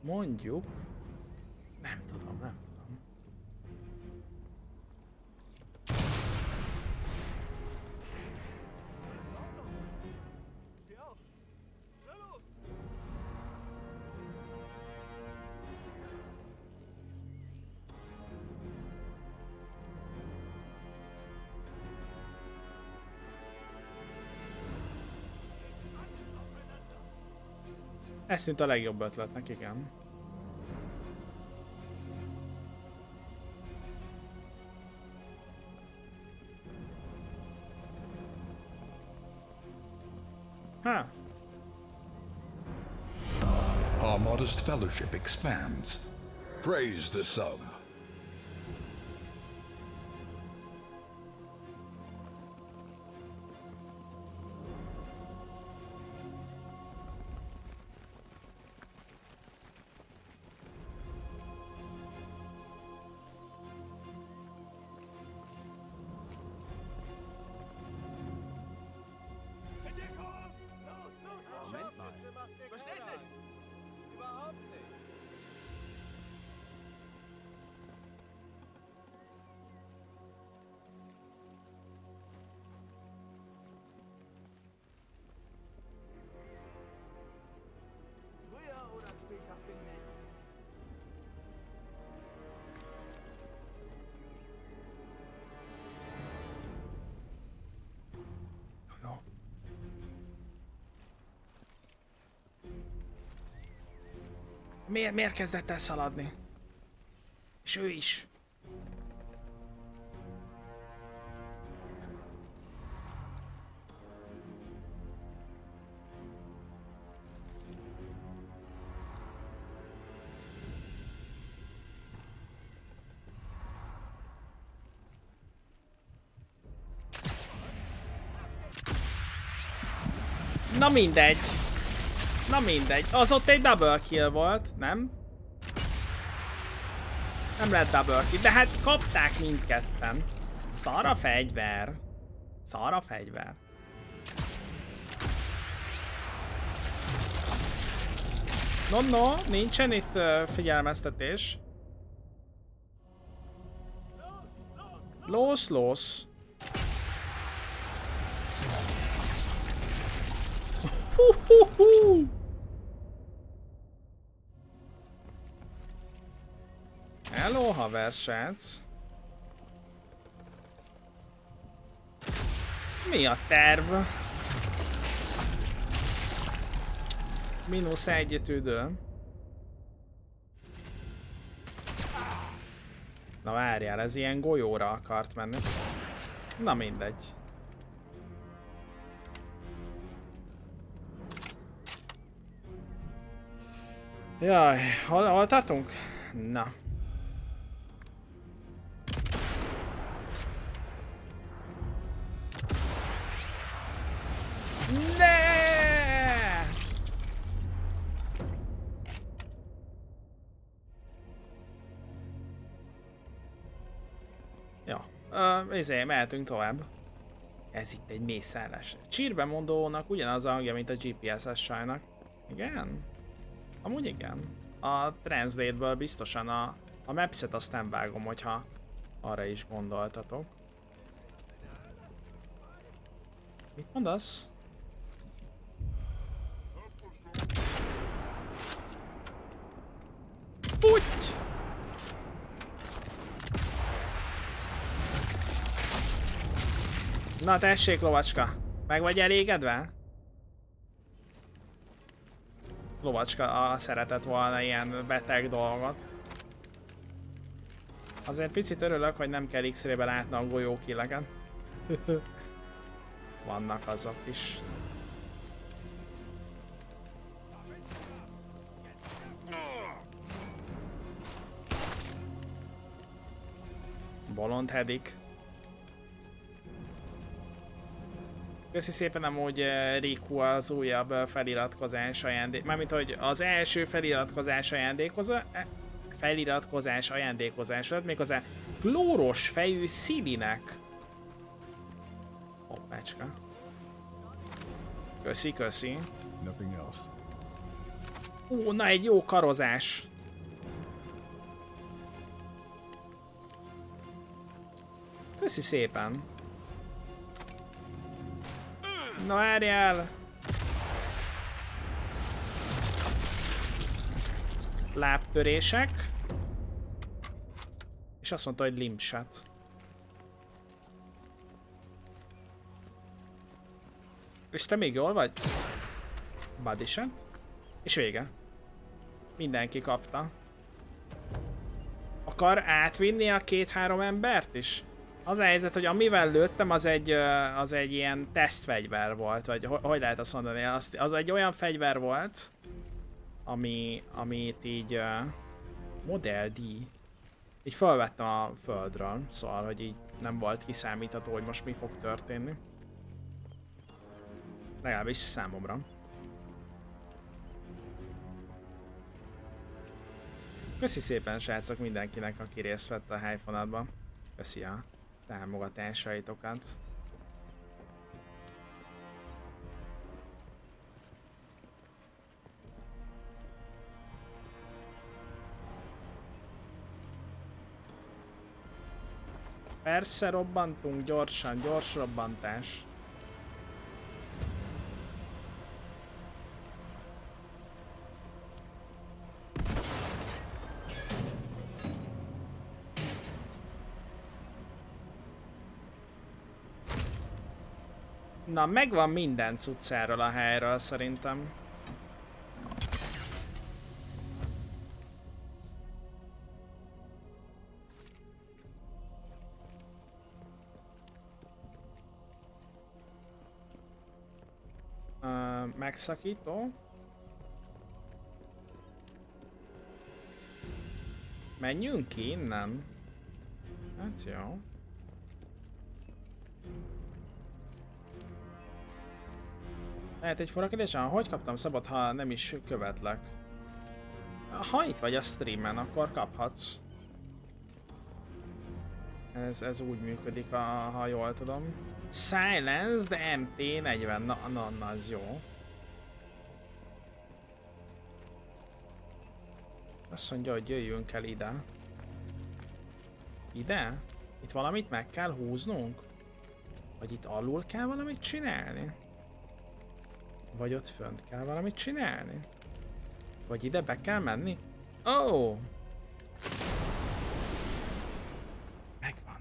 Mondjuk. Nem tudom, nem Ez tűnt a legjobb ötletnek, igen. Ha, Our modest fellowship expands. Praise the sub. Miért, miért kezdett el szaladni? És ő is. Na mindegy. Na mindegy. Az ott egy double kill volt, nem? Nem lett double kill, de hát kapták mindketten. Szar a fegyver. Szar a fegyver. No, no, nincsen itt uh, figyelmeztetés. Los, los. Hú-hú-hú. Hello, haver srác. Mi a terv? Mínusz egy tüdő. Na várjál, ez ilyen golyóra akart menni. Na mindegy. Jaj, hol, hol tartunk? Na. Izé, mehetünk tovább. Ez itt egy mészállás. Csírbe mondónak ugyanaz a hangja, mint a GPS-es sajnak. Igen? Amúgy igen. A Translate-ből biztosan a, a Maps-et azt nem vágom, hogyha arra is gondoltatok. Mit mondasz? Puty! Na tessék, lovacska! Meg vagy elégedve? Lovacska a szeretett volna ilyen beteg dolgot. Azért picit örülök, hogy nem kell X-ray-be látni a golyókilleket. Vannak azok is. Bolond hedik. Köszi szépen amúgy eh, Riku az újabb eh, feliratkozás ajándék... Mármint, hogy az első feliratkozás ajándékozó... eh, Feliratkozás ajándékozásod, méghozzá klóros fejű Szilinek. Hoppácska. Köszi, köszi. Ú, na egy jó karozás. Köszi szépen. Na várjál! Lábtörések. És azt mondta, hogy limpshot. És te még jól vagy? Body shot. És vége. Mindenki kapta. Akar átvinni a két-három embert is? Az a helyzet, hogy amivel lőttem, az egy, az egy ilyen tesztfegyver volt, vagy ho- hogy lehet azt mondani, az, az egy olyan fegyver volt, ami, amit így uh, Model D, így felvettem a földről, szóval, hogy így nem volt kiszámítható, hogy most mi fog történni. Legalábbis számomra. Köszi szépen srácok mindenkinek, aki részt vett a hyphonatban. Köszi a támogatásaitokat. Persze robbantunk gyorsan, gyors robbantás. Na, megvan minden cuccáról a helyről szerintem. Uh, megszakító. Menjünk ki innen. Hát jó. Lehet egy? Ah, Hogy kaptam szabad, ha nem is követlek? Ha itt vagy a streamen, akkor kaphatsz. Ez, ez úgy működik, a, ha jól tudom. Silenced MP40, na, na, na, az jó. Azt mondja, hogy jöjjünk el ide. Ide? Itt valamit meg kell húznunk? Vagy itt alul kell valamit csinálni? Vagy ott fönt kell valamit csinálni? Vagy ide be kell menni? Ó! Oh! Megvan.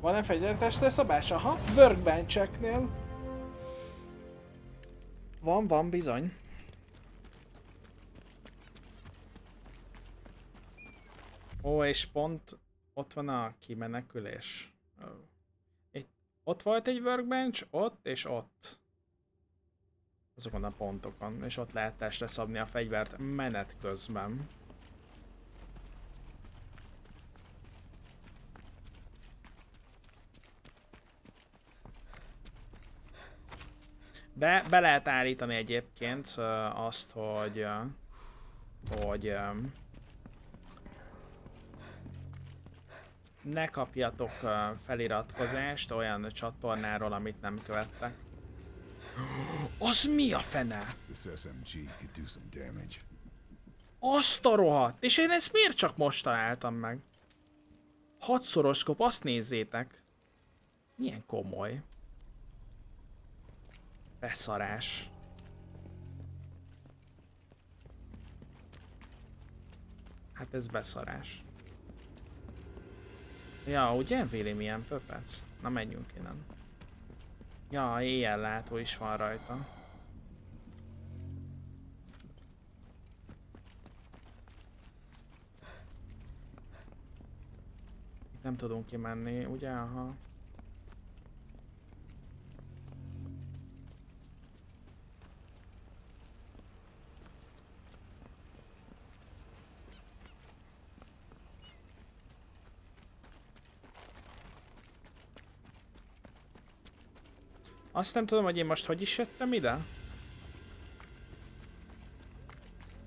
Van-e fegyvertestre szabás? Aha, workbencheknél. Van, van bizony. Ó, és pont ott van a kimenekülés. Itt, ott volt egy workbench, ott és ott. Azokon a pontokon, és ott lehet testre szabni a fegyvert menet közben. De be lehet állítani egyébként azt, hogy, hogy ne kapjatok feliratkozást olyan csatornáról, amit nem követtek. Az mi a fene? Azt a rohadt! És én ezt miért csak most találtam meg? Hatszoroskop, azt nézzétek! Milyen komoly. Beszarás. Hát ez beszarás. Ja, ugye Vili milyen pöpec? Na menjünk innen. Ja, éjjellátó is van rajta. Nem tudunk kimenni, ugye? Aha. Azt nem tudom, hogy én most hogy is jöttem ide?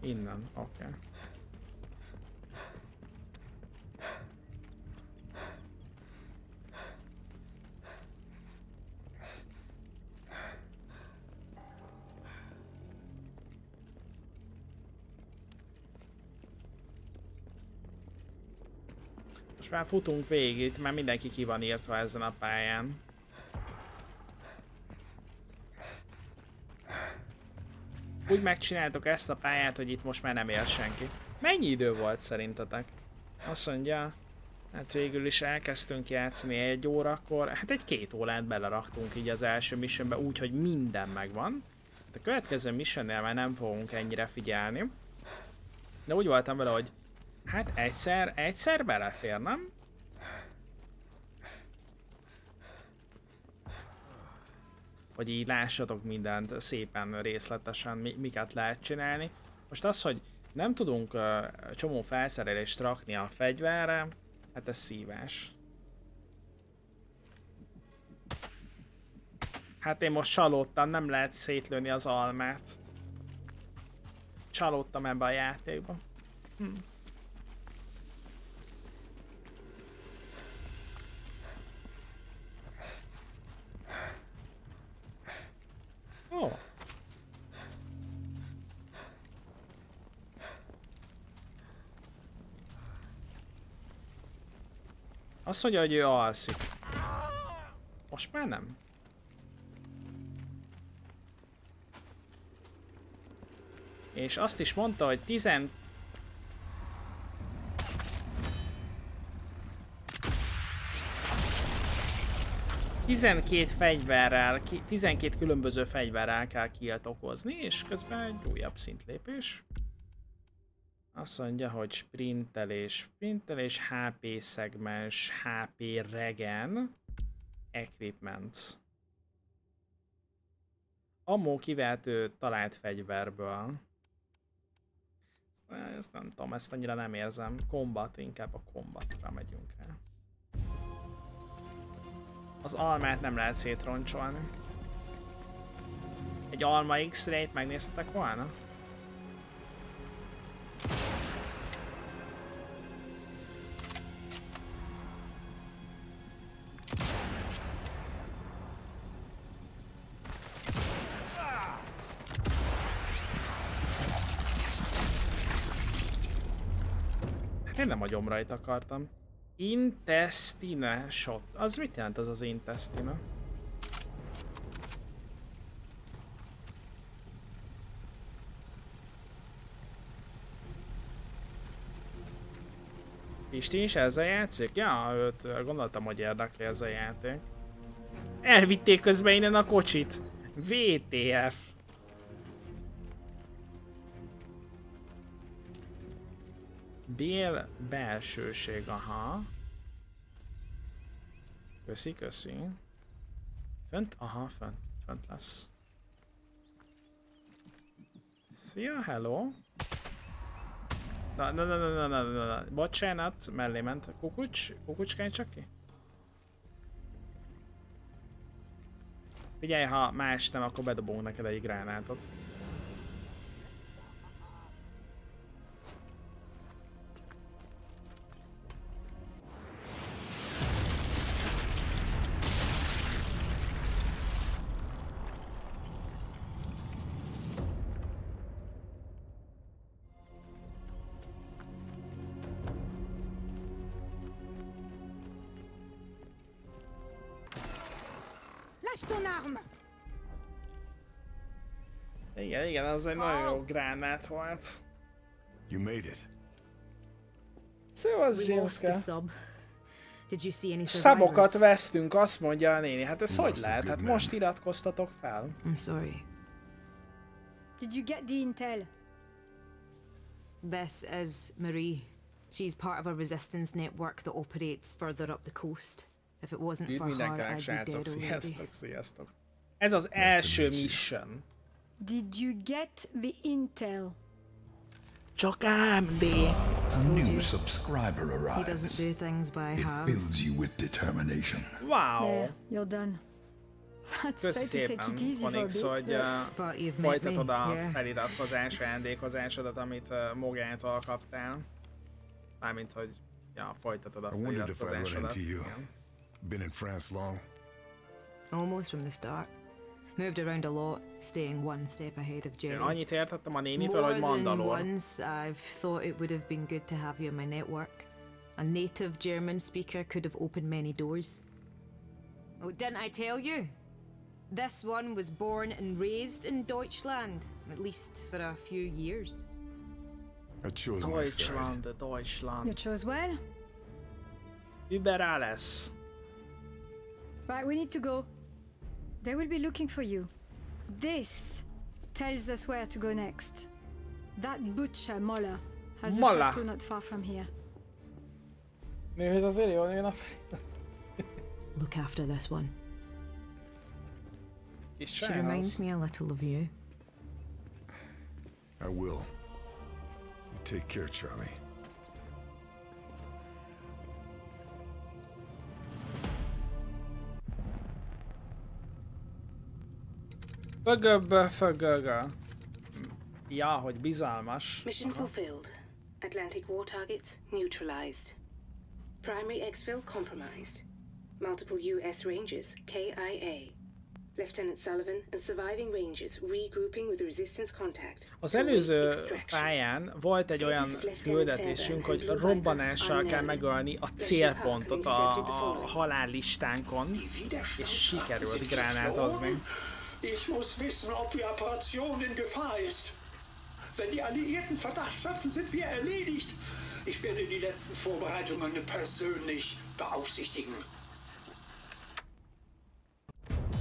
Innen, oké. Okay. Most már futunk végig, már mindenki ki van írtva ezen a pályán. Úgy megcsináltok ezt a pályát, hogy itt most már nem él senki. Mennyi idő volt szerintetek? Azt mondja, hát végül is elkezdtünk játszani egy órakor, hát egy két órát beleraktunk így az első missionbe, úgy, hogy minden megvan. A következő missionnél már nem fogunk ennyire figyelni. De úgy voltam vele, hogy hát egyszer, egyszer belefér, nem? Hogy így lássatok mindent szépen részletesen, mi, miket lehet csinálni. Most az, hogy nem tudunk csomó felszerelést rakni a fegyverre, hát ez szívás. Hát én most csalódtam, nem lehet szétlőni az almát. Csalódtam ebbe a játékba. Hm. Azt mondja, hogy ő alszik. Most már nem. És azt is mondta, hogy 10 12 fegyverrel, 12 különböző fegyverrel kell kilt okozni, és közben egy újabb szintlépés. Azt mondja, hogy sprintelés, sprintelés, HP szegmens, HP regen, equipment. Ammó kivehető talált fegyverből. Ezt nem tudom, ezt annyira nem érzem. Combat, inkább a combatra megyünk el. Az almát nem lehet szétroncsolni. Egy alma X-rayt megnéztetek volna? Hát én nem a gyomrait akartam. Intestine shot. Az mit jelent az az intestine? Pisti is ezzel játszik? Ja, őt gondoltam, hogy érdekli ez a játék. Elvitték közben innen a kocsit. VTF. Bél belsőség, aha. Köszi, köszi. Fönt? Aha, fönt. Fönt lesz. Szia, hello. Na, na, na, na, na, na, na, na. Bocsánat, mellé ment. Kukucs? Kukucskálj csak ki? Figyelj, ha más nem, akkor bedobunk neked egy gránátot. Igen, az egy nagyon jó gránát volt. You made it. Szevasz, Jameska. sub. Did you see any Szabokat vesztünk, azt mondja a néni. Hát ez hogy lehet? Hát most iratkoztatok fel. I'm sorry. Did you get the intel This is Marie. She's part of a resistance network that operates further up the coast. If it wasn't Üdv for her, mindenkinek, I'd be dead already. Sziasztok, sziasztok. Ez az első mission. Did you get the intel Csak AMD. A new subscriber He arrives. doesn't do things by It halves. fills you with determination. Wow. There, you're done. I'd Kösz say to take szépen, it easy for a Onyx, hogy uh, me, folytatod a yeah. feliratkozás ajándékozásodat, amit uh, Mogától kaptál. Mármint, hogy ja, folytatod a I wondered if I'd run feliratkozásodat. into you. Igen. Been in France long? Almost from the start. Moved around a lot, staying one step ahead of Én Jerry. annyit értettem a nénitől, More hogy than Mandalor. once, I've thought it would have been good to have you in my network. A native German speaker could have opened many doors. Oh, didn't I tell you? This one was born and raised in Deutschland, at least for a few years. I chose my side. Deutschland, You Deutschland. chose well. Über alles. Right, we need to go. They will be looking for you. This tells us where to go next. That butcher, Mola, has Mola. a chateau not far from here. Nőhöz azért jól jön a. Look after this one. She reminds me a little of you. I will. You take care, Charlie. Fögöbb, fögögö. Ja, hogy bizalmas. Mission fulfilled. Atlantic war targets neutralized. Primary exfil compromised. Multiple U.S. Rangers, KIA. Lieutenant Sullivan and surviving Rangers regrouping with resistance contact. Az előző pályán volt egy olyan küldetésünk, hogy robbanással kell megölni a célpontot a, a halállistánkon, és sikerült gránátozni. Ich muss wissen, ob die Operation in Gefahr ist. Wenn die Alliierten Verdacht schöpfen, sind wir erledigt. Ich werde die letzten Vorbereitungen persönlich beaufsichtigen.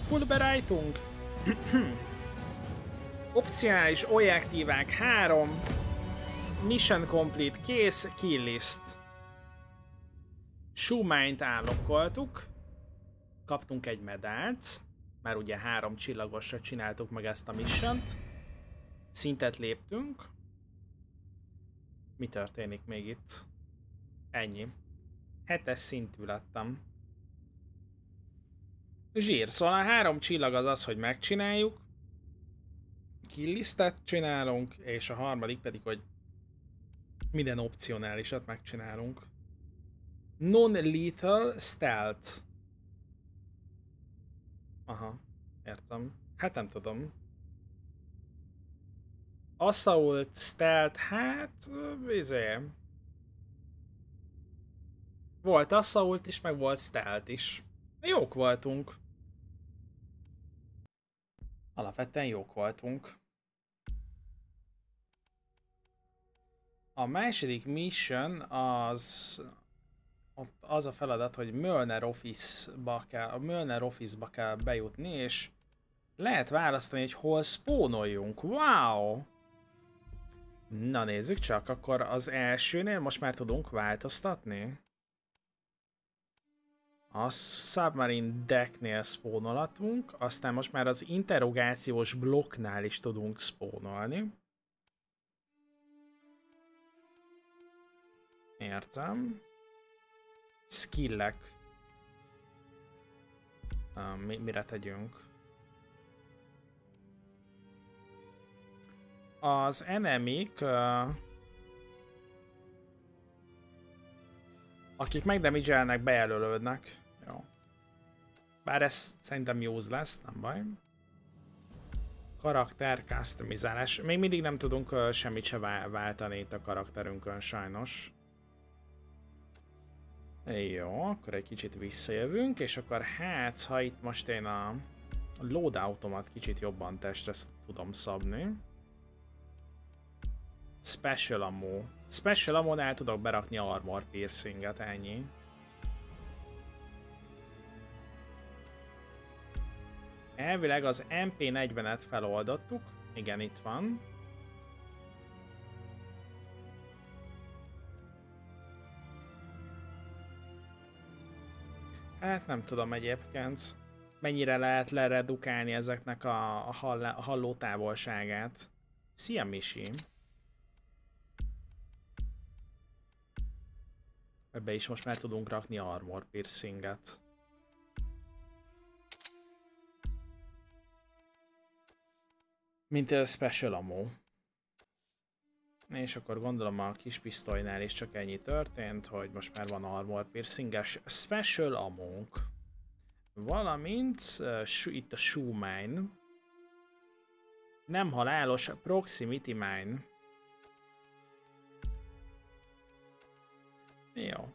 Fullbereitung! Opcionális objektívák 3. Mission complete, kész, kill list. Sumányt állokkoltuk. Kaptunk egy medált. Már ugye három csillagosra csináltuk meg ezt a missiont. Szintet léptünk. Mi történik még itt? Ennyi. Hetes szintű lettem. Zsír, szóval a három csillag az az, hogy megcsináljuk, killistet csinálunk, és a harmadik pedig, hogy minden opcionálisat megcsinálunk. Non-lethal stealth. Aha, értem. Hát nem tudom. Assault, stealth, hát... izé... Volt assault is, meg volt stealth is. Jók voltunk. Alapvetően jók voltunk. A második mission az az a feladat, hogy Mölner Office-ba kell, a Mölner Office-ba kell bejutni, és lehet választani, hogy hol spawnoljunk. Wow! Na nézzük csak, akkor az elsőnél most már tudunk változtatni? A Submarine Decknél spónolatunk, aztán most már az interrogációs blokknál is tudunk spónolni. Értem. Skillek. Mi, mire tegyünk? Az enemik, akik megdamigelnek, bejelölődnek. Jó. Bár ez szerintem use lesz, nem baj. Karakter customizálás. Még mindig nem tudunk semmit se váltani itt a karakterünkön sajnos. Jó, akkor egy kicsit visszajövünk, és akkor hát, ha itt most én a loadoutomat kicsit jobban testre tudom szabni. Special ammo. Special ammo el tudok berakni armor piercinget, ennyi. Elvileg az MP40-et feloldottuk. Igen, itt van. Hát nem tudom egyébként, mennyire lehet leredukálni ezeknek a, a, hall a halló távolságát. Szia Misi! Ebbe is most már tudunk rakni armor piercinget. Mint a special ammo. És akkor gondolom a kis pisztolynál is csak ennyi történt, hogy most már van armor piercinges special amunk. Valamint uh, itt a shoe mine. Nem halálos proximity mine. Jó.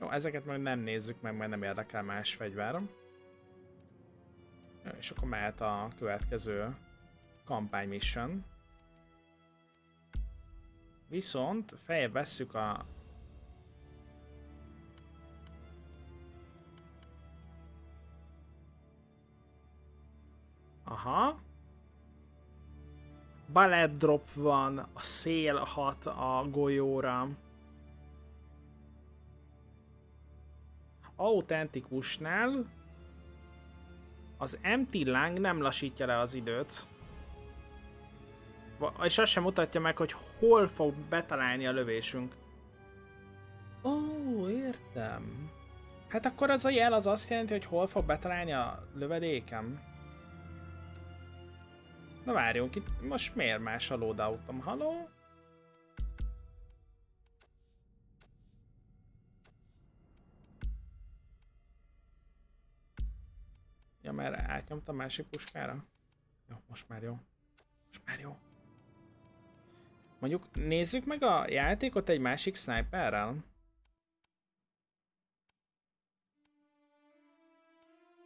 Jó, ezeket majd nem nézzük meg, mert nem érdekel más fegyver. És akkor mehet a következő kampány mission. Viszont feljebb vesszük a Aha. Ballet drop van, a szél hat a golyóra. Autentikusnál az empty láng nem lassítja le az időt. És azt sem mutatja meg, hogy hol fog betalálni a lövésünk. Ó, oh, értem. Hát akkor az a jel az azt jelenti, hogy hol fog betalálni a lövedékem. Na várjunk, itt most miért más a loadoutom? Haló? Ja, mert átnyomtam másik puskára. Jó, most már jó. Most már jó. Mondjuk nézzük meg a játékot egy másik sniperrel.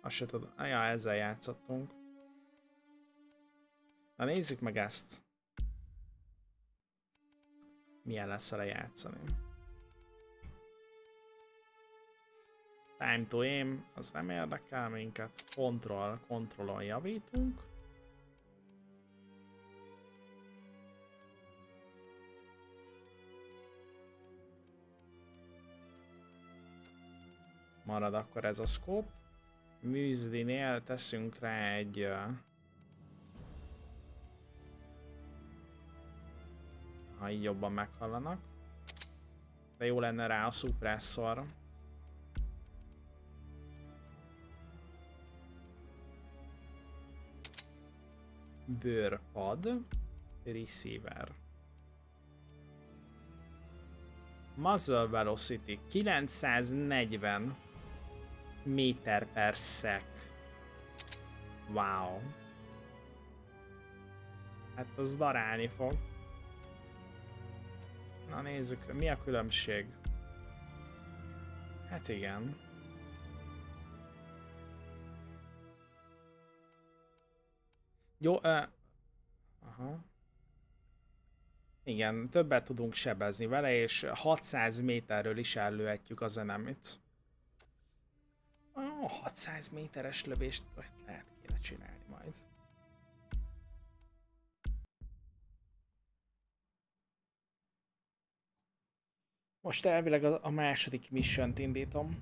Azt se tudom. Ja, ezzel játszottunk. Na nézzük meg ezt. Milyen lesz vele játszani. Time to aim, az nem érdekel minket. Control, kontrollon javítunk. Marad akkor ez a scope. Műzlinél teszünk rá egy ha így jobban meghallanak. De jó lenne rá a szupresszor. Bőrpad. Receiver. Muzzle velocity 940 méter per sec. Wow. Hát az darálni fog. Na nézzük, mi a különbség? Hát igen. Jó, uh, aha. Igen, többet tudunk sebezni vele, és 600 méterről is ellőhetjük az enemit. Oh, 600 méteres lövést lehet kéne csinálni majd. Most elvileg a második mission indítom.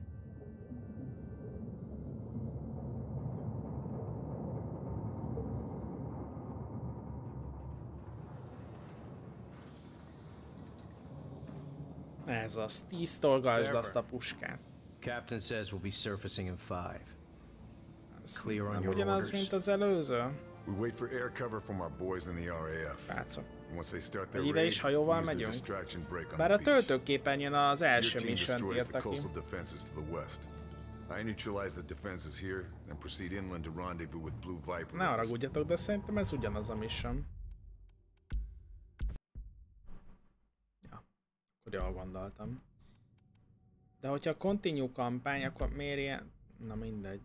Ez az. Tisztolgasd azt a puskát. Captain says we'll be surfacing in five. Clear on your orders. mint az előző? We wait for air cover from our boys in the RAF. Látszom. Once they start their ide raid, is hajóval use the megyünk. distraction break on Bár the a beach. töltőképernyőn az Your első team mission destroys the írta ki. coastal defenses to the west. I neutralize the defenses here, then proceed inland to rendezvous with Blue Viper. Ne haragudjatok, de szerintem ez ugyanaz a mission. Ja, akkor jól gondoltam. De hogyha continue kampány, akkor miért ilyen... Na mindegy.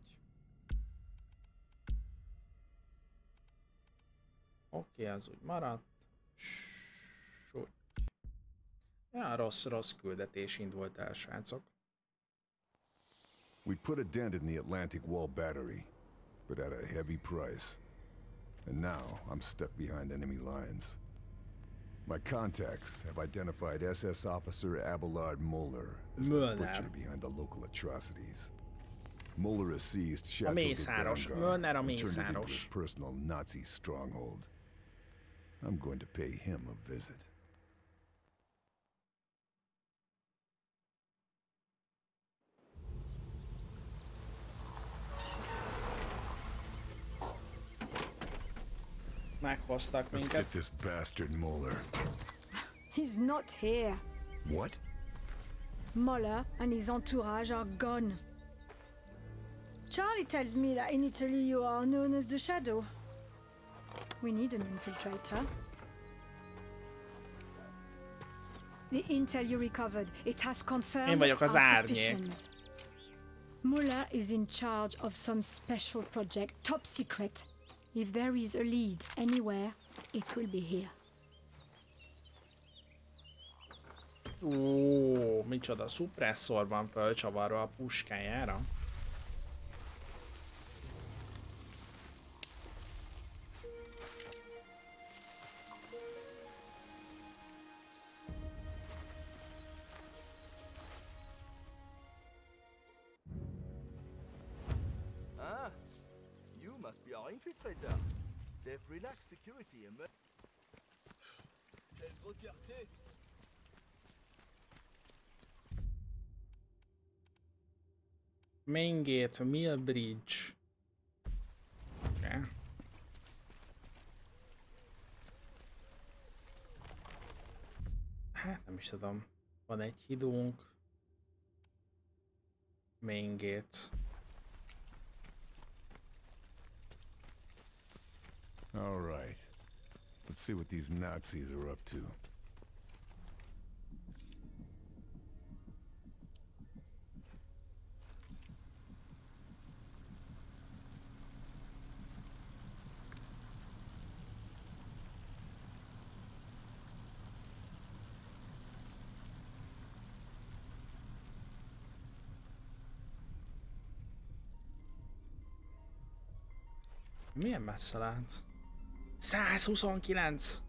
Oké, az úgy maradt. Súly. Ja, rossz, rossz küldetés indult el, srácok. We put a dent in the Atlantic Wall battery, but at a heavy price. And now I'm stuck behind enemy lines. My contacts have identified SS officer Abelard Muller as the Muller. butcher behind the local atrocities. Muller has seized Chateau de Mészáros. Bangar Muller a and turned it into his personal Nazi stronghold. I'm going to pay him a visit. Meghoztak Let's minket. get this bastard Muller. He's not here. What? Moller and his entourage are gone. Charlie tells me that in Italy you are known as the Shadow. We need an infiltrator. The intel you recovered, it has confirmed Én our suspicions. Muller is in charge of some special project, top secret. If there is a lead anywhere, it will be here. Ó, micsoda szupresszor van fölcsavarva a puskájára. Infiltrator. They've relaxed security. Quelle grossièreté Maingate, Millbridge. Okay. Hát nem is tudom. Van egy hidunk. Maingate. All right. Let's see what these Nazis are up to. Milyen messze lát? 129!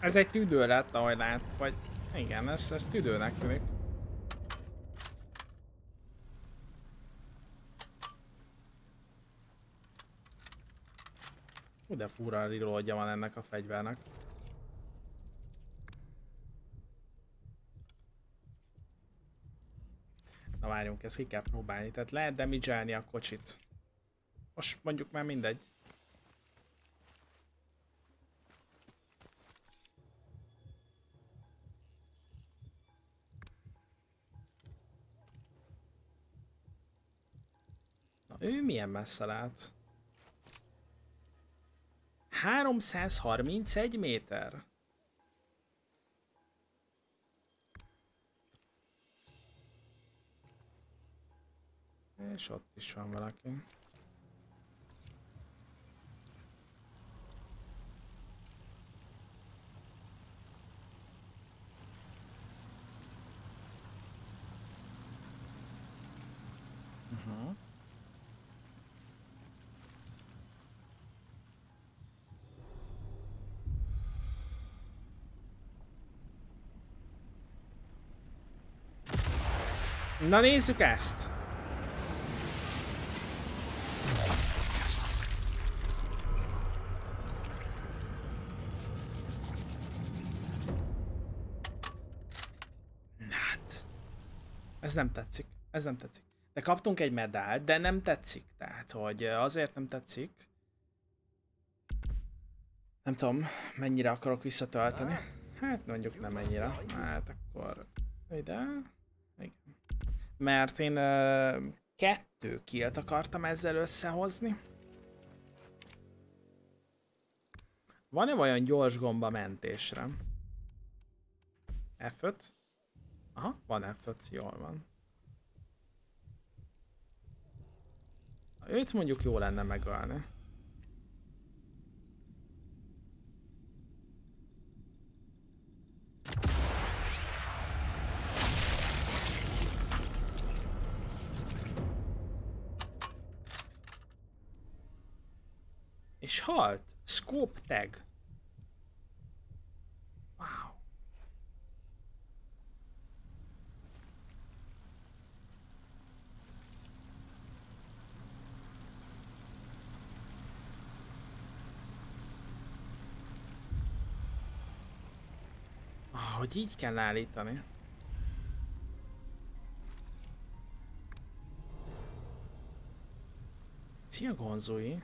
Ez egy tüdő lett, ahogy lát, vagy igen, ez, ez tüdőnek tűnik. De fura reloadja van ennek a fegyvernek. Na várjunk, ezt ki kell próbálni. Tehát lehet damage a kocsit. Most mondjuk már mindegy. Na, ő milyen messze lát? 331 méter. És ott is van valaki. Uh-huh. Na nézzük ezt! Hát. Ez nem tetszik. Ez nem tetszik. De kaptunk egy medált, de nem tetszik. Tehát, hogy azért nem tetszik. Nem tudom, mennyire akarok visszatölteni. Hát mondjuk nem ennyire. Hát akkor ide. Igen. Mert én uh, kettő kilt akartam ezzel összehozni. Van-e olyan gyors gomba mentésre? F5? Aha, van F5, jól van. Őt mondjuk jó lenne megölni. És halt. Scope tag. Wow. Ah, hogy így kell állítani. Szia Gonzói!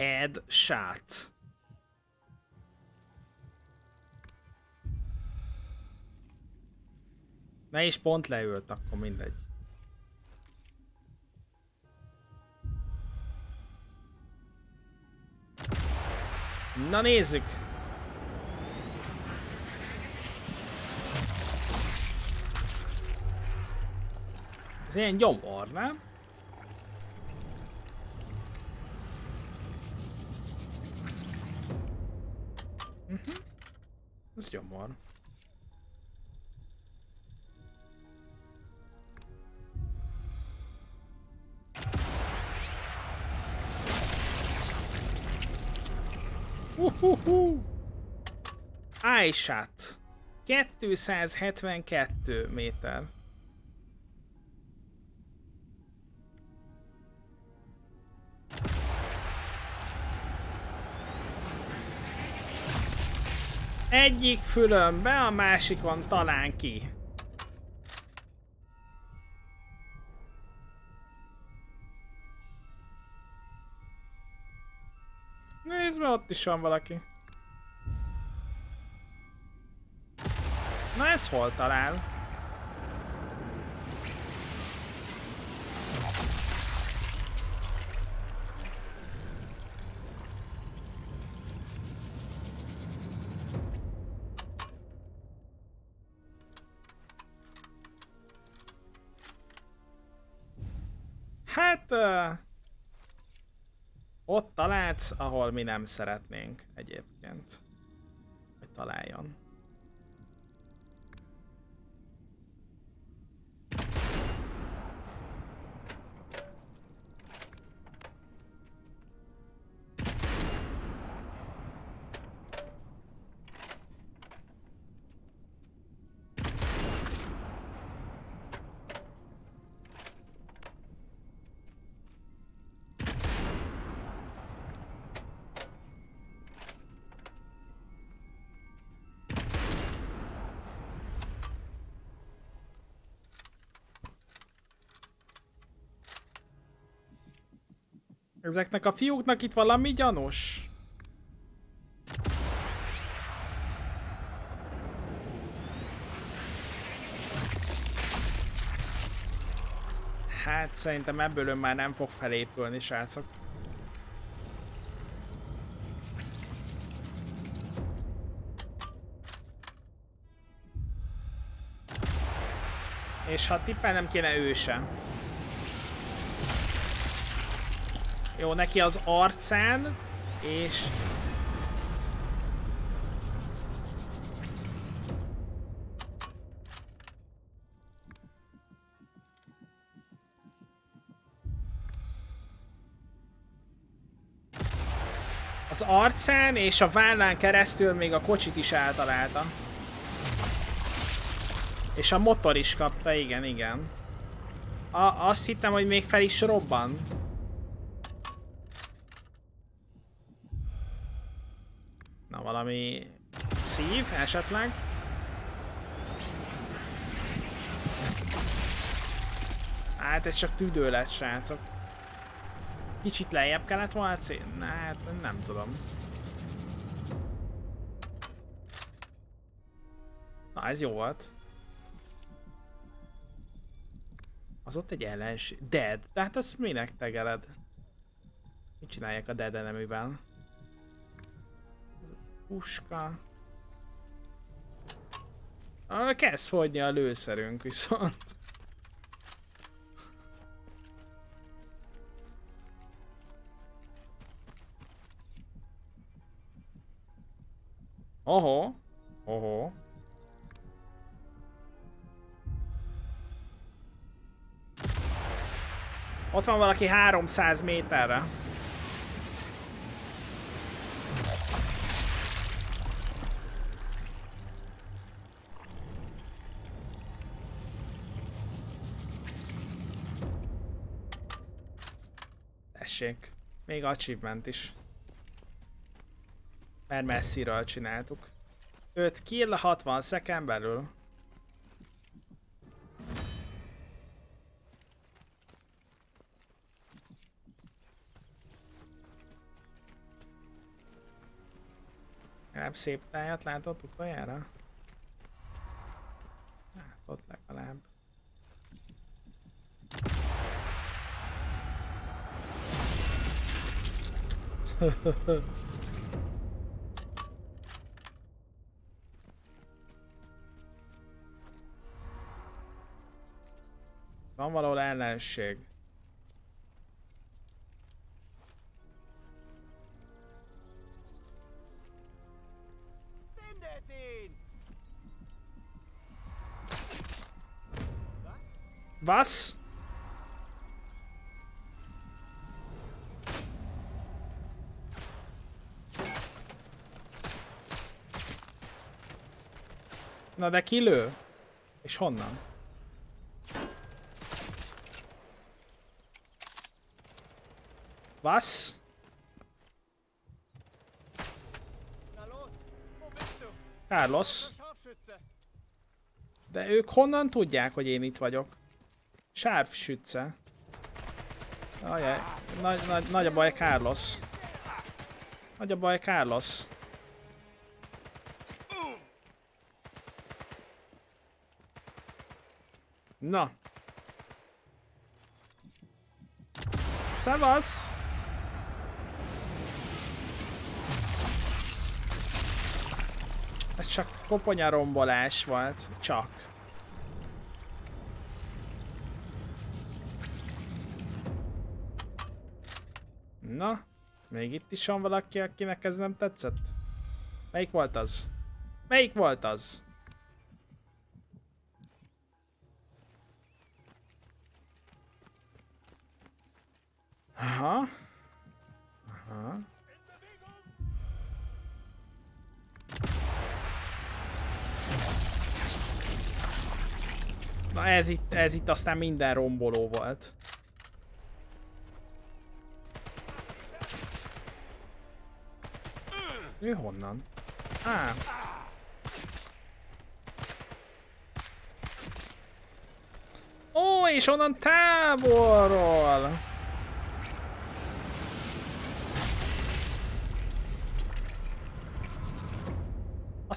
Headshot. Ne is pont leült, akkor mindegy. Na nézzük! Ez ilyen gyomor, nem? Gyomor. Uhuhu. iShot. 272 méter. Egyik fülömbe, a másikon talán ki. Nézd meg, ott is van valaki. Na ez hol talál? Hát... Uh, ott talált, ahol mi nem szeretnénk egyébként. Hogy találjon. Ezeknek a fiúknak itt valami gyanús. Hát szerintem ebből ön már nem fog felépülni, srácok. És ha tippelnem kéne ő sem. Jó, neki az arcán, és... Az arcán és a vállán keresztül még a kocsit is eltalálta. És a motor is kapta, igen, igen. A, azt hittem, hogy még fel is robban. Na, valami szív esetleg? Hát ez csak tüdő lett, srácok. Kicsit lejjebb kellett volna cél? Hát nem tudom. Na, ez jó volt. Az ott egy ellenség. Dead. De hát azt minek tegeled? Mit csinálják a dead enemivel? Puska. Kezd fogyni a lőszerünk viszont. Oho. Oho. Ott van valaki 300 méterre. Tessék. Még achievement is. Mert messziről csináltuk. 5 kill 60 szeken belül. Legalább szép tájat látott utoljára? Hát ott legalább. Van valahol ellenség. Was? Na de kilő? És honnan? Was? Carlos. De ők honnan tudják, hogy én itt vagyok? Sárfsütce. Ajaj, nagy, nagy, nagy a baj Carlos. Nagy a baj Carlos. Na. Szevasz! Ez csak koponyarombolás volt. Csak. Na, még itt is van valaki, akinek ez nem tetszett? Melyik volt az? Melyik volt az? Aha. Aha. Na ez itt, ez itt aztán minden romboló volt. Ő honnan? Á. Ó, és onnan távolról!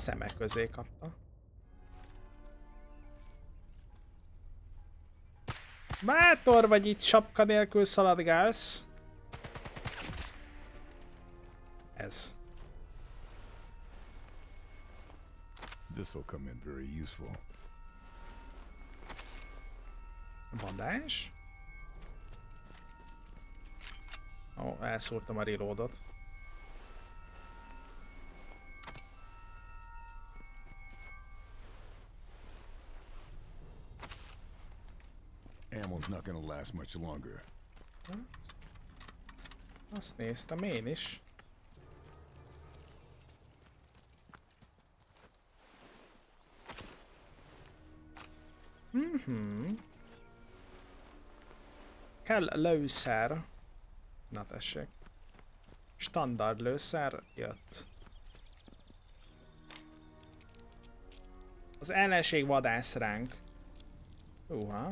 Szemek közé kapta. Bátor vagy itt sapka nélkül szaladgálsz. Ez. This'll come in very useful. Bandás. Ó, elszúrtam a reloadot. Ammo's not gonna last much longer. Azt néztem én is. Mhm. Kell lőszer. Na tessék. Standard lőszer jött. Az ellenség vadász ránk. Uha.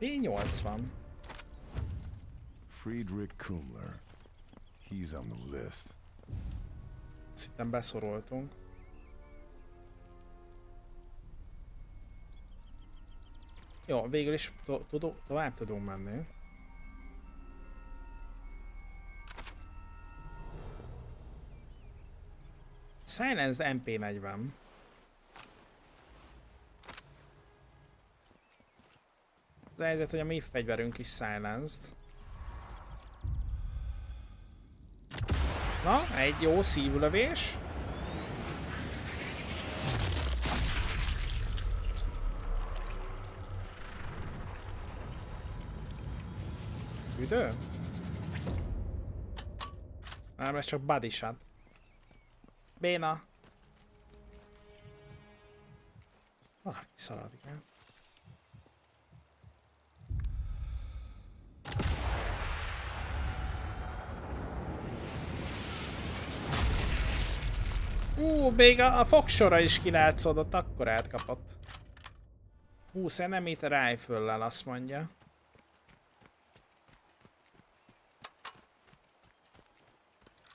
P80. Friedrich Kumler. He's on the list. Azt hittem beszoroltunk. Jó, végül is to to tovább tudunk menni. Silenced MP40. A helyzet, hogy a mi fegyverünk is silenced. Na, egy jó szívlövés. Üdő? Nem, ez csak body shot. Béna. Valaki szaladik el. Ú, még a, a fogsora is kilátszódott, akkor átkapott. 20 enemit rifle azt mondja.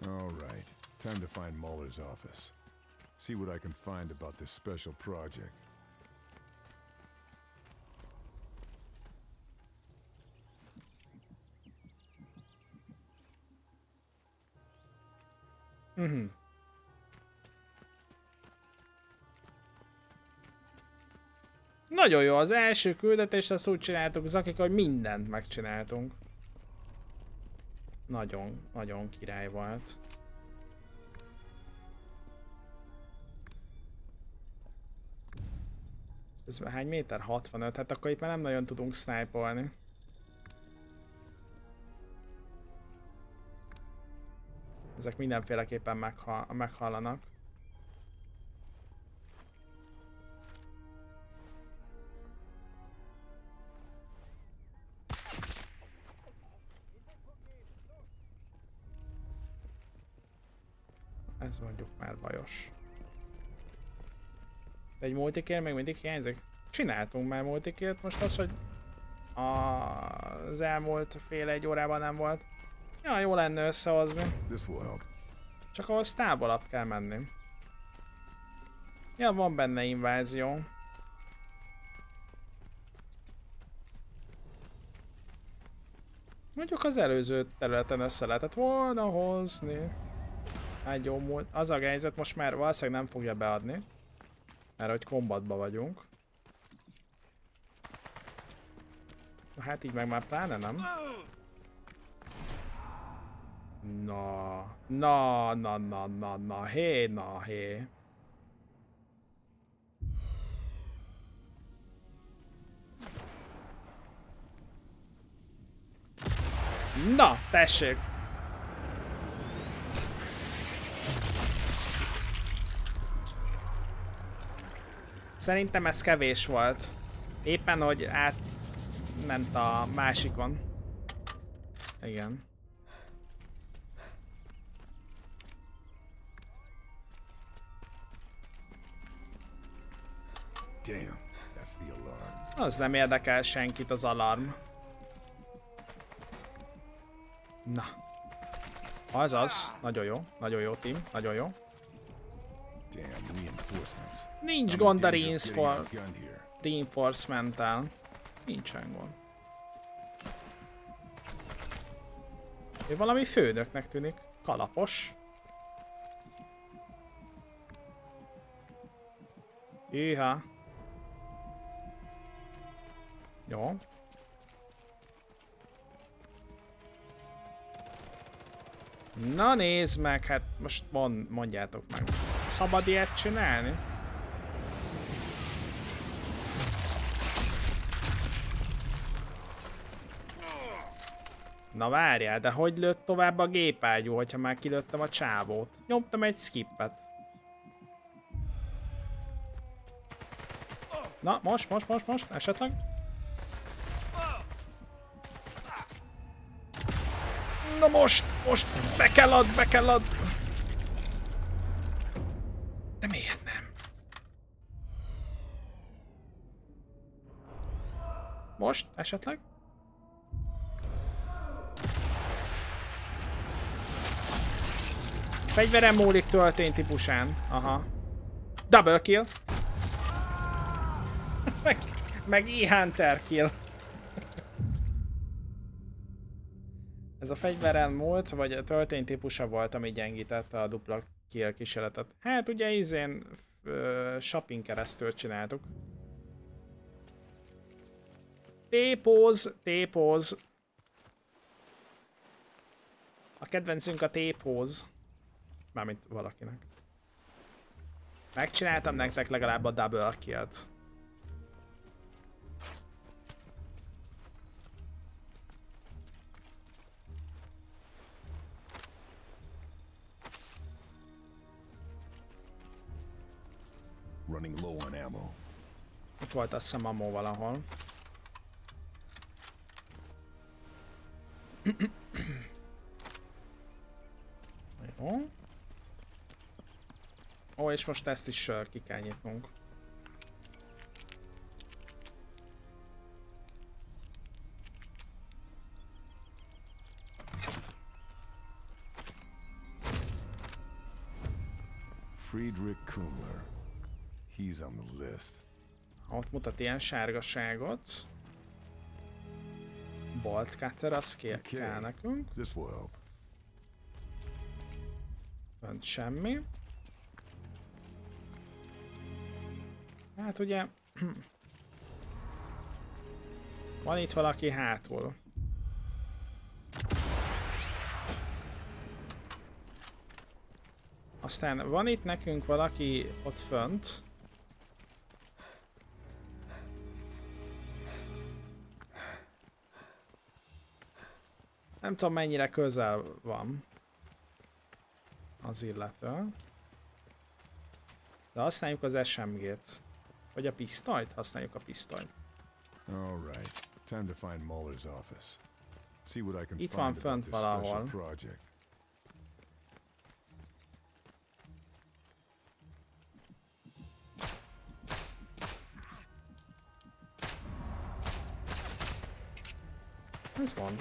All right, time to find Muller's office. See what I can find about this special project. Mhm. Nagyon jó, az első küldetést azt úgy csináltuk, Zakik, hogy mindent megcsináltunk. Nagyon, nagyon király volt. Ez hány méter? 65, hát akkor itt már nem nagyon tudunk snipe-olni. Ezek mindenféleképpen meghal meghallanak. Bajos. Egy multikér még mindig hiányzik? Csináltunk már multikért, most az, hogy az elmúlt fél egy órában nem volt. Ja, jó lenne összehozni. Csak ahhoz távolabb kell menni. Ja, van benne invázió. Mondjuk az előző területen össze lehetett volna hozni. Egy jó múlt. Az a helyzet most már valószínűleg nem fogja beadni. Mert hogy kombatba vagyunk. Hát így meg már pláne nem. Na, na, na, na, na, na, hé, na, hé. Na, tessék! Szerintem ez kevés volt. Éppen, hogy átment a másikon. Igen. Damn, that's the alarm. Az nem érdekel senkit az alarm. Na. Az az. Nagyon jó. Nagyon jó, team. Nagyon jó. Nincs gond a reinfor reinforcement-tel. Nincsen gond. Ő valami főnöknek tűnik. Kalapos. Hűha. Jó. Na nézd meg, hát most mond, mondjátok meg. Szabad ilyet csinálni? Na várjál, de hogy lőtt tovább a gépágyú, hogyha már kilőttem a csávót? Nyomtam egy skippet. Na, most, most, most, most, esetleg? Na most, most, be kell ad, be kell ad. Most, esetleg? Fegyverem múlik töltény típusán. Aha. Double kill. meg, meg E-Hunter kill. Ez a fegyveren múlt, vagy a töltény típusa volt, ami gyengítette a dupla kill kísérletet. Hát ugye izén shopping keresztül csináltuk. T-pose, T-pose. A kedvencünk a T-pose. Mármint valakinek. Megcsináltam nektek legalább a double kill-t. Running low on ammo. Itt volt azt hiszem ammo valahol. Jó. Ó, és most ezt is uh, ki kell nyitnunk. Friedrich Kumler. He's on the list. Ott mutat ilyen sárgaságot. Bolt cutter, az kell, kell nekünk. This will help. Fönt semmi. Hát ugye... Van itt valaki hátul. Aztán van itt nekünk valaki ott fönt. Nem tudom mennyire közel van az illető. De használjuk az SMG-t. Vagy a pisztolyt? Használjuk a pisztolyt. All right. Time to find Muller's office. See what I can Itt van fönt valahol. project. Ez van.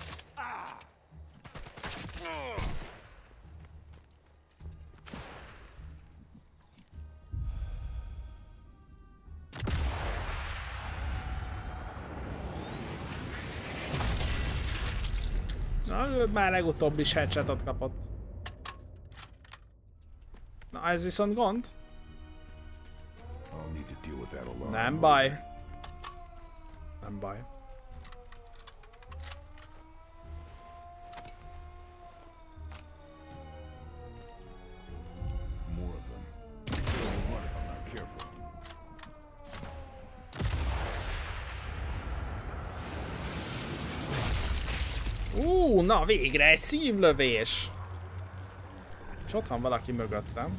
Ő már legutóbb is headshotot kapott. Na, ez viszont gond. Nem baj. Nem baj. Végre egy szívlövés! És ott van valaki mögöttem.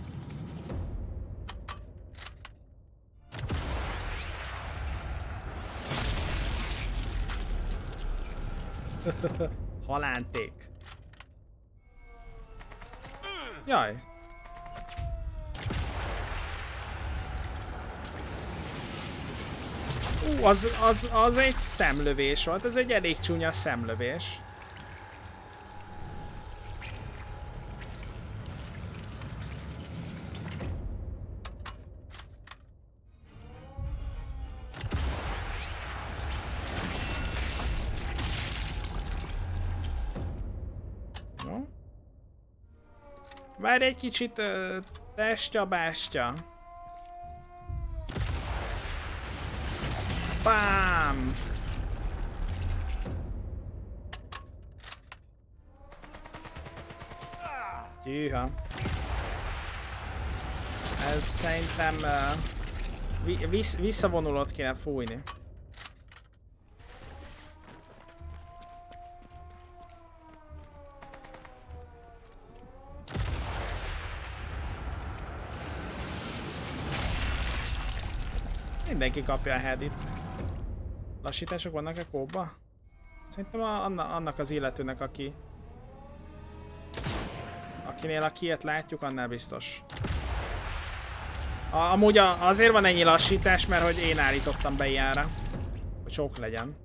Halánték. Jaj. Ú, az, az, az egy szemlövés volt, ez egy elég csúnya szemlövés. Várj egy kicsit, testja, bástya. Bám! Tűha. Ez szerintem uh, vissz, visszavonulót kéne fújni. Mindenki kapja a headit. Lassítások vannak-e kóba? Szerintem a, annak az illetőnek, aki... Akinél a kiet látjuk, annál biztos. A, amúgy a, azért van ennyi lassítás, mert hogy én állítottam be ilyenre. Hogy sok legyen.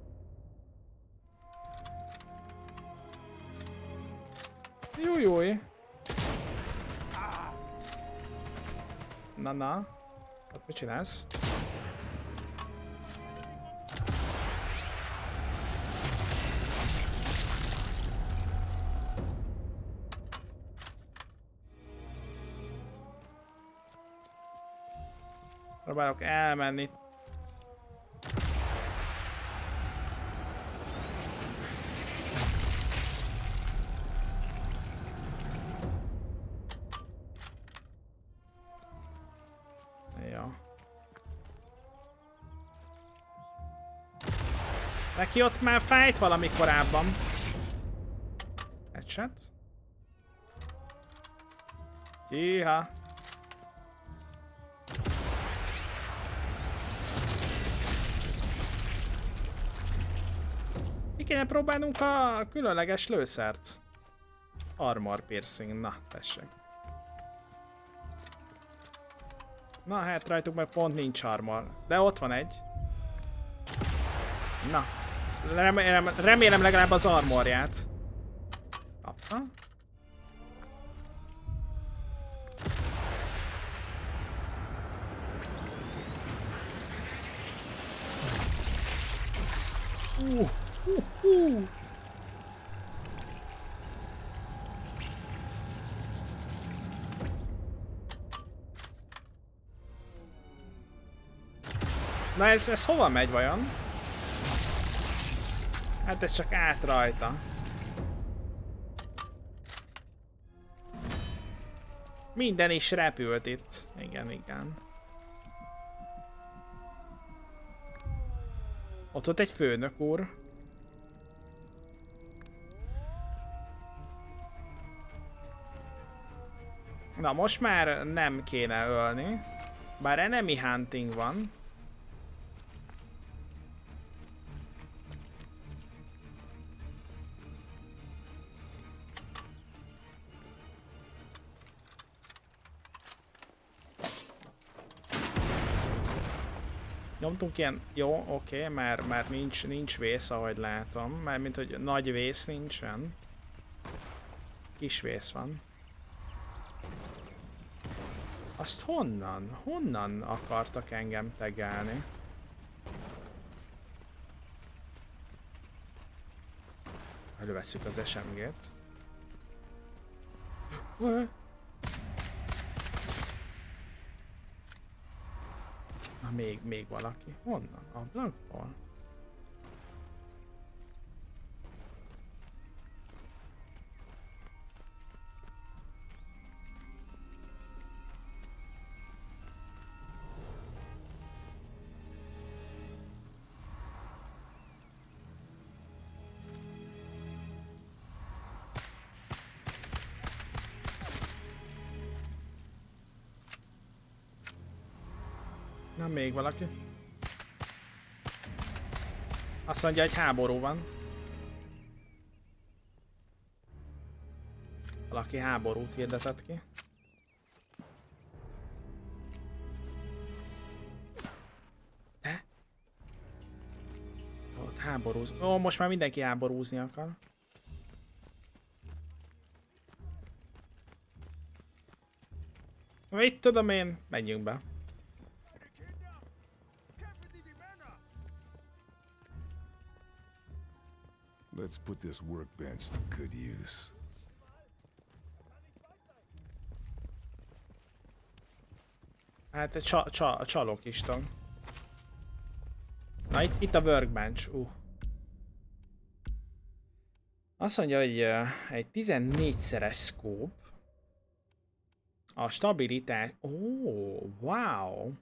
Júj, júj. Na, na. Ott mit csinálsz? Próbálok elmenni. Ja. Neki ott már fájt valami korábban. Headshot. Iha. Kéne próbálnunk a különleges lőszert. Armor piercing, na tessék. Na hát rajtuk meg pont nincs armor, de ott van egy. Na, remélem, remélem legalább az armorját. Kapta. Na ez, ez hova megy vajon? Hát ez csak át rajta. Minden is repült itt. Igen, igen. Ott volt egy főnök úr. Na, most már nem kéne ölni. Bár enemy hunting van. Nyomtunk ilyen... Jó, oké, okay, mert, mert nincs, nincs vész, ahogy látom. Mármint, hogy nagy vész nincsen. Kis vész van. Azt honnan? Honnan akartak engem tegelni? Előveszük az SMG-t. Na még, még valaki. Honnan? A még valaki. Azt mondja, hogy háború van. Valaki háborút hirdetett ki. De? Ott háborúz. Ó, most már mindenki háborúzni akar. Mit tudom én? Menjünk be. Let's put this workbench to good use. Hát a, csa csa a csalok isten. Na itt, itt a workbench, uh. Azt mondja, hogy uh, egy 14-szeres scope. A stabilitás... Ó, oh, wow!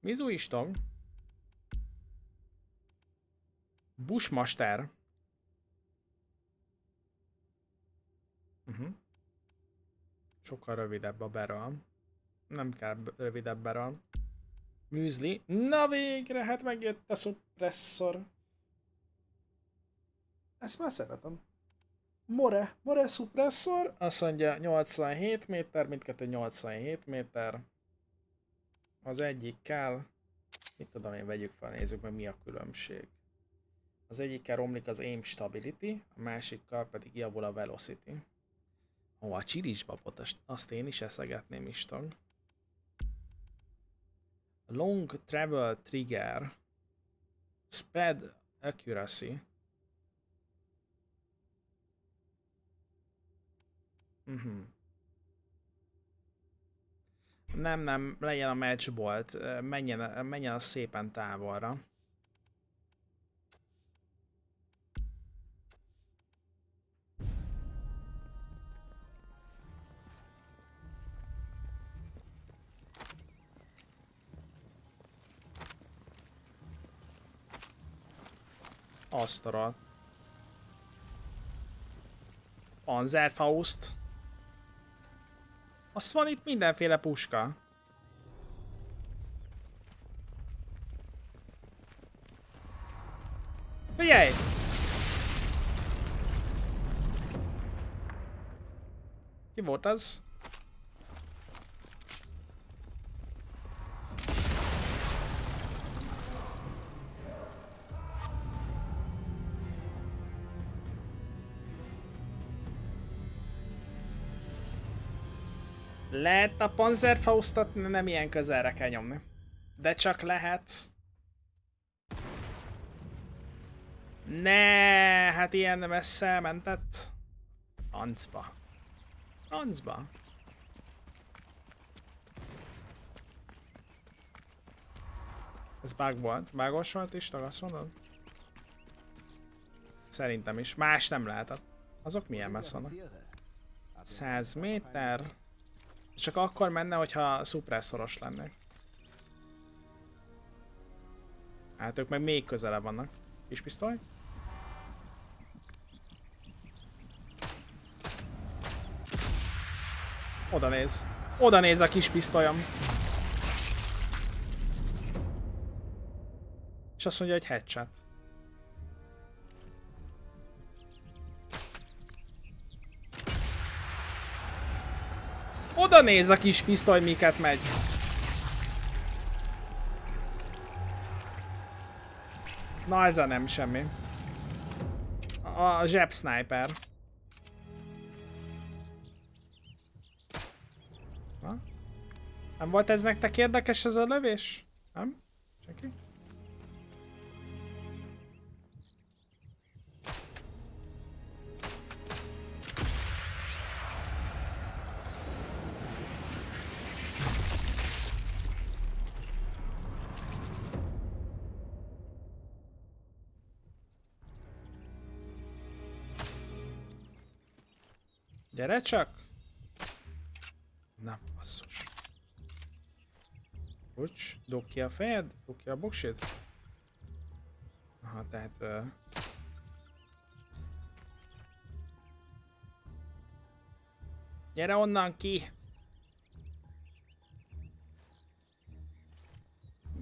Vizuistag. Bushmaster. Uh -huh. Sokkal rövidebb a barrel. Nem kell rövidebb barrel. Műzli. Na végre, hát megjött a suppressor. Ezt már szeretem. More, More suppressor. Azt mondja 87 méter, mindkettő 87 méter. Az egyik kell. Mit tudom én, vegyük fel, nézzük meg mi a különbség. Az egyikkel romlik az aim stability, a másikkal pedig javul a velocity. Ó, a csirisbabot, azt én is eszegetném istag. Long travel trigger. Spread accuracy. Uh mhm. -huh. Nem, nem, legyen a matchbolt, menjen, menjen a szépen távolra. Azt a Panzerfaust. Azt van itt mindenféle puska. Figyelj! Ki volt az? Lehet a Panzerfaustot nem ilyen közelre kell nyomni. De csak lehet. Ne, hát ilyen messze mentett. Francba. Francba. Ez bug volt. Bugos volt is, azt mondod? Szerintem is. Más nem lehetett. Azok milyen messze vannak? 100 méter. Csak akkor menne, hogyha szupresszoros lennék. Hát ők meg még közelebb vannak. Kis pisztoly? Oda néz. Oda néz a kis pisztolyom. És azt mondja, hogy headshot. Oda néz a kis pisztoly, miket megy. Na ez a nem semmi. A, zseb sniper. Na? Nem volt ez nektek érdekes ez a lövés? Nem? Senki? Gyere csak! Na, basszus. Bocs, dog ki a fejed? Dog ki a boksid? Aha, tehát... Uh... Gyere onnan ki!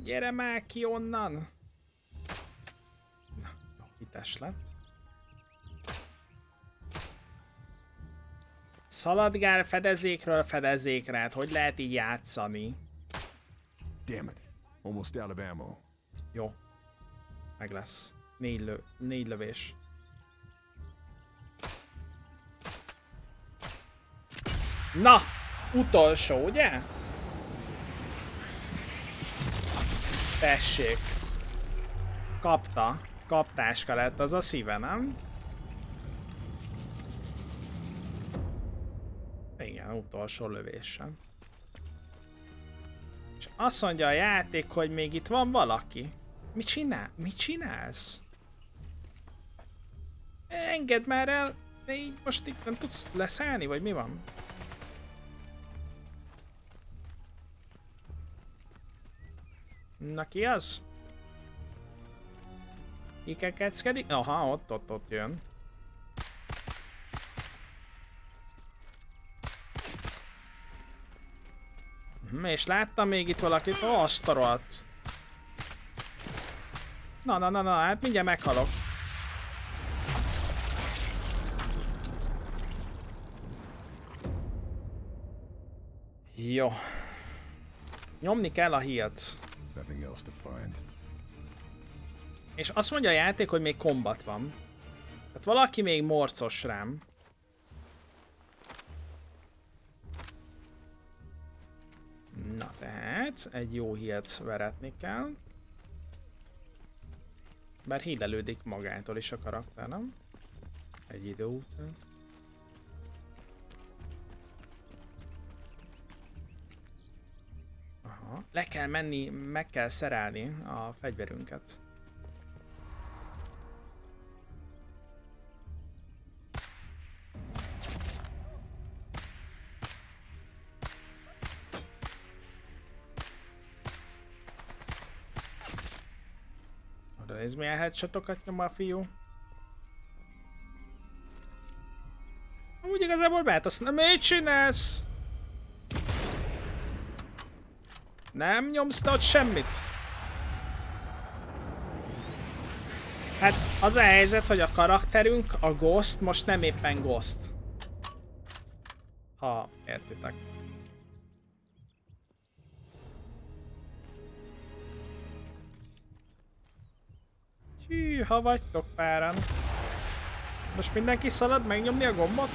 Gyere már ki onnan! Na, hites lett. Szaladgál fedezékről fedezékre, hát hogy lehet így játszani? Damn it. Almost out of ammo. Jó. Meg lesz. Négy, lö négy lövés. Na! Utolsó, ugye? Tessék. Kapta. Kaptáska lett az a szíve, nem? Igen, utolsó lövésen. És azt mondja a játék, hogy még itt van valaki. Mit csinál? Mit csinálsz? Engedd már el! De így most itt nem tudsz leszállni, vagy mi van? Na ki az? Kikekeckedik? Aha, ott, ott, ott jön. És láttam még itt valakit? Ó, azt a rohadt. Na, na, na, na, hát mindjárt meghalok. Jó. Nyomni kell a find. És azt mondja a játék, hogy még kombat van. Tehát valaki még morcos rám. Na tehát, egy jó hírt veretni kell. Bár hílelődik magától is a karakter, nem? Egy idő után. Aha. Le kell menni, meg kell szerelni a fegyverünket. Nézd milyen headshotokat nyom a fiú. Úgy igazából mehet, azt nem mit csinálsz? Nem nyomsz ott semmit? Hát az a helyzet, hogy a karakterünk, a Ghost, most nem éppen Ghost. Ha értitek. Hű, ha vagytok páran. Most mindenki szalad megnyomni a gombot?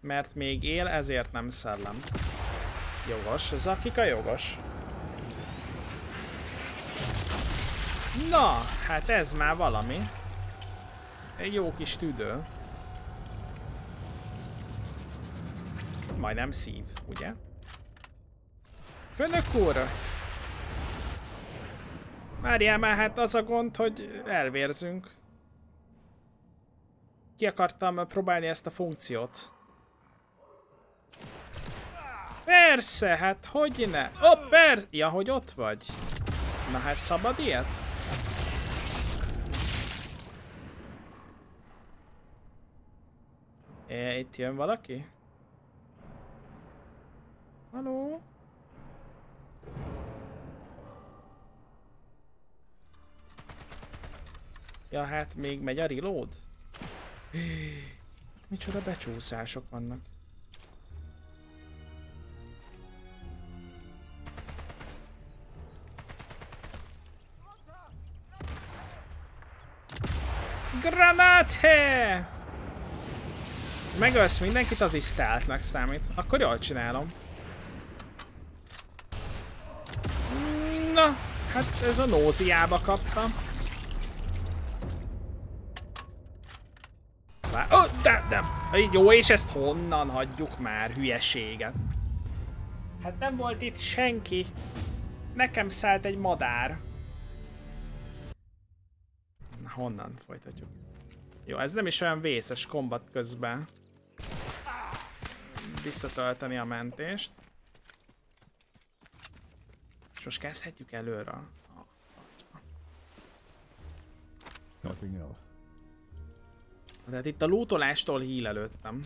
Mert még él, ezért nem szellem. Jogos, ez akik a jogos. Na, hát ez már valami. Egy jó kis tüdő. Majdnem szív, ugye? Főnök úr! Várjál már, hát az a gond, hogy elvérzünk. Ki akartam próbálni ezt a funkciót. Persze, hát hogy ne? Oh, per... Ja, hogy ott vagy. Na hát szabad ilyet? É, itt jön valaki? Haló? Ja, hát még megy a reload? Micsoda becsúszások vannak. Granate! Megölsz mindenkit, az is számít. Akkor jól csinálom. Na, hát ez a nóziába kapta. Már, oh, de, de, jó, és ezt honnan hagyjuk már, hülyeséget? Hát nem volt itt senki. Nekem szállt egy madár. Na, honnan folytatjuk? Jó, ez nem is olyan vészes kombat közben. Visszatölteni a mentést. Most kezdhetjük előre a harcba. Nothing else. Tehát itt a lootolástól híl előttem.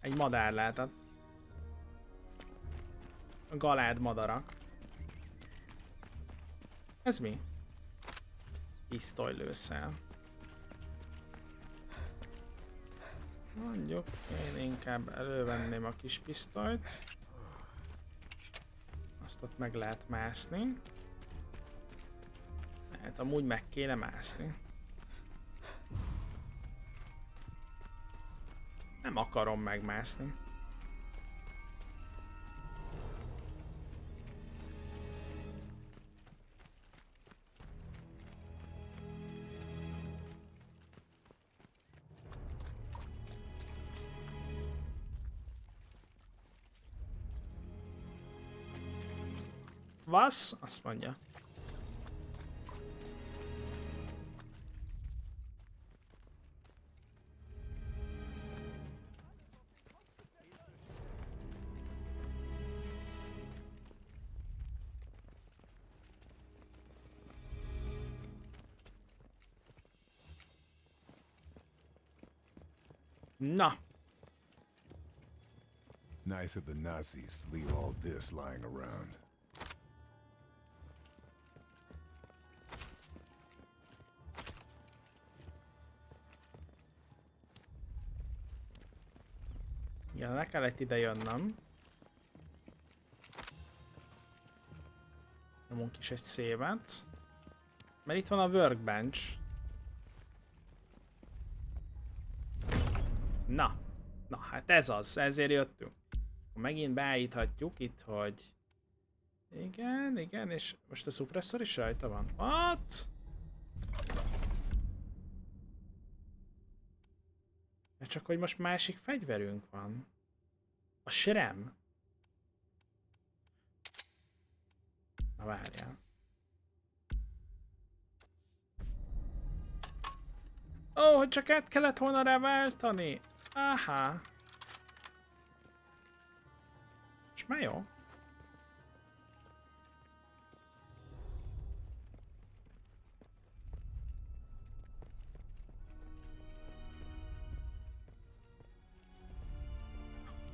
Egy madár lehetett. A galád madarak. Ez mi? Pisztolylőszel. Mondjuk, én inkább elővenném a kis pisztolyt. Azt ott meg lehet mászni. Hát amúgy meg kéne mászni. Nem akarom megmászni. Was? Nice of the Nazis to leave all this lying around. Igen, le kellett ide jönnöm. Nyomunk is egy szévet. Mert itt van a workbench. Na, na hát ez az, ezért jöttünk. Megint beállíthatjuk itt, hogy... Igen, igen, és most a suppressor is rajta van. What? De csak hogy most másik fegyverünk van. A serem. Na várjál. Ó, hogy csak át kellett volna rá. Aha. És már jó.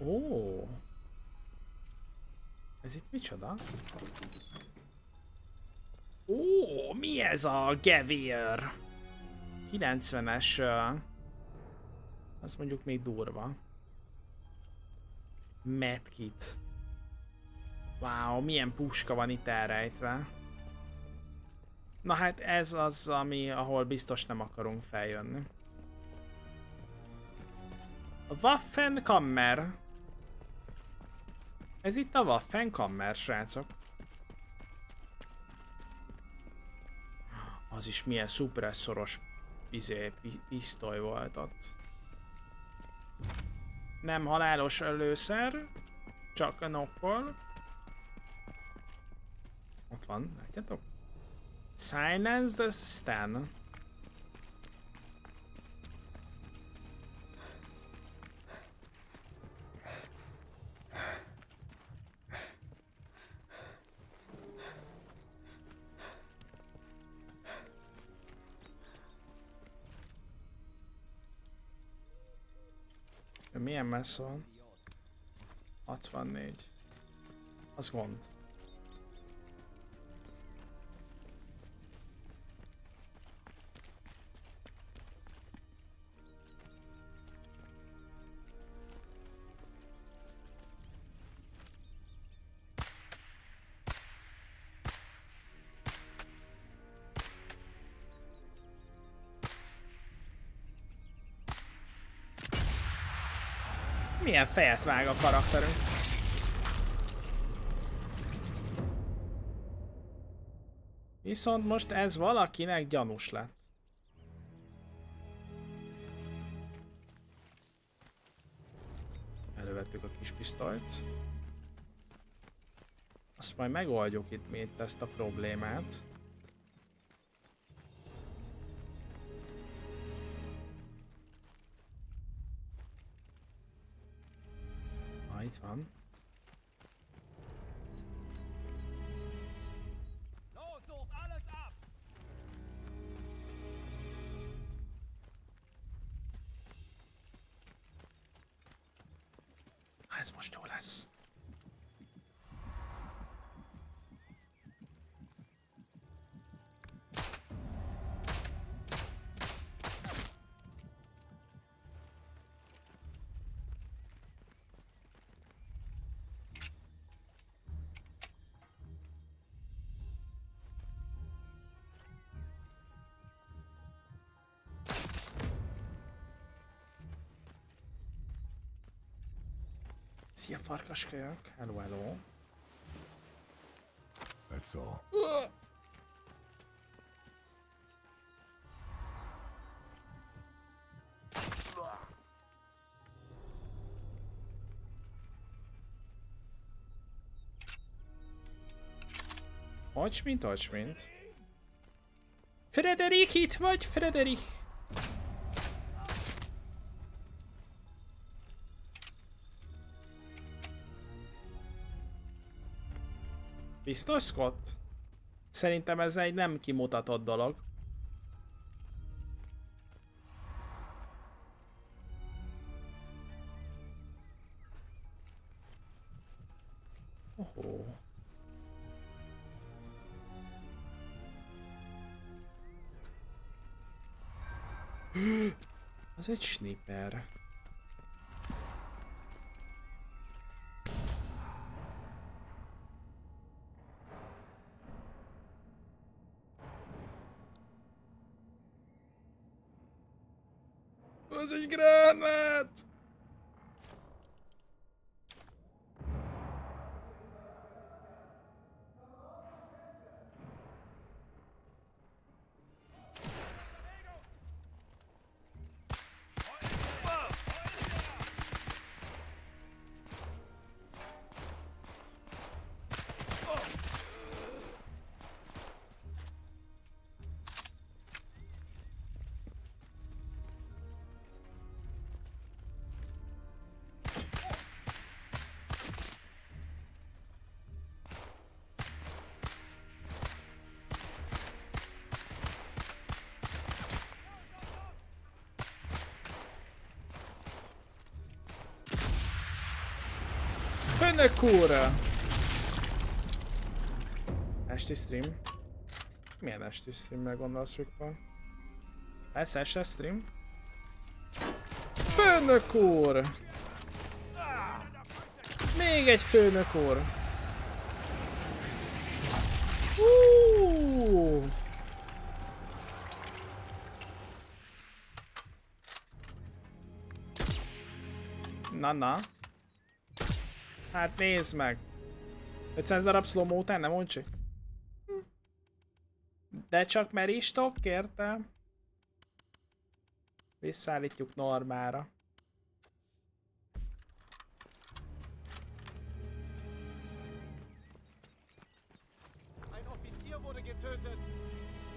Ó. Ez itt micsoda? Ó, mi ez a gevér? 90-es... Uh, az mondjuk még durva. Medkit. Wow, milyen puska van itt elrejtve. Na hát ez az, ami, ahol biztos nem akarunk feljönni. A Waffenkammer. Ez itt a Waffenkammer, srácok. Az is milyen szupresszoros izé, pi pisztoly volt ott. Nem halálos előszer, csak a nokkol. Ott van, látjátok? Silence the Stan. Milyen messze van? 64. Az gond. Milyen fejet vág a karakterünk. Viszont most ez valakinek gyanús lett. Elővettük a kis pisztolyt. Azt majd megoldjuk itt még ezt a problémát. Ah, Szia farkaskölyök, hello hello. That's all. Hogy mint, hogy mint. Frederik itt vagy, Frederik? Biztos, Scott? Szerintem ez egy nem kimutatott dolog. Oh. Az egy sniper. Főnök úr! Esti stream? Milyen esti streamre gondolsz, Viktor? Ez este stream? Főnök úr! Még egy főnök úr! Uh! Na, na. Hát nézd meg. 500 darab slow után nem mondj De csak mert is értem? Visszaállítjuk normára.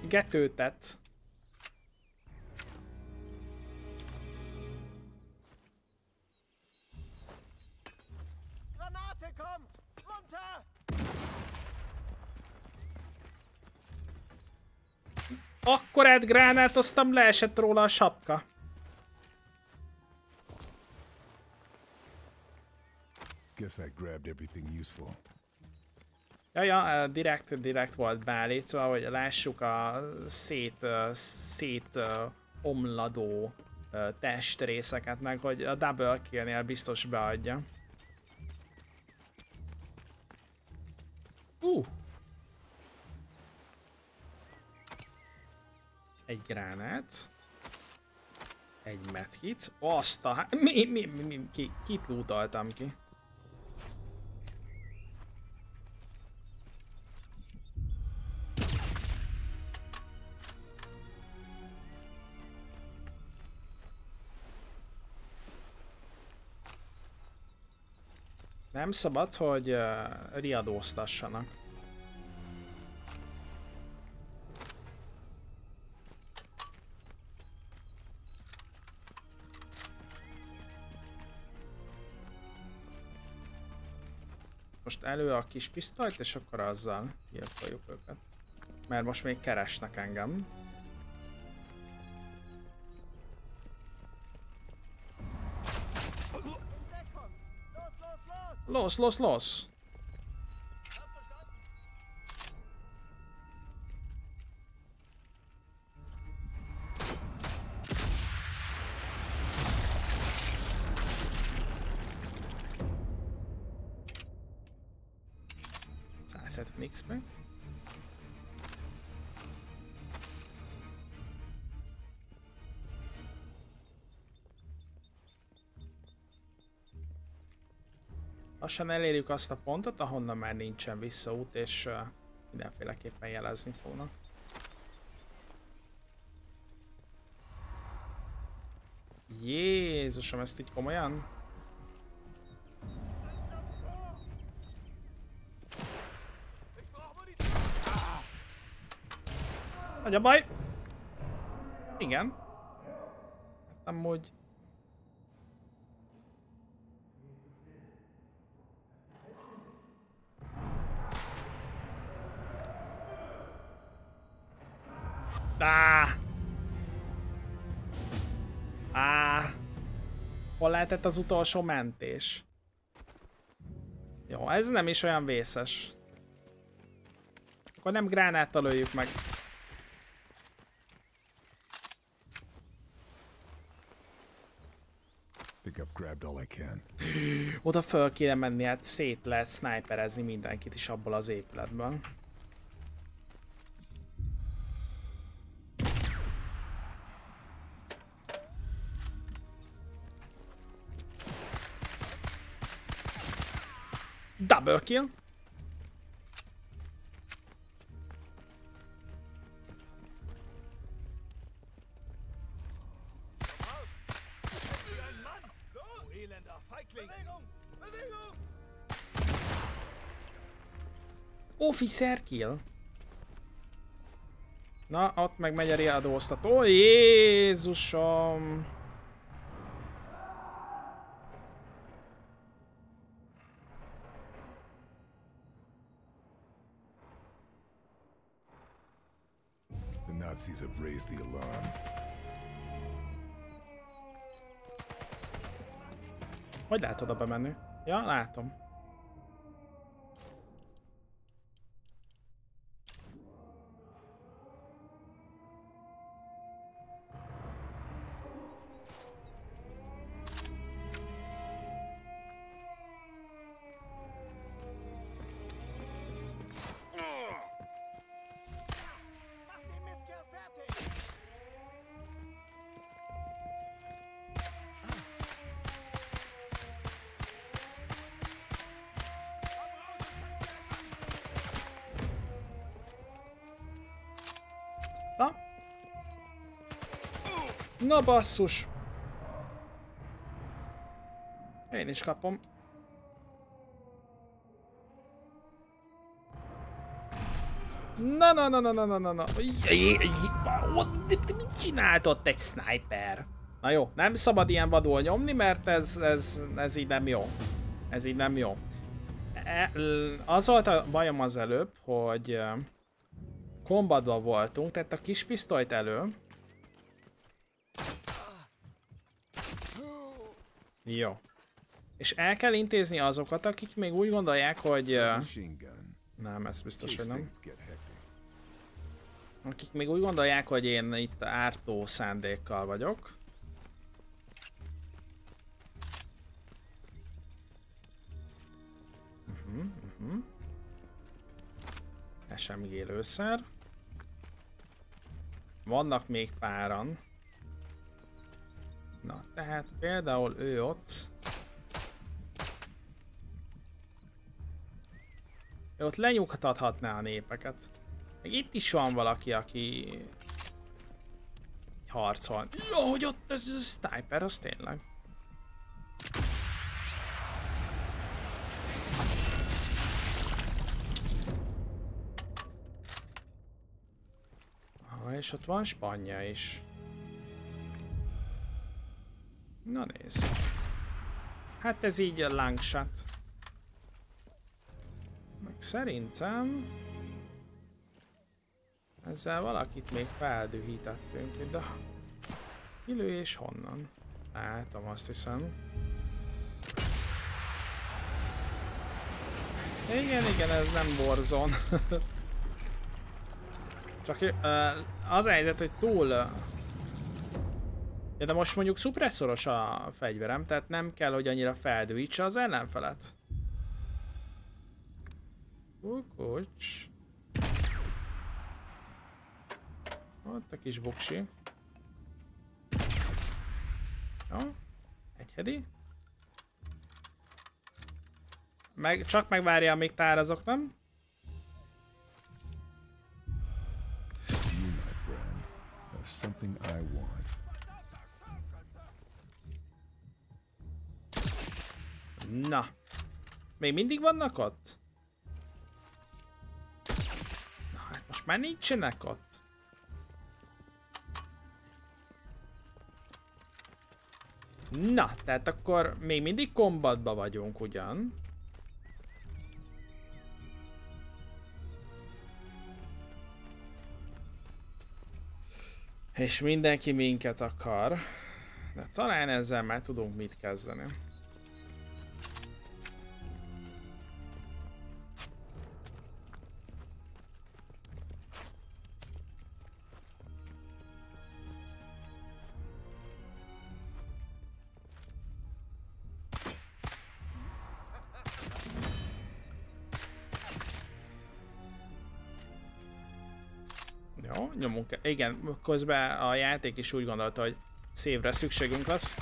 Getőtet. Akkorát gránátoztam, leesett róla a sapka. Guess I grabbed everything useful. Ja, ja, direkt, direkt volt beállítva, hogy lássuk a szét, szét omladó testrészeket, meg hogy a double kill biztos beadja. Egy gránát. Egy medkit. Azt a... Mi, mi, mi, mi, ki, kit lootaltam ki? Nem szabad, hogy uh, riadóztassanak. Most elő a kis pisztolyt, és akkor azzal írtoljuk őket. Mert most még keresnek engem. Los, los, los! Lassan elérjük azt a pontot, ahonnan már nincsen visszaút, és uh, mindenféleképpen jelezni fognak. Jézusom, ezt így komolyan? Nagy a baj? Igen. Hát amúgy... Á! Á! Hol lehetett az utolsó mentés? Jó, ez nem is olyan vészes. Akkor nem gránáttal öljük meg. I've grabbed all I can. Oda föl kéne menni, hát szét lehet sniperezni mindenkit is abból az épületből. Double kill. Du elender Feigling! Bewegung! Bewegung! Officer kill. Na, ott meg megy a riadóztató. Ó, Jézusom! Nazis have raised the alarm. Hogy lehet oda bemenni? Ja, látom. Na basszus! Én is kapom. Na na na na na na na na. Mit csinált ott egy sniper? Na jó, nem szabad ilyen vadul nyomni, mert ez, ez, ez így nem jó. Ez így nem jó. E, az volt a bajom az előbb, hogy kombatban voltunk, tehát a kis pisztolyt elő. Jó. És el kell intézni azokat, akik még úgy gondolják, hogy... Nem, ez biztos, hogy nem. Akik még úgy gondolják, hogy én itt ártó szándékkal vagyok. Uh-huh, uh-huh. SMG lőszer. Vannak még páran. Tehát például ő ott. Ő ott lenyugtathatná a népeket. Meg itt is van valaki, aki harcol. Jó, hogy ott ez a sniper, az tényleg. Ah, és ott van spanya is. Na nézd. Hát ez így a langshot. Meg szerintem... Ezzel valakit még feldühítettünk, de... Kilő és honnan? Látom, azt hiszem. Igen, igen, ez nem borzon. Csak az a helyzet, hogy túl... Ja, de most mondjuk szupresszoros a fegyverem, tehát nem kell, hogy annyira feldühítse az ellenfelet. Kukucs. Ott a kis buksi. Jó. Egy hedi. Meg, csak megvárja, amíg tárazok, nem? You, my friend, have something I want. Na. Még mindig vannak ott? Na hát most már nincsenek ott. Na, tehát akkor még mindig kombatba vagyunk ugyan. És mindenki minket akar. De talán ezzel már tudunk mit kezdeni. Igen, közben a játék is úgy gondolta, hogy szívre szükségünk lesz.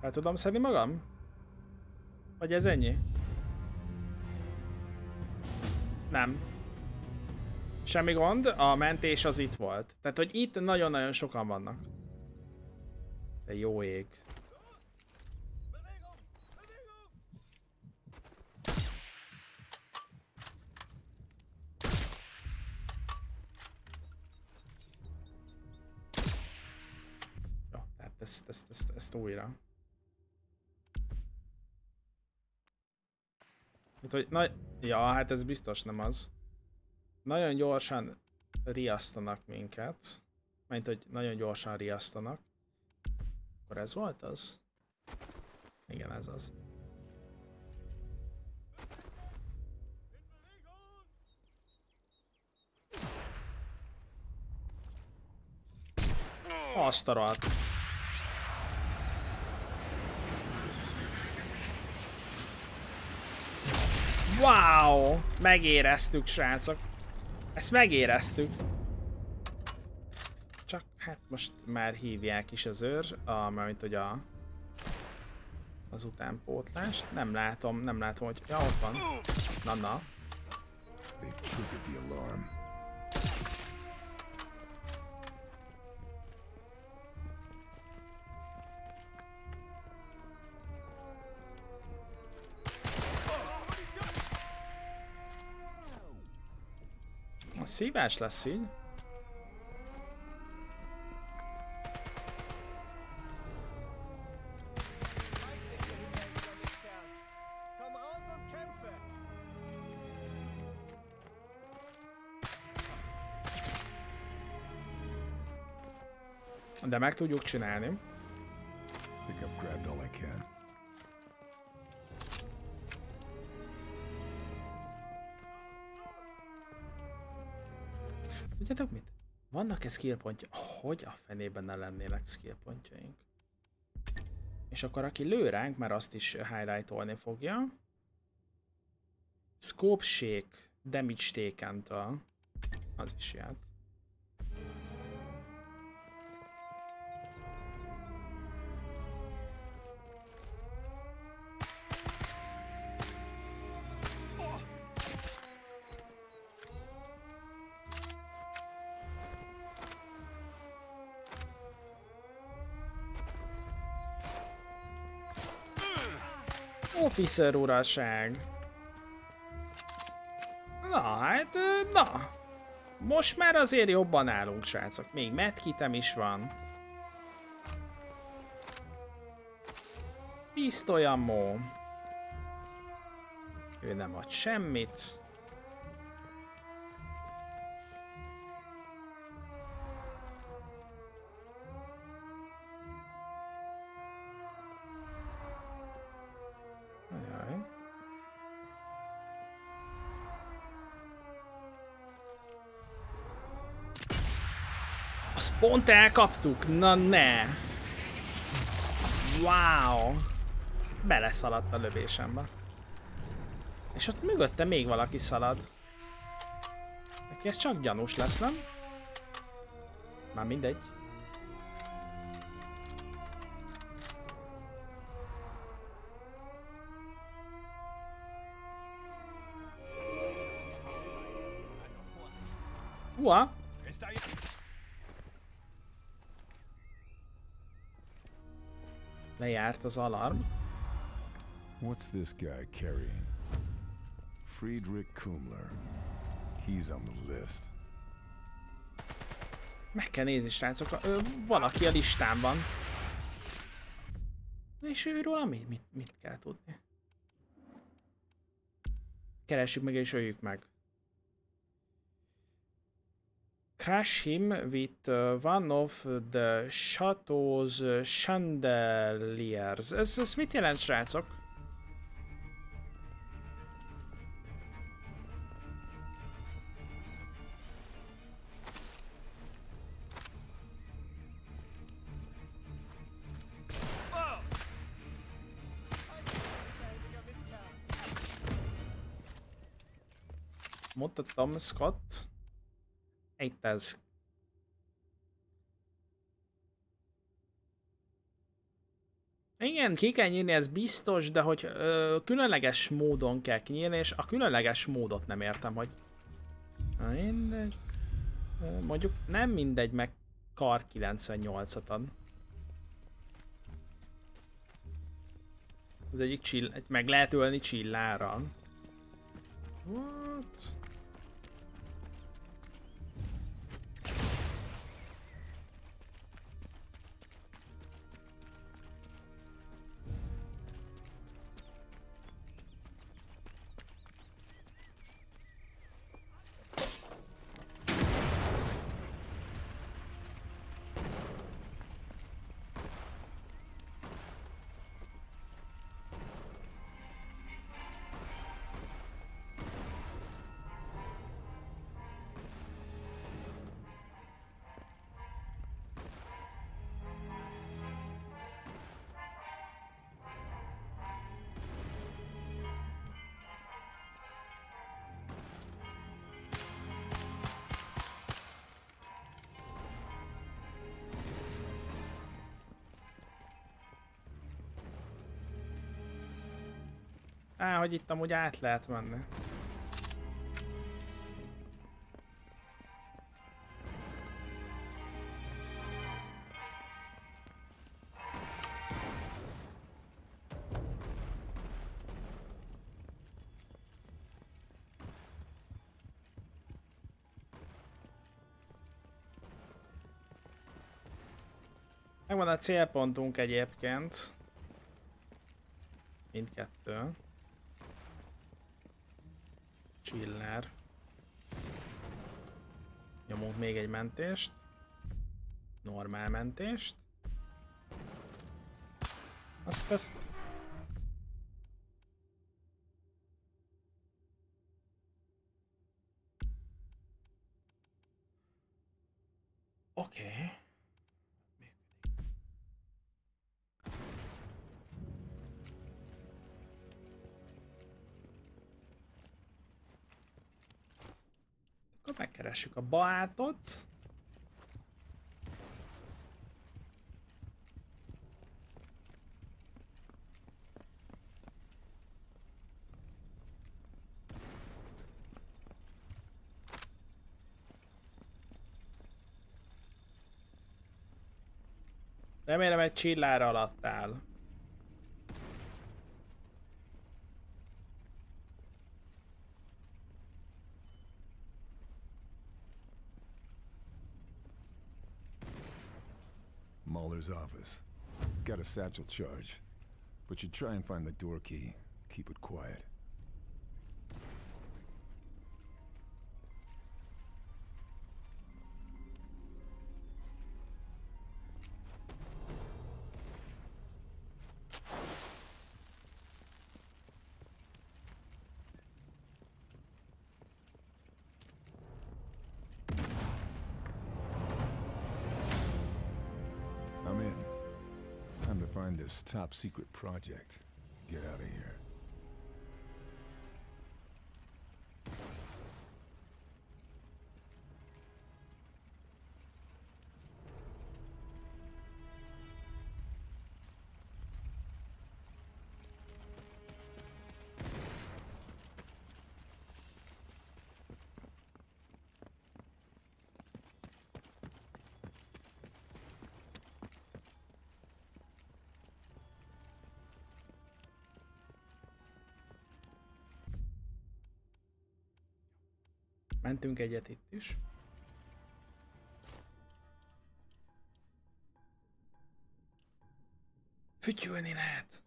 El tudom szedni magam? Vagy ez ennyi? Nem. Semmi gond, a mentés az itt volt. Tehát, hogy itt nagyon-nagyon sokan vannak. De jó ég. Ezt, ezt, ezt, ezt újra. Hát, hogy na... Ja, hát ez biztos nem az. Nagyon gyorsan riasztanak minket. Mint hogy nagyon gyorsan riasztanak. Akkor ez volt az? Igen, ez az. Azt. Wow! Megéreztük, srácok. Ezt megéreztük. Csak hát most már hívják is az őr, a, mint hogy a az utánpótlást. Nem látom, nem látom, hogy... Ja, ott van. Na, na. They've triggered the alarm. Szívás lesz így. De meg tudjuk csinálni. Vannak-e skill? Hogy a fenében ne lennének skill? És akkor aki lő ránk, már azt is highlightolni fogja. Scope shake, damage taken Az is ját. Officer uraság. Na hát, na. Most már azért jobban állunk, srácok. Még medkitem is van. Pisztolyamó. Ő nem ad semmit. Pont elkaptuk? Na ne! Wow! Beleszaladt a lövésembe. És ott mögötte még valaki szalad. Neki ez csak gyanús lesz, nem? Már mindegy. Hua! Lejárt az alarm. What's this guy carrying? Friedrich Kumler. He's on the list. Meg kell nézni, srácok. Ö, valaki a listán van. És őről mit, mit, mit kell tudni? Keressük meg és öljük meg. Crash him with uh, one of the chateau's chandeliers. Ez, ez mit jelent, srácok? Mondta Scott. Itt ez. Igen, ki kell nyírni, ez biztos, de hogy ö, különleges módon kell kinyírni, és a különleges módot nem értem, hogy... Mindegy. Mondjuk nem mindegy, meg kar 98-at ad. Az egyik csill... meg lehet ölni csillára. What? Hogy itt amúgy át lehet menni. Megvan a célpontunk egyébként. Mindkettő. Csillár. Nyomunk még egy mentést. Normál mentést. Azt ezt... Megkeressük a baátot. Remélem egy csillár alatt áll. Mahler's office. Got a satchel charge. But you try and find the door key. Keep it quiet. Top secret project. Get out of here. Mentünk egyet itt is. Fütyülni lehet.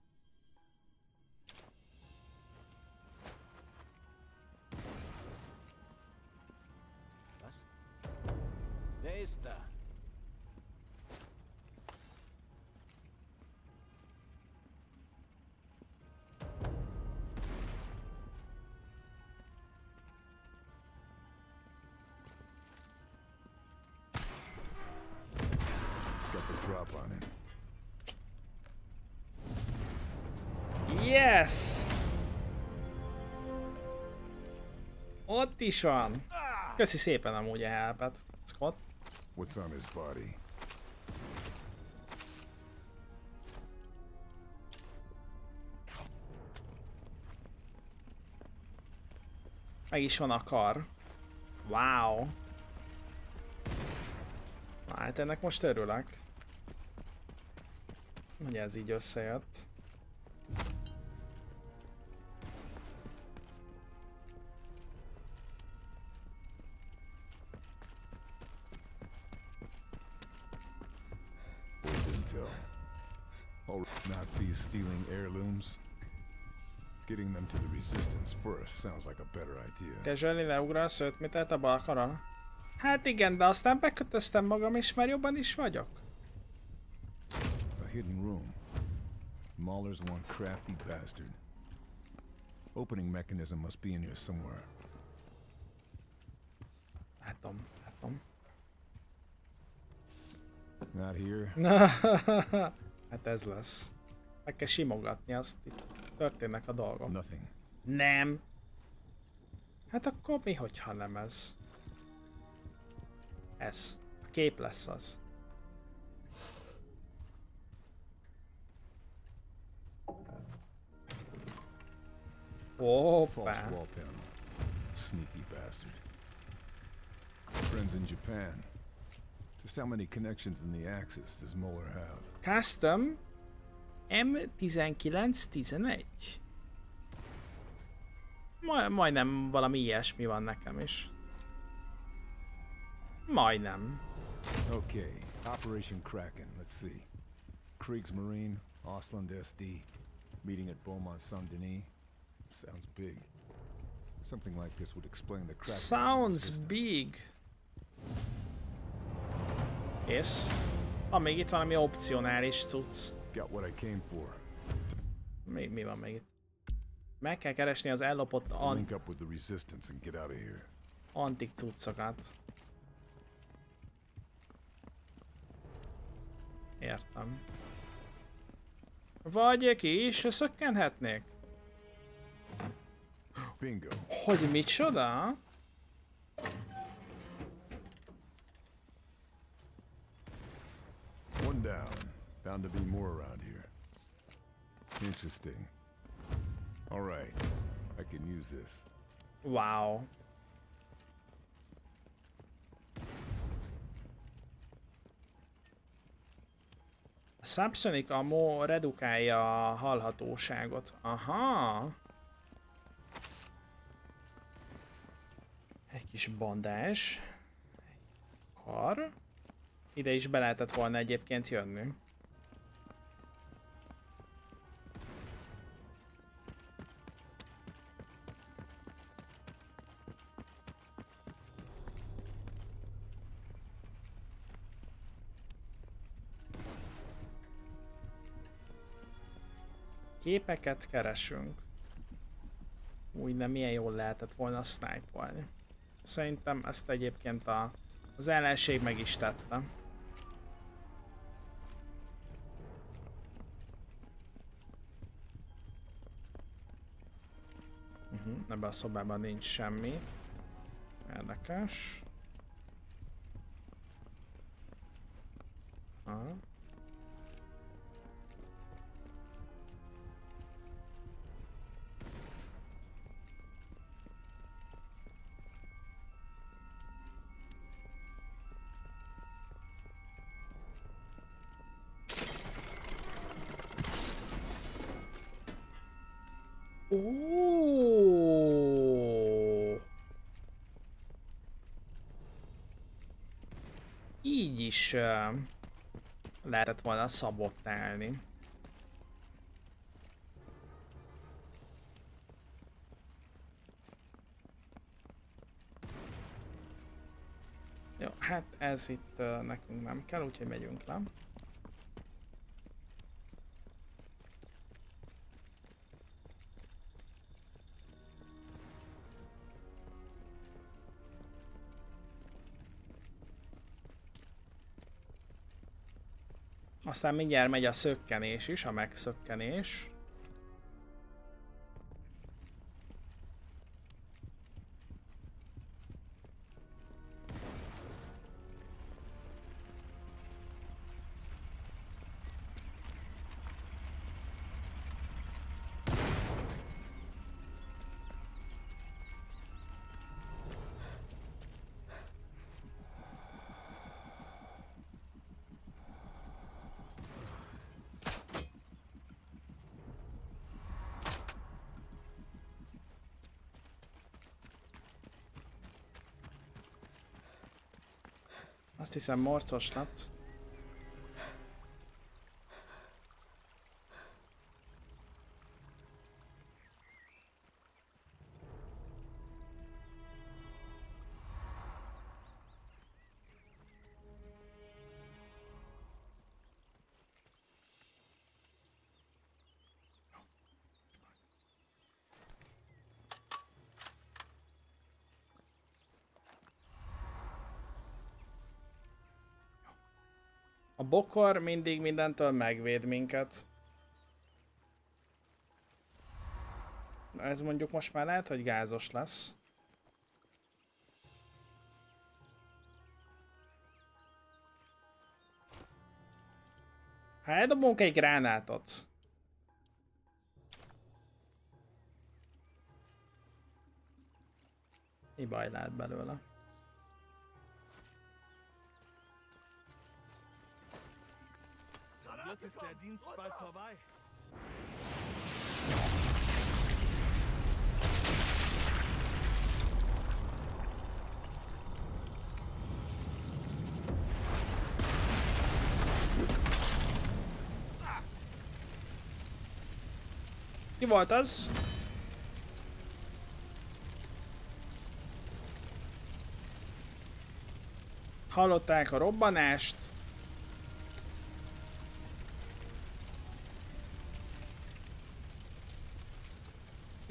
Yes! Ott is van. Köszi szépen amúgy a helpet, Scott. What's on his body? Meg is van a kar. Wow. Hát ennek most örülök. Hogy ez így összejött. To the resistance first sounds like a better idea. Casually leugrasz 5 métert a balkaron? Hát igen, de aztán bekötöztem magam és már jobban is vagyok. A hidden room. Mahler's one crafty bastard. Opening mechanism must be in here somewhere. Látom, látom. Not here. hát ez lesz. Meg kell simogatni, azt itt történnek a dolgok. Nothing. Nem. Hát akkor mi, hogyha nem ez? Ez. A kép lesz az. Hoppá. Sneaky bastard. Friends in Japan. Just how many connections in the Axis does Mueller have? Custom M1911. Maj, majdnem valami ilyesmi van nekem is. Majdnem. Okay, Operation Kraken. Let's see. Kriegsmarine, Ausland SD, meeting at Beaumont Saint Denis. Sounds big. Something like this would explain the Kraken. Sounds big. Kész. Van még itt valami opcionális cucc. Got what I came for. Mi, mi van még itt? Meg kell keresni az ellopott an link up with the resistance and get out of here. antik cuccokat. Értem. Vagy ki is szökkenhetnék? Bingo. Hogy micsoda? One down. Bound to be more around here. Interesting. All right. I can use this. Wow. A Subsonic Ammo redukálja a hallhatóságot. Aha. Egy kis bandás. Kar. Ide is be lehetett volna egyébként jönni. Képeket keresünk. Úgy nem milyen jól lehetett volna snipe Szerintem ezt egyébként a, az ellenség meg is tette. Uh-huh, ebben a szobában nincs semmi. Érdekes. Aha. Is uh, lehetett volna szabotálni. Jó, hát ez itt uh, nekünk nem kell, úgyhogy megyünk le. Aztán mindjárt megy a szökkenés is, a megszökkenés. Azt hiszem morcos lett. Bokor mindig mindentől megvéd minket. Ez mondjuk most már lehet, hogy gázos lesz. Hát eldobunk egy gránátot. Mi baj lehet belőle? Glück ist der Dienst bald vorbei. Ki volt az? Hallották a robbanást.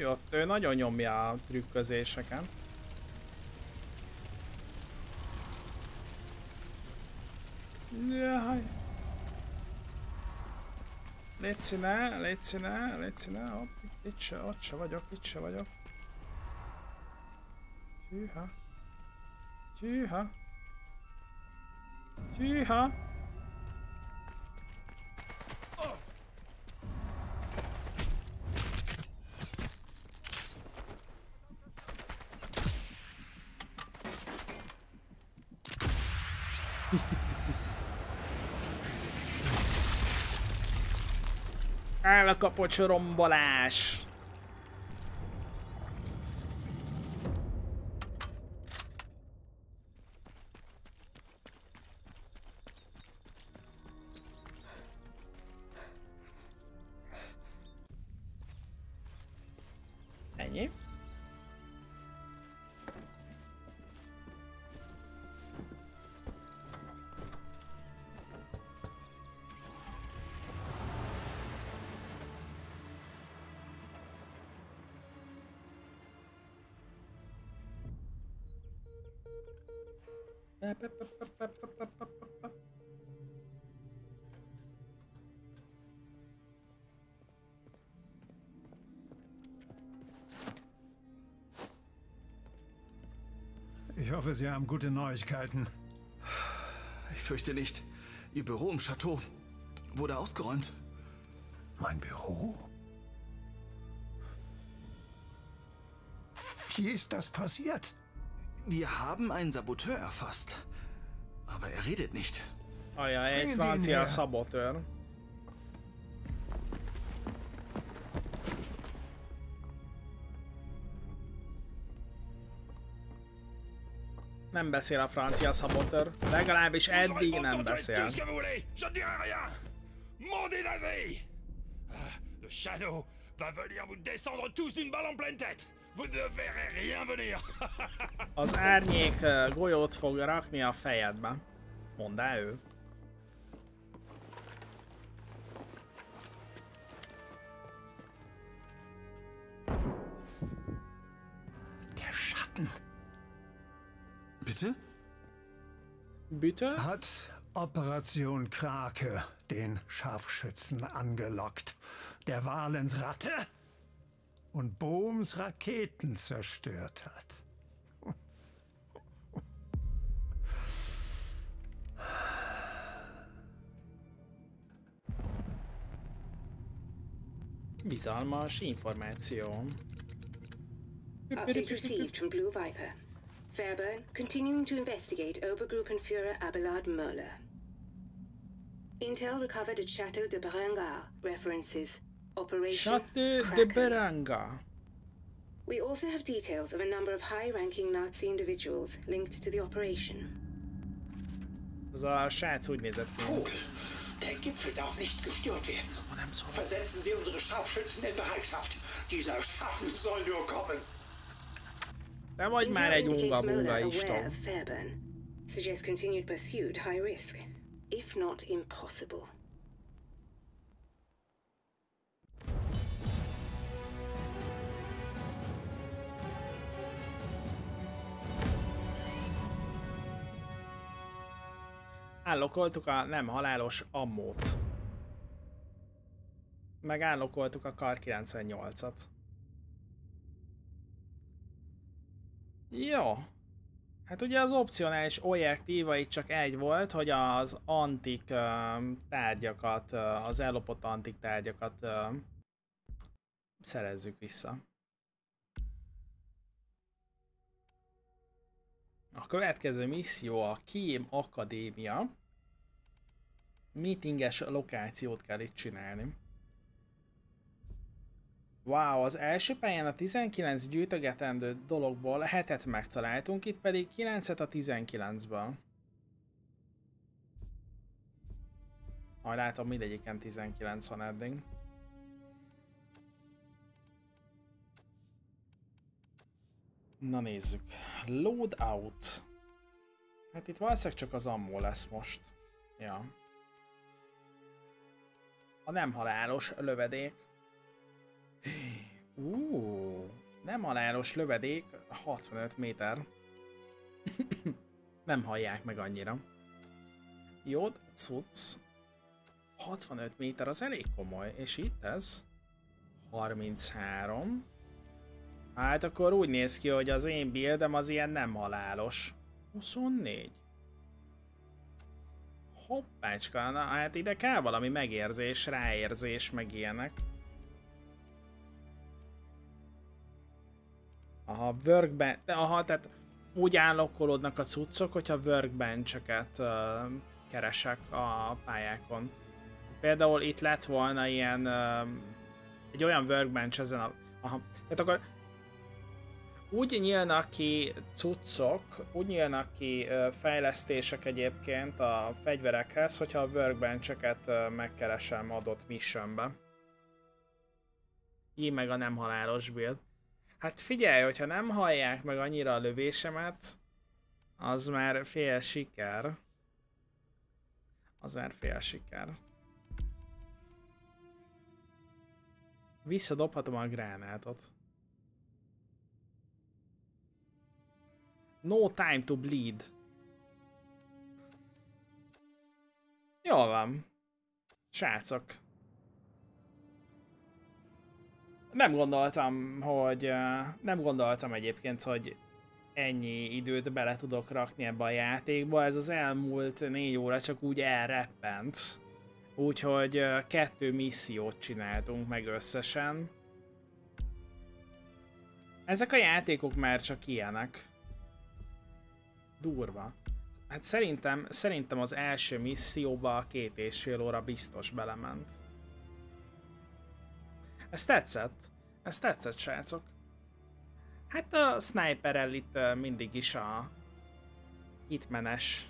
Jó, ő nagyon nyomja a trükközéseken. Jaj. Légy ne, légy ne, légy ne, ott, itt se, ott se vagyok, itt se vagyok. Tűha. Tűha. Tűha. Elkapott rombolás. Hoffe, Sie haben gute Neuigkeiten. Ich fürchte nicht. Ihr Büro im Chateau wurde ausgeräumt. Mein Büro? Wie ist das passiert? Wir haben einen Saboteur erfasst. Aber er redet nicht. Oh ja, egy francia szabotőr. Nem beszél a francia szabotőr. Legalábbis eddig nem beszél. Shadow va venir vous descendre tous d'une balle en pleine tête. Vous ne verrez rien venir. Az árnyék golyót fog rakni a fejedbe. Mondd ő. Der Schatten. Bitte? Bitte? Hat Operation Krake den Scharfschützen angelockt. Der Walens Ratte und Bohms Raketen zerstört hat. Bizalmas információ. Update received from Blue Viper. Fairburn continuing to investigate Obergruppenführer Abelard Möller. Intel recovered at Chateau de Berengar references Operation Chateau de Kraken. Beranga. We also have details of a number of high-ranking Nazi individuals linked to the operation. Az a srác úgy nézett ki. Vogel, der Gipfel darf nicht gestört werden. Versetzen Sie unsere Scharfschützen in Bereitschaft. Dieser Schatten soll nur kommen. Te vagy már egy indicates unga bunga Möller is, aware Tom. of Fairburn. Suggests continued pursuit high risk, if not impossible. Állokoltuk a nem halálos ammót. Meg állokoltuk a kar 98-at. Jó. Hát ugye az opcionális objektíva itt csak egy volt, hogy az antik uh, tárgyakat, uh, az ellopott antik tárgyakat uh, szerezzük vissza. A következő misszió a Kém Akadémia. Meetinges lokációt kell itt csinálni. Wow, az első pályán a 19 gyűjtögetendő dologból 7-et megtaláltunk, itt pedig 9-et a 19-ből. Majd látom, mindegyiken 19 van eddig. Na nézzük. Load out. Hát itt valószínűleg csak az ammó lesz most. Ja. A nem halálos lövedék. Ú, nem halálos lövedék, 65 méter. nem hallják meg annyira. Jó, cucc. 65 méter az elég komoly, és itt ez 33. Hát akkor úgy néz ki, hogy az én buildem az ilyen nem halálos. 24. Hoppácska, na hát ide kell valami megérzés, ráérzés, meg ilyenek. Aha, workbench, aha, tehát úgy állokkolódnak a cuccok, hogyha workbench-eket uh, keresek a pályákon. Például itt lett volna ilyen, uh, egy olyan workbench ezen a... Aha, tehát akkor úgy nyílnak ki cuccok, úgy nyílnak ki uh, fejlesztések egyébként a fegyverekhez, hogyha a workbench-eket uh, megkeresem adott missionbe. Így meg a nem halálos build. Hát figyelj, hogyha nem hallják meg annyira a lövésemet, az már fél siker. Az már fél siker. Visszadobhatom a gránátot. No time to bleed. Jól van. Srácok. Nem gondoltam, hogy... Nem gondoltam egyébként, hogy ennyi időt bele tudok rakni ebbe a játékba. Ez az elmúlt négy óra csak úgy elreppent. Úgyhogy kettő missziót csináltunk meg összesen. Ezek a játékok már csak ilyenek. Durva. Hát szerintem, szerintem az első misszióba két és fél óra biztos belement. Ez tetszett. Ez tetszett, srácok. Hát a sniperrel itt ö, mindig is a hitmenes.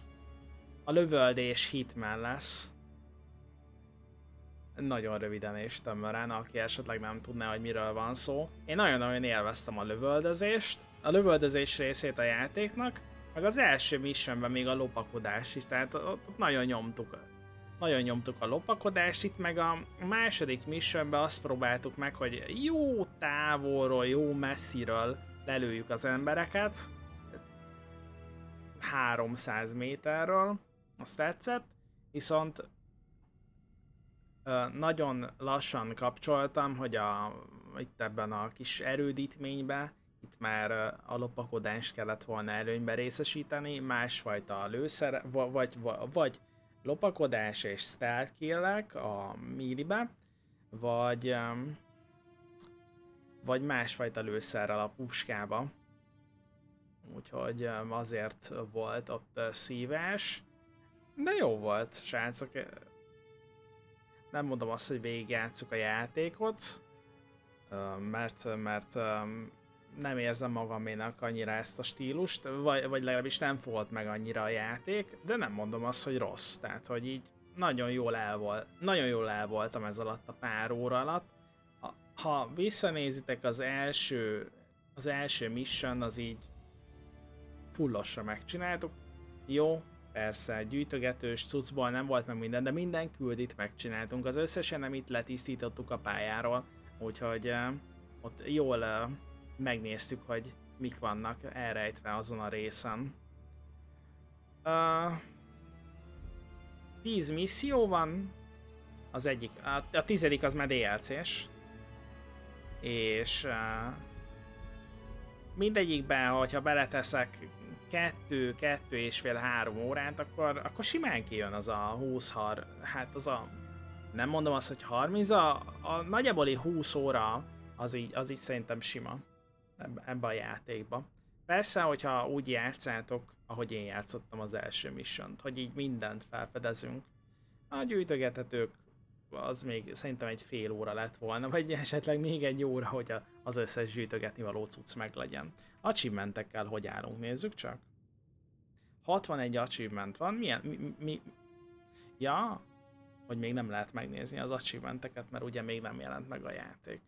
A lövöldés hitmen lesz. Nagyon röviden és tömören, aki esetleg nem tudná, hogy miről van szó. Én nagyon-nagyon élveztem a lövöldözést, a lövöldözés részét a játéknak, meg az első missionben még a lopakodás is, tehát ott, ott nagyon nyomtuk nagyon nyomtuk a lopakodást, itt meg a második missionben azt próbáltuk meg, hogy jó távolról, jó messziről lelőjük az embereket, 300 méterről, azt tetszett, viszont nagyon lassan kapcsoltam, hogy a, itt ebben a kis erődítménybe, itt már a lopakodást kellett volna előnybe részesíteni, másfajta lőszer, vagy, vagy, vagy lopakodás és stealth killek a millibe, vagy, vagy másfajta lőszerrel a puskába. Úgyhogy azért volt ott szívás. De jó volt, srácok. Nem mondom azt, hogy végigjátszuk a játékot, mert, mert nem érzem magaménak annyira ezt a stílust, vagy, vagy legalábbis nem fogott meg annyira a játék, de nem mondom azt, hogy rossz. Tehát, hogy így nagyon jól el volt, nagyon jól el voltam ez alatt a pár óra alatt. Ha visszanézitek az első, az első mission, az így fullosra megcsináltuk. Jó, persze, gyűjtögetős cuccból nem volt meg minden, de minden küldit megcsináltunk. Az összesen nem itt letisztítottuk a pályáról, úgyhogy uh, ott jól uh, megnéztük, hogy mik vannak elrejtve azon a részen. Uh, 10 misszió van, az egyik, a, a tizedik az már DLC-s, és uh, mindegyikben, hogyha beleteszek kettő, kettő és fél, három órát, akkor, akkor simán kijön az a 20 har, hát az a, nem mondom azt, hogy 30, a, a nagyjából 20 óra az így, az így szerintem sima ebbe a játékba. Persze, hogyha úgy játszátok, ahogy én játszottam az első mission hogy így mindent felfedezünk. A gyűjtögethetők az még szerintem egy fél óra lett volna, vagy esetleg még egy óra, hogy az összes gyűjtögetni való cucc meg legyen. Achievementekkel hogy állunk, nézzük csak. 61 achievement van, milyen, mi, mi, ja, hogy még nem lehet megnézni az achievementeket, mert ugye még nem jelent meg a játék.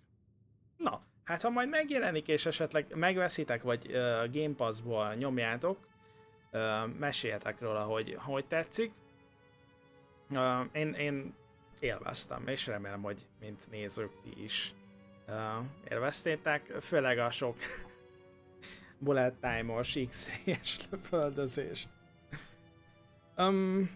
Na, Hát ha majd megjelenik, és esetleg megveszitek, vagy uh, Game Pass-ból nyomjátok, uh, meséljetek róla, hogy hogy tetszik. Uh, én, én élveztem, és remélem, hogy mint nézők ti is uh, élveztétek, főleg a sok bullet time-os X-es leföldözést. Um,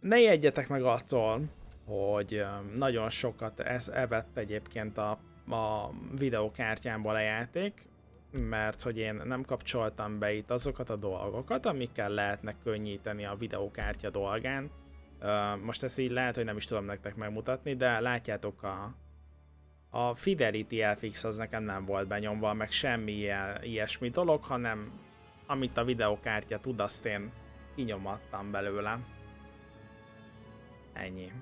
ne jegyetek meg attól, hogy nagyon sokat ez, evett egyébként a, a videokártyámból a játék, mert hogy én nem kapcsoltam be itt azokat a dolgokat, amikkel lehetne könnyíteni a videokártya dolgán. Most ezt így lehet, hogy nem is tudom nektek megmutatni, de látjátok a, a Fidelity FX az nekem nem volt benyomva, meg semmi ilyen, ilyesmi dolog, hanem amit a videokártya tud, azt én kinyomattam belőle. Ennyi.